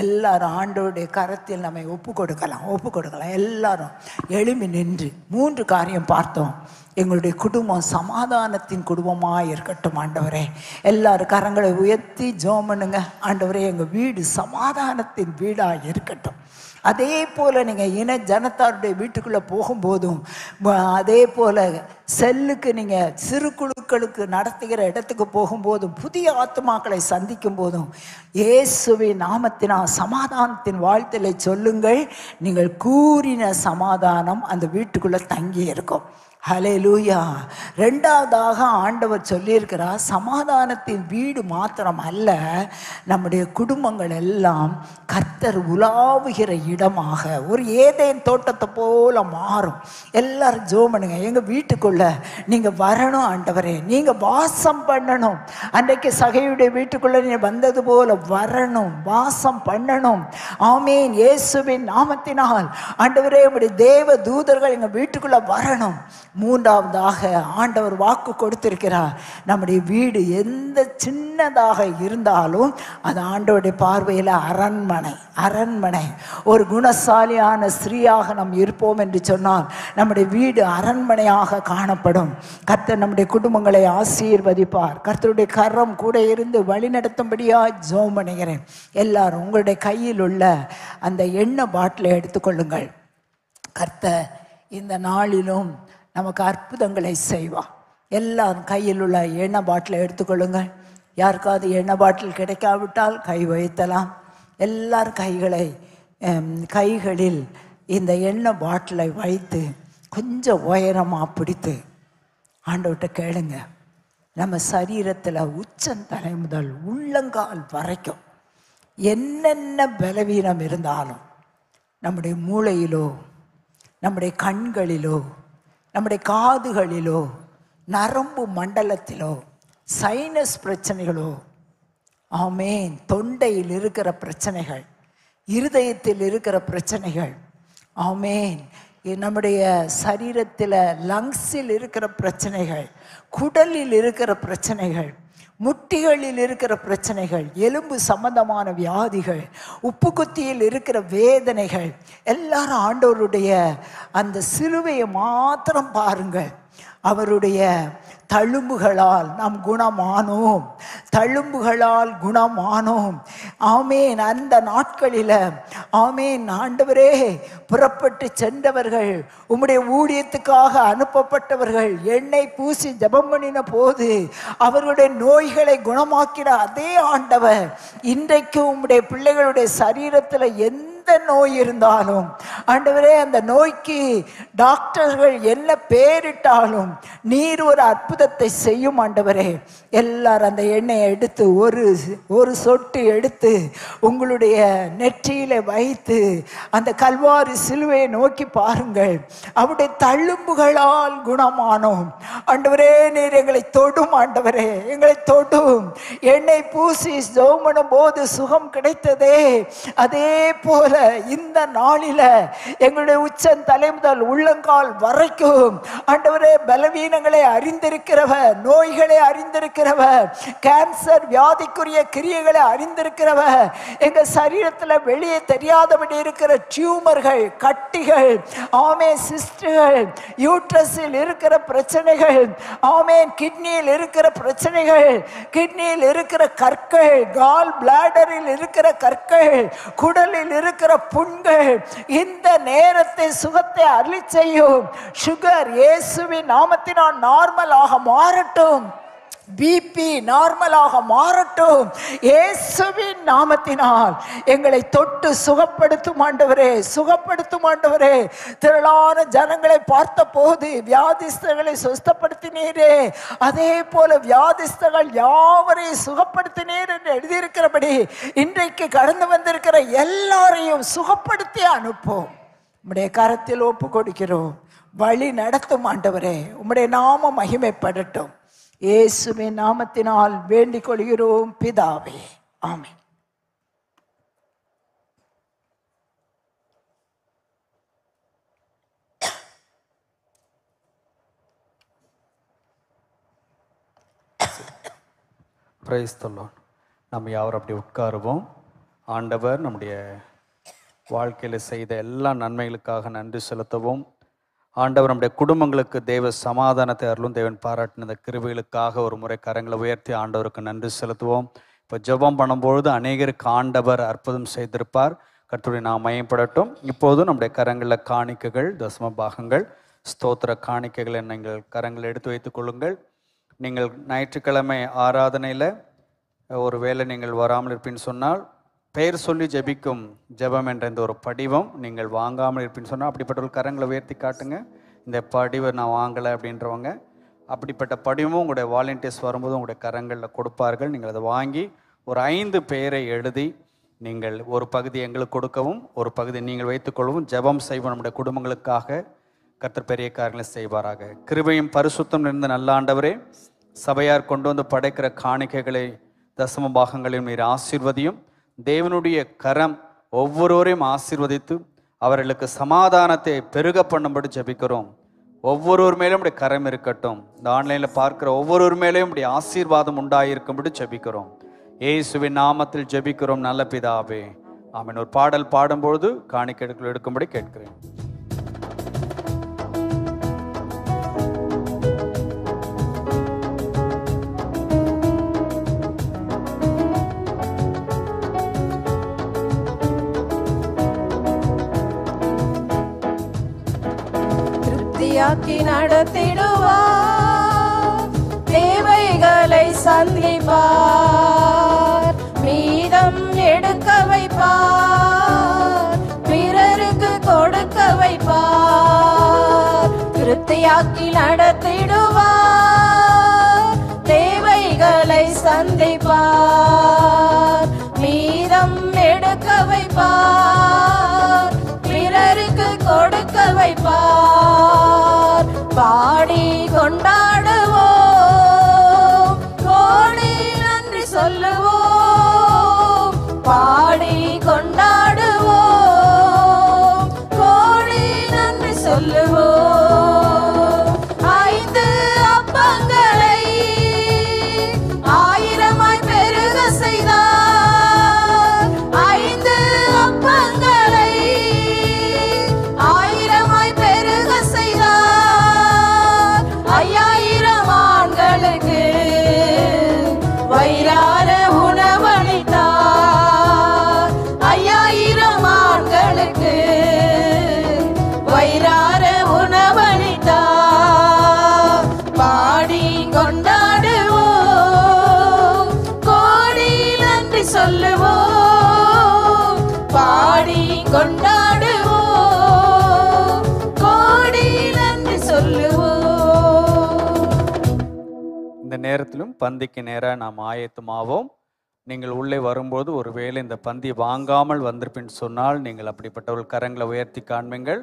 எல்லாரும் ஆண்டோடைய கரத்தில் நம்மை ஒப்பு கொடுக்கலாம் ஒப்பு கொடுக்கலாம் எல்லாரும் எழும்பி நின்று மூன்று காரியம் பார்த்தோம். எங்களுடைய குடும்பம் சமாதானத்தின் குடும்பமாக இருக்கட்டும் ஆண்டவரே. எல்லாரும் கரங்களை உயர்த்தி ஜோமனுங்க ஆண்டவரே எங்கள் வீடு சமாதானத்தின் வீடாக இருக்கட்டும். அதே போல் நீங்கள் இன ஜனத்தாருடைய வீட்டுக்குள்ளே போகும்போதும் அதே போல் செல்லுக்கு நீங்கள் சிறு குழுக்களுக்கு நடத்துகிற இடத்துக்கு போகும்போதும் புதிய ஆத்மாக்களை சந்திக்கும் போதும் இயேசுவின் நாமத்தினா சமாதானத்தின் வாழ்த்தலை சொல்லுங்கள். நீங்கள் கூறின சமாதானம் அந்த வீட்டுக்குள்ளே தங்கி இருக்கும் ஹலே லூயா ரெண்டாவதாக ஆண்டவர் சொல்லியிருக்கிறார் சமாதானத்தின் வீடு மாத்திரம் அல்ல நம்முடைய குடும்பங்கள் எல்லாம் கர்த்தர் உலாவுகிற இடமாக ஒரு ஏதேன் தோட்டத்தை போல மாறும். எல்லாரும் ஜோமனுங்க பண்ணுங்க எங்கள் வீட்டுக்குள்ள நீங்கள் வரணும் ஆண்டவரே நீங்கள் வாசம் பண்ணணும். அன்றைக்கு சகையுடைய வீட்டுக்குள்ள நீ வந்தது போல வரணும் வாசம் பண்ணணும். ஆமேன் இயேசுவின் நாமத்தினால். ஆண்டவரே உம்முடைய தேவ தூதர்கள் எங்கள் வீட்டுக்குள்ள வரணும். மூன்றாவதாக ஆண்டவர் வாக்கு கொடுத்திருக்கிறார். நம்முடைய வீடு எந்த சின்னதாக இருந்தாலும் அது ஆண்டவருடைய பார்வையில் அரண்மனை அரண்மனை. ஒரு குணசாலியான ஸ்திரீயாக நாம் இருப்போம் என்று சொன்னால் நம்முடைய வீடு அரண்மனையாக காணப்படும். கர்த்தர் நம்முடைய குடும்பங்களை ஆசீர்வதிப்பார். கர்த்தருடைய கரம் கூட இருந்து வழிநடத்தும்படியா ஜோம் பண்ணுகிறேன். எல்லாரும் உங்களுடைய கையில் உள்ள அந்த எண்ணெய் பாட்டிலை எடுத்துக்கொள்ளுங்கள். கர்த்தர் இந்த நாளிலும் நமக்கு அற்புதங்களை செய்வான் எல்லாம் கையில் உள்ள எண்ணெய் பாட்டிலை எடுத்துக்கொள்ளுங்கள். யாருக்காவது எண்ணெய் பாட்டில் கிடைக்காவிட்டால் கை வைத்தலாம். எல்லார் கைகளை கைகளில் இந்த எண்ணெய் பாட்டிலை வைத்து கொஞ்சம் உயரமாக பிடித்து ஆண்டவர்கிட்ட கேளுங்க. நம்ம சரீரத்தில் உச்சந்தலை முதல் உள்ளங்கால் வரைக்கும் என்னென்ன பலவீனம் இருந்தாலும் நம்முடைய மூளையிலோ நம்முடைய கண்களிலோ நம்முடைய காதுகளிலோ நரம்பு மண்டலத்திலோ சைனஸ் பிரச்சனைகளோ ஆமேன் தொண்டையில் இருக்கிற பிரச்சனைகள் இருதயத்தில் இருக்கிற பிரச்சனைகள் ஆமேன் நம்முடைய சரீரத்தில் லங்ஸில் இருக்கிற பிரச்சனைகள் குடலில் இருக்கிற பிரச்சனைகள் முட்டிகளில் இருக்கிற பிரச்சனைகள் எலும்பு சம்பந்தமான வியாதிகள் உப்பு குத்தியில் இருக்கிற வேதனைகள் எல்லாரும் ஆண்டவருடைய அந்த சிலுவையை மாத்திரம் பாருங்கள். அவருடைய தழும்புகளால் நாம் குணமானோம். தழும்புகளால் குணமானோம். ஆமேன். அந்த நாட்களில் ஆமேன் ஆண்டவரே புறப்பட்டு சென்றவர்கள் உம்முடைய ஊழியத்துக்காக அனுப்பப்பட்டவர்கள் எண்ணெய் பூசி ஜெபம் பண்ணின போது அவர்களுடைய நோய்களை குணமாக்கின அதே ஆண்டவர் இன்றைக்கு உம்முடைய பிள்ளைகளுடைய சரீரத்தில் எந்த நோய் இருந்தாலும் ஆண்டவரே அந்த நோய்க்கு டாக்டர்கள் என்ன பேரிட்டாலும் நீர் ஒரு அற்புதத்தை செய்யும் ஆண்டவரே. எல்லாரும் அந்த எண்ணெயை எடுத்து ஒரு ஒரு சொட்டு எடுத்து உங்களுடைய நெற்றியில வைத்து அந்த கல்வாரி சிலுவையை நோக்கி பாருங்கள். அவருடைய தழும்புகளால் குணமானோம். ஆண்டவரே நீர் எங்களை தொடும் ஆண்டவரே எங்களை தொடும். எண்ணெய் பூசி ஜோமனும் போது சுகம் கிடைத்ததே. அதே போல இந்த நாளில எங்களுடைய உச்சன் தலை முதல் உள்ளங்கால் வரைக்கும் ஆண்டவரே பலவீனங்களை அறிந்திருக்கிறவ நோய்களை அறிந்திருக்கிறவ கேன்சர் வியாதிக்குரிய கிரியைகளை அறிந்திருக்கிறவ எங்க சரீரத்துல வெளியே தெரியாதபடி இருக்கிற டியூமர்கள் கட்டிகள் ஆமே சிஸ்டுகள் யூட்ரஸில் இருக்கிற பிரச்சனைகள் ஆமேன் கிட்னியில் இருக்கிற பிரச்சனைகள் கிட்னியில் இருக்கிற கற்கள் கால் பிளாடரில் இருக்கிற கற்கள் குடலில் இருக்கிற இருக்கிற புண்கள் இந்த நேரத்தை சுகத்தை அருளி செய்யும். சுகர் இயேசுவின் நாமத்தினால் நார்மலாக மாறட்டும். பிபி நார்மலாக மாறட்டும். இயேசுவின் நாமத்தினால் எங்களை தொட்டு சுகப்படுத்தும் ஆண்டவரே சுகப்படுத்தும் ஆண்டவரே. திரளான ஜனங்களை பார்த்த போது வியாதிஸ்தர்களை சுஸ்தப்படுத்தினீரே. அதே போல வியாதிஸ்தர்கள் யாவரையும் சுகப்படுத்தினீர் என்று எழுதியிருக்கிறபடி இன்றைக்கு கடந்து வந்திருக்கிற எல்லாரையும் சுகப்படுத்தி அனுப்போம். உம்முடைய கரத்தில் ஒப்பு கொடுக்கிறோம் வழி நடத்தும் ஆண்டவரே. உம்முடைய நாம மகிமைப்படட்டும். இயேசுவின் நாமத்தினால் வேண்டிக் கொள்கிறோம் பிதாவே ஆமை பிரைஸ் தொல்லோன் நம்ம யாரும் அப்படி உட்காருவோம்? ஆண்டவர் நம்முடைய வாழ்க்கையில் செய்த எல்லா நன்மைகளுக்காக நன்றி செலுத்தவும். ஆண்டவர் நம்முடைய குடும்பங்களுக்கு தேவ சமாதானத்தை அருளும் தேவன் பாராட்டின இந்த ஒரு முறை கரங்களை உயர்த்தி ஆண்டவருக்கு நன்றி செலுத்துவோம். இப்போ ஜெபம் பண்ணும்பொழுது அநேகருக்கு ஆண்டவர் அற்புதம் செய்திருப்பார். கர்த்தருடைய நாம் மையப்படட்டும் இப்போதும் நம்முடைய கரங்களில் காணிக்கைகள் தசம பாகங்கள் ஸ்தோத்திர காணிக்கைகளை நீங்கள் கரங்கள் எடுத்து வைத்துக் கொள்ளுங்கள். நீங்கள் ஞாயிற்றுக்கிழமை ஆராதனையில் ஒரு வேளை நீங்கள் வராமல் இருப்பீன்னு சொன்னால் பெயர் சொல்லி ஜெபிக்கும் ஜெபம் என்ற இந்த ஒரு படிவம் நீங்கள் வாங்காமல் இருப்பீன்னு சொன்னால் அப்படிப்பட்ட ஒரு கரங்களை உயர்த்தி காட்டுங்க. இந்த படிவை நான் வாங்கலை அப்படின்றவங்க அப்படிப்பட்ட படிவமும் உங்களுடைய வாலண்டியர்ஸ் வரும்போது உங்களுடைய கரங்களில் கொடுப்பார்கள். நீங்கள் அதை வாங்கி ஒரு ஐந்து பேரை எழுதி நீங்கள் ஒரு பகுதி எங்களுக்கு கொடுக்கவும் ஒரு பகுதி நீங்கள் வைத்துக்கொள்ளவும் ஜெபம் செய்வோம் நம்முடைய குடும்பங்களுக்காக. கர்த்தர் பெரிய காரியங்களை செய்வாராக. கிருபையும் பரிசுத்தம் இருந்த நல்ல ஆண்டவரே சபையார் கொண்டு வந்து படைக்கிற காணிக்கைகளை தசம பாகங்களையும் நீர் ஆசீர்வதியும். தேவனுடைய கரம் ஒவ்வொருவரையும் ஆசீர்வதித்து அவர்களுக்கு சமாதானத்தை பெருக பண்ணும்படி ஜெபிக்கிறோம். ஒவ்வொருவர் மேலும் உடைய கரம் இருக்கட்டும். இந்த ஆன்லைனில் பார்க்கிற ஒவ்வொருவர் மேலேயும் உடைய ஆசீர்வாதம் உண்டாயிருக்கும்படி ஜெபிக்கிறோம். ஏசுவின் நாமத்தில் ஜெபிக்கிறோம் நல்ல பிதாவே. ஆமென். ஒரு பாடல் பாடும்பொழுது காணிக்கெடுக்கல் எடுக்கும்படி கேட்கிறேன். வழியாக்கி நடத்திடுவார். தேவைகளை சந்திப்பார். மீதம் எடுக்க வைப்பார். பிறருக்கு கொடுக்க வைப்பார். திருப்தியாக்கி நடத்திடுவார். தேவைகளை சந்திப்பார். மீதம் எடுக்க வைப்பார். பாடி நேரத்திலும் பந்திக்கு நேராக நாம் ஆயத்தமாவோம். நீங்கள் உள்ளே வரும்போது ஒருவேளை இந்த பந்தி வாங்காமல் வந்திருப்பின்னு சொன்னால் நீங்கள் அப்படிப்பட்டவர்கள் கரங்களை உயர்த்தி காண்பீங்கள்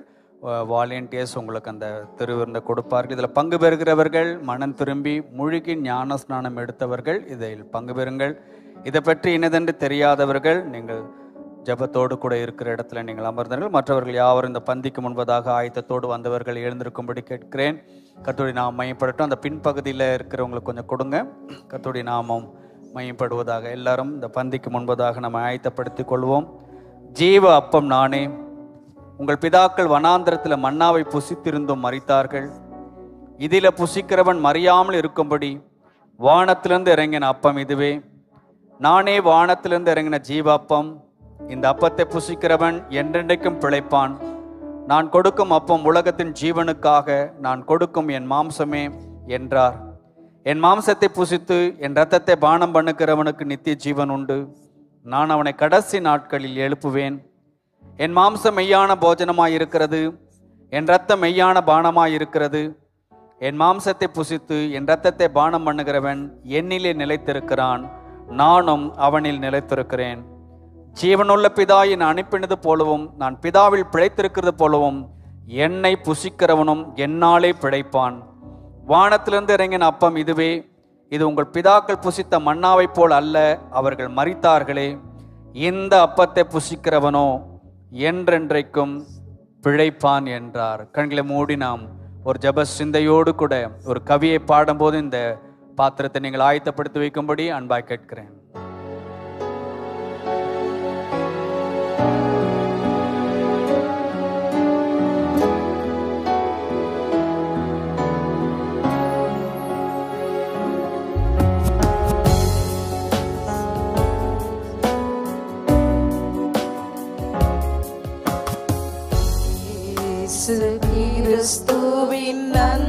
வாலண்டியர்ஸ் உங்களுக்கு அந்த திருவிருந்தை கொடுப்பார்கள். இதில் பங்கு பெறுகிறவர்கள் மனம் திரும்பி முழுகி ஞான ஸ்நானம் எடுத்தவர்கள் இதில் பங்கு பெறுங்கள். இதை பற்றி இனதென்று தெரியாதவர்கள் நீங்கள் ஜெபத்தோடு கூட இருக்கிற இடத்துல நீங்கள் அமர்ந்தீர்கள் மற்றவர்கள் யாவரும் இந்த பந்திக்கு முன்பதாக ஆயத்தத்தோடு வந்தவர்கள் எழுந்திருக்கும்படி கேட்கிறேன். கத்தோடி நாம் மையப்படட்டும் அந்த பின்பகுதியில் இருக்கிறவங்களுக்கு கொஞ்சம் கொடுங்க. கத்தோடி நாமம் மையப்படுவதாக எல்லாரும் இந்த பந்திக்கு முன்பதாக நம்ம ஆயத்தப்படுத்திக் கொள்வோம். ஜீவ அப்பம் நானே உங்கள் பிதாக்கள் வனாந்திரத்தில் மன்னாவை புசித்திருந்தும் மறித்தார்கள் இதில் புசிக்கிறவன் மறியாமல் இருக்கும்படி வானத்திலிருந்து இறங்கின அப்பம் இதுவே. நானே வானத்திலிருந்து இறங்கின ஜீவாப்பம் இந்த அப்பத்தை புசிக்கிறவன் என்றென்றைக்கும் பிழைப்பான். நான் கொடுக்கும் அப்பம் உலகத்தின் ஜீவனுக்காக நான் கொடுக்கும் என் மாம்சமே என்றார். என் மாம்சத்தை புசித்து என் ரத்தத்தை பானம் பண்ணுகிறவனுக்கு நித்திய ஜீவன் உண்டு. நான் அவனை கடைசி நாட்களில் எழுப்புவேன். என் மாம்சம் மெய்யான போஜனமாய் இருக்கிறது. என் ரத்தம் மெய்யான பானமாய் இருக்கிறது. என் மாம்சத்தை புசித்து என் ரத்தத்தை பானம் பண்ணுகிறவன் என்னிலே நிலைத்திருக்கிறான். நானும் அவனில் நிலைத்திருக்கிறேன். ஜீவனுள்ள பிதா என்னை அனுப்பினது போலவும் நான் பிதாவில் பிழைத்திருக்கிறது போலவும் என்னை புசிக்கிறவனும் என்னாலே பிழைப்பான். வானத்திலிருந்து இறங்கின அப்பம் இதுவே. இது உங்கள் பிதாக்கள் புசித்த மன்னாவைப் போல் அல்ல அவர்கள் மறித்தார்களே இந்த அப்பத்தை புசிக்கிறவனோ என்றென்றைக்கும் பிழைப்பான் என்றார். கண்களை மூடி நாம் ஒரு ஜப சிந்தையோடு கூட ஒரு கவியை பாடும்போது இந்த பாத்திரத்தை நீங்கள் ஆயத்தப்படுத்தி வைக்கும்படி அன்பாய் கேட்கிறேன். கிறிஸ்துவின் அன்பு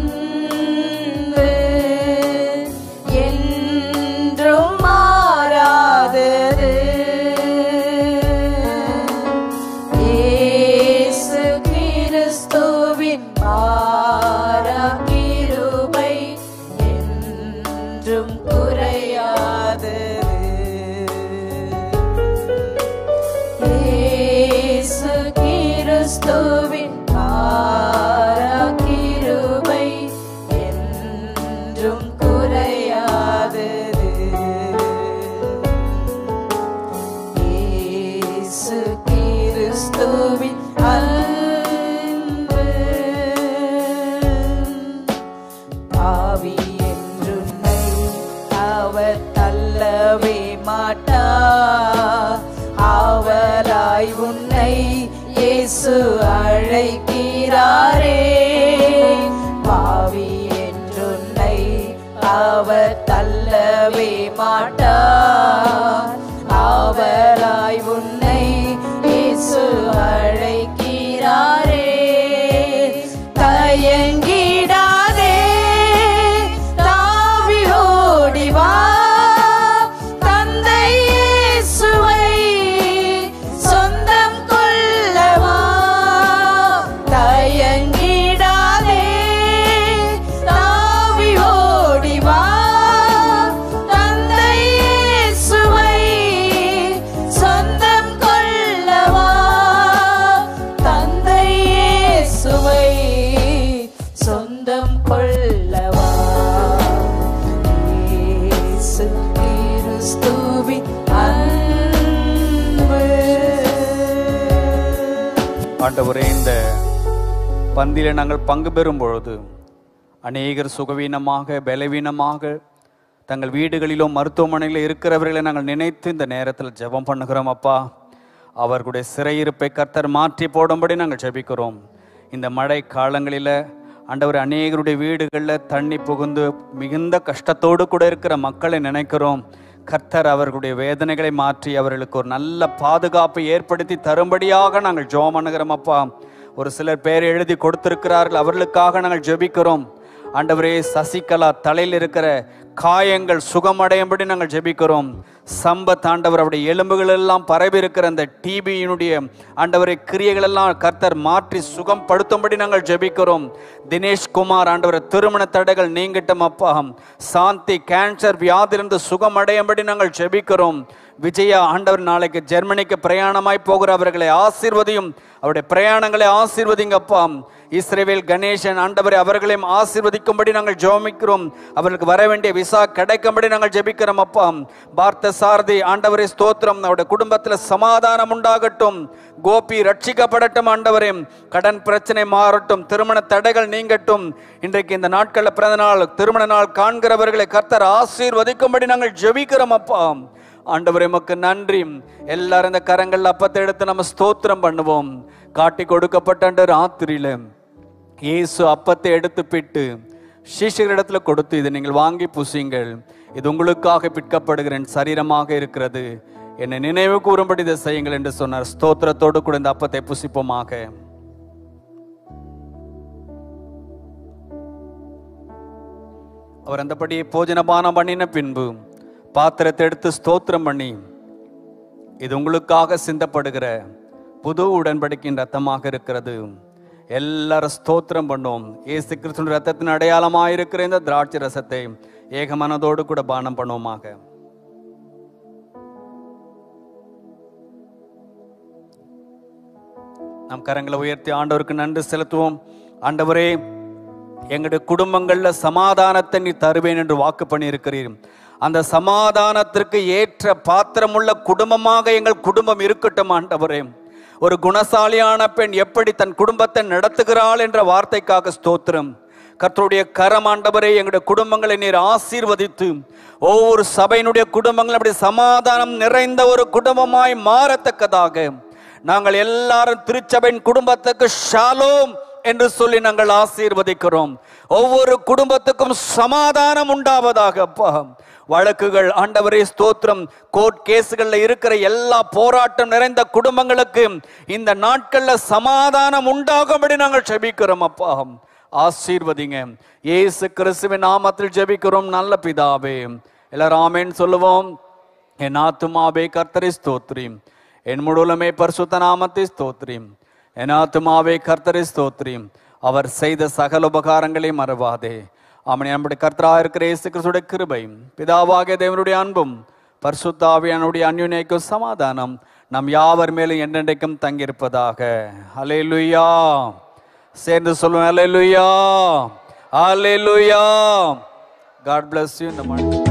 தள்ளவே பந்தியில் நாங்கள் பங்கு பெறும் பொழுது அநேகர் சுகவீனமாக பலவீனமாக தங்கள் வீடுகளிலோ மருத்துவமனையிலோ இருக்கிறவர்களை நாங்கள் நினைத்து இந்த நேரத்தில் ஜெபம் பண்ணுகிறோம் அப்பா. அவர்களுடைய சிறையிருப்பை கர்த்தர் மாற்றி போடும்படி நாங்கள் ஜெபிக்கிறோம். இந்த மழை காலங்களில் ஆண்டவர் அநேகருடைய வீடுகளில் தண்ணி புகுந்து மிகுந்த கஷ்டத்தோடு கூட இருக்கிற மக்களை நினைக்கிறோம். கர்த்தர் அவர்களுடைய வேதனைகளை மாற்றி அவர்களுக்கு ஒரு நல்ல பாதுகாப்பை ஏற்படுத்தி தரும்படியாக நாங்கள் ஜெபம் பண்ணுகிறோம் அப்பா. ஒரு சிலர் பேர் எழுதி கொடுத்திருக்கிறார்கள். அவர்களுக்காக நாங்கள் ஜெபிக்கிறோம். ஆண்டவரே சசிகலா தலையில் இருக்கிற காயங்கள் சுகமடையும்படி நாங்கள் ஜெபிக்கிறோம். சம்பத் ஆண்டவர் அவருடைய எலும்புகள் எல்லாம் பரவி இருக்கிற அந்த டிபியினுடைய ஆண்டவரை கிரியைகள் எல்லாம் கர்த்தர் மாற்றி சுகம் படுத்தும்படி நாங்கள் ஜெபிக்கிறோம். தினேஷ் குமார் ஆண்டவர் திருமண தடைகள் நீங்கிட்டும் அப்பா. சாந்தி கேன்சர் வியாதிலிருந்து சுகம் அடையும்படி நாங்கள் ஜெபிக்கிறோம். விஜயா ஆண்டவர் நாளைக்கு ஜெர்மனிக்கு பிரயாணமாய் போகிற அவர்களை ஆசீர்வதியும். அவருடைய பிரயாணங்களை ஆசீர்வதிங்க அப்பா இஸ்ரேவேல் கணேசன் ஆண்டவரை அவர்களையும் ஆசீர்வதிக்கும்படி நாங்கள் ஜோமிக்கிறோம். அவர்களுக்கு வர வேண்டிய விசா கிடைக்கும்படி நாங்கள் ஜெபிக்கிறோம் அப்பா பார்த்த சாரதி ஆண்டவரை ஸ்தோத்திரம். அவருடைய குடும்பத்தில் சமாதானம் உண்டாகட்டும். கோபி ரட்சிக்கப்படட்டும் ஆண்டவரே. கடன் பிரச்சனை மாறட்டும். திருமண தடைகள் நீங்கட்டும். இன்றைக்கு இந்த நாட்களில் பிறந்த நாள் திருமண நாள் காண்கிறவர்களை கர்த்தர் ஆசீர்வதிக்கும்படி நாங்கள் ஜெபிக்கிறோம் அப்பா ஆண்டவரே எமக்கு நன்றி. எல்லாரும் இந்த கரங்கள் அப்பத்தை எடுத்து நம்ம ஸ்தோத்திரம் பண்ணுவோம். காட்டி கொடுக்கப்பட்ட ராத்திரியில இயேசு அப்பத்தை எடுத்து பிட்டு சீஷரிடத்துல கொடுத்து இதை நீங்கள் வாங்கி பூசிங்கள் இது உங்களுக்காக பிற்கப்படுகிற என் சரீரமாக இருக்கிறது. என்னை நினைவு கூறும்படி இதை செய்யுங்கள் என்று சொன்னார். ஸ்தோத்திரத்தோடு கூட இந்த அப்பத்தை புசிப்போமாக. அவர் அந்தபடி போஜனபானம் பண்ணின பின்பு பாத்திரத்தை எடுத்து ஸ்தோத்திரம் பண்ணி இது உங்களுக்காக சிந்தப்படுகிற புது உடன்படிக்கையின் ரத்தமாக இருக்கிறது. எல்லாரும் ஸ்தோத்திரம் பண்ணுவோம். ஏசு கிறிஸ்துவின் ரத்தத்தின் அடையாளமாக இருக்கிற இந்த திராட்சை ரசத்தை ஏகமனதோடு கூட பானம் பண்ணுவோமாக. நம் கரங்களை உயர்த்தி ஆண்டவருக்கு நன்றி செலுத்துவோம். ஆண்டவரே எங்களுடைய குடும்பங்கள்ல சமாதானத்தை நீ தருவேன் என்று வாக்கு பண்ணியிருக்கிறீர். அந்த சமாதானத்திற்கு ஏற்ற பாத்திரமுள்ள குடும்பமாக எங்கள் குடும்பம் இருக்கட்டும் ஆண்டவரே. ஒரு குணசாலியான பெண் எப்படி தன் குடும்பத்தை நடத்துகிறாள் என்ற வார்த்தைக்காக ஸ்தோத்திரம். கர்த்தருடைய கரம் ஆண்டவரே எங்களுடைய குடும்பங்களை நீர் ஆசீர்வதித்து ஒவ்வொரு சபையினுடைய குடும்பங்கள் அப்படி சமாதானம் நிறைந்த ஒரு குடும்பமாய் மாறத்தக்கதாக. நாங்கள் எல்லாரும் திருச்சபையின் குடும்பத்துக்கு ஷாலோம் என்று சொல்லி நாங்கள் ஆசீர்வதிக்கிறோம். ஒவ்வொரு குடும்பத்துக்கும் சமாதானம் உண்டாவதாக அப்பா. வழக்குகள் ஆண்டவரே ஸ்தோத்திரம். கோர்ட் கேஸுகளில் இருக்கிற எல்லா போராட்டம் நிறைந்த குடும்பங்களுக்கு இந்த நாட்களில் சமாதானம் உண்டாகும்படி நாங்கள் ஜபிக்கிறோம் அப்பா. ஆசீர்வதிங்க. இயேசு கிறிஸ்துவின் நாமத்தில் ஜெபிக்கிறோம் நல்ல பிதாவே. எல்லாரும் ஆமென் சொல்லுவோம். என் ஆத்துமாவே கர்த்தரை ஸ்தோத்ரி. என் முழுலமே பரிசுத்த நாமத்தை ஸ்தோத்ரி. என் ஆத்துமாவே கர்த்தரை ஸ்தோத்ரி. அவர் செய்த சகல உபகாரங்களை மறவாதே. அவனை நம்முடைய கர்த்தரா இருக்கிற இயேசு கிறிஸ்துடைய கிருபை பிதாவாகிய தேவனுடைய அன்பும் பரிசுத்தாவியனுடைய அந்யுனைக்கும் சமாதானம் நம் யாவர் மேலும் என்றென்றைக்கும் தங்கியிருப்பதாக. ஹalleluya. சேர்ந்து சொல்லுவோம் அலே ஹalleluya. காட் பிளஸ் யூ இந்த மண்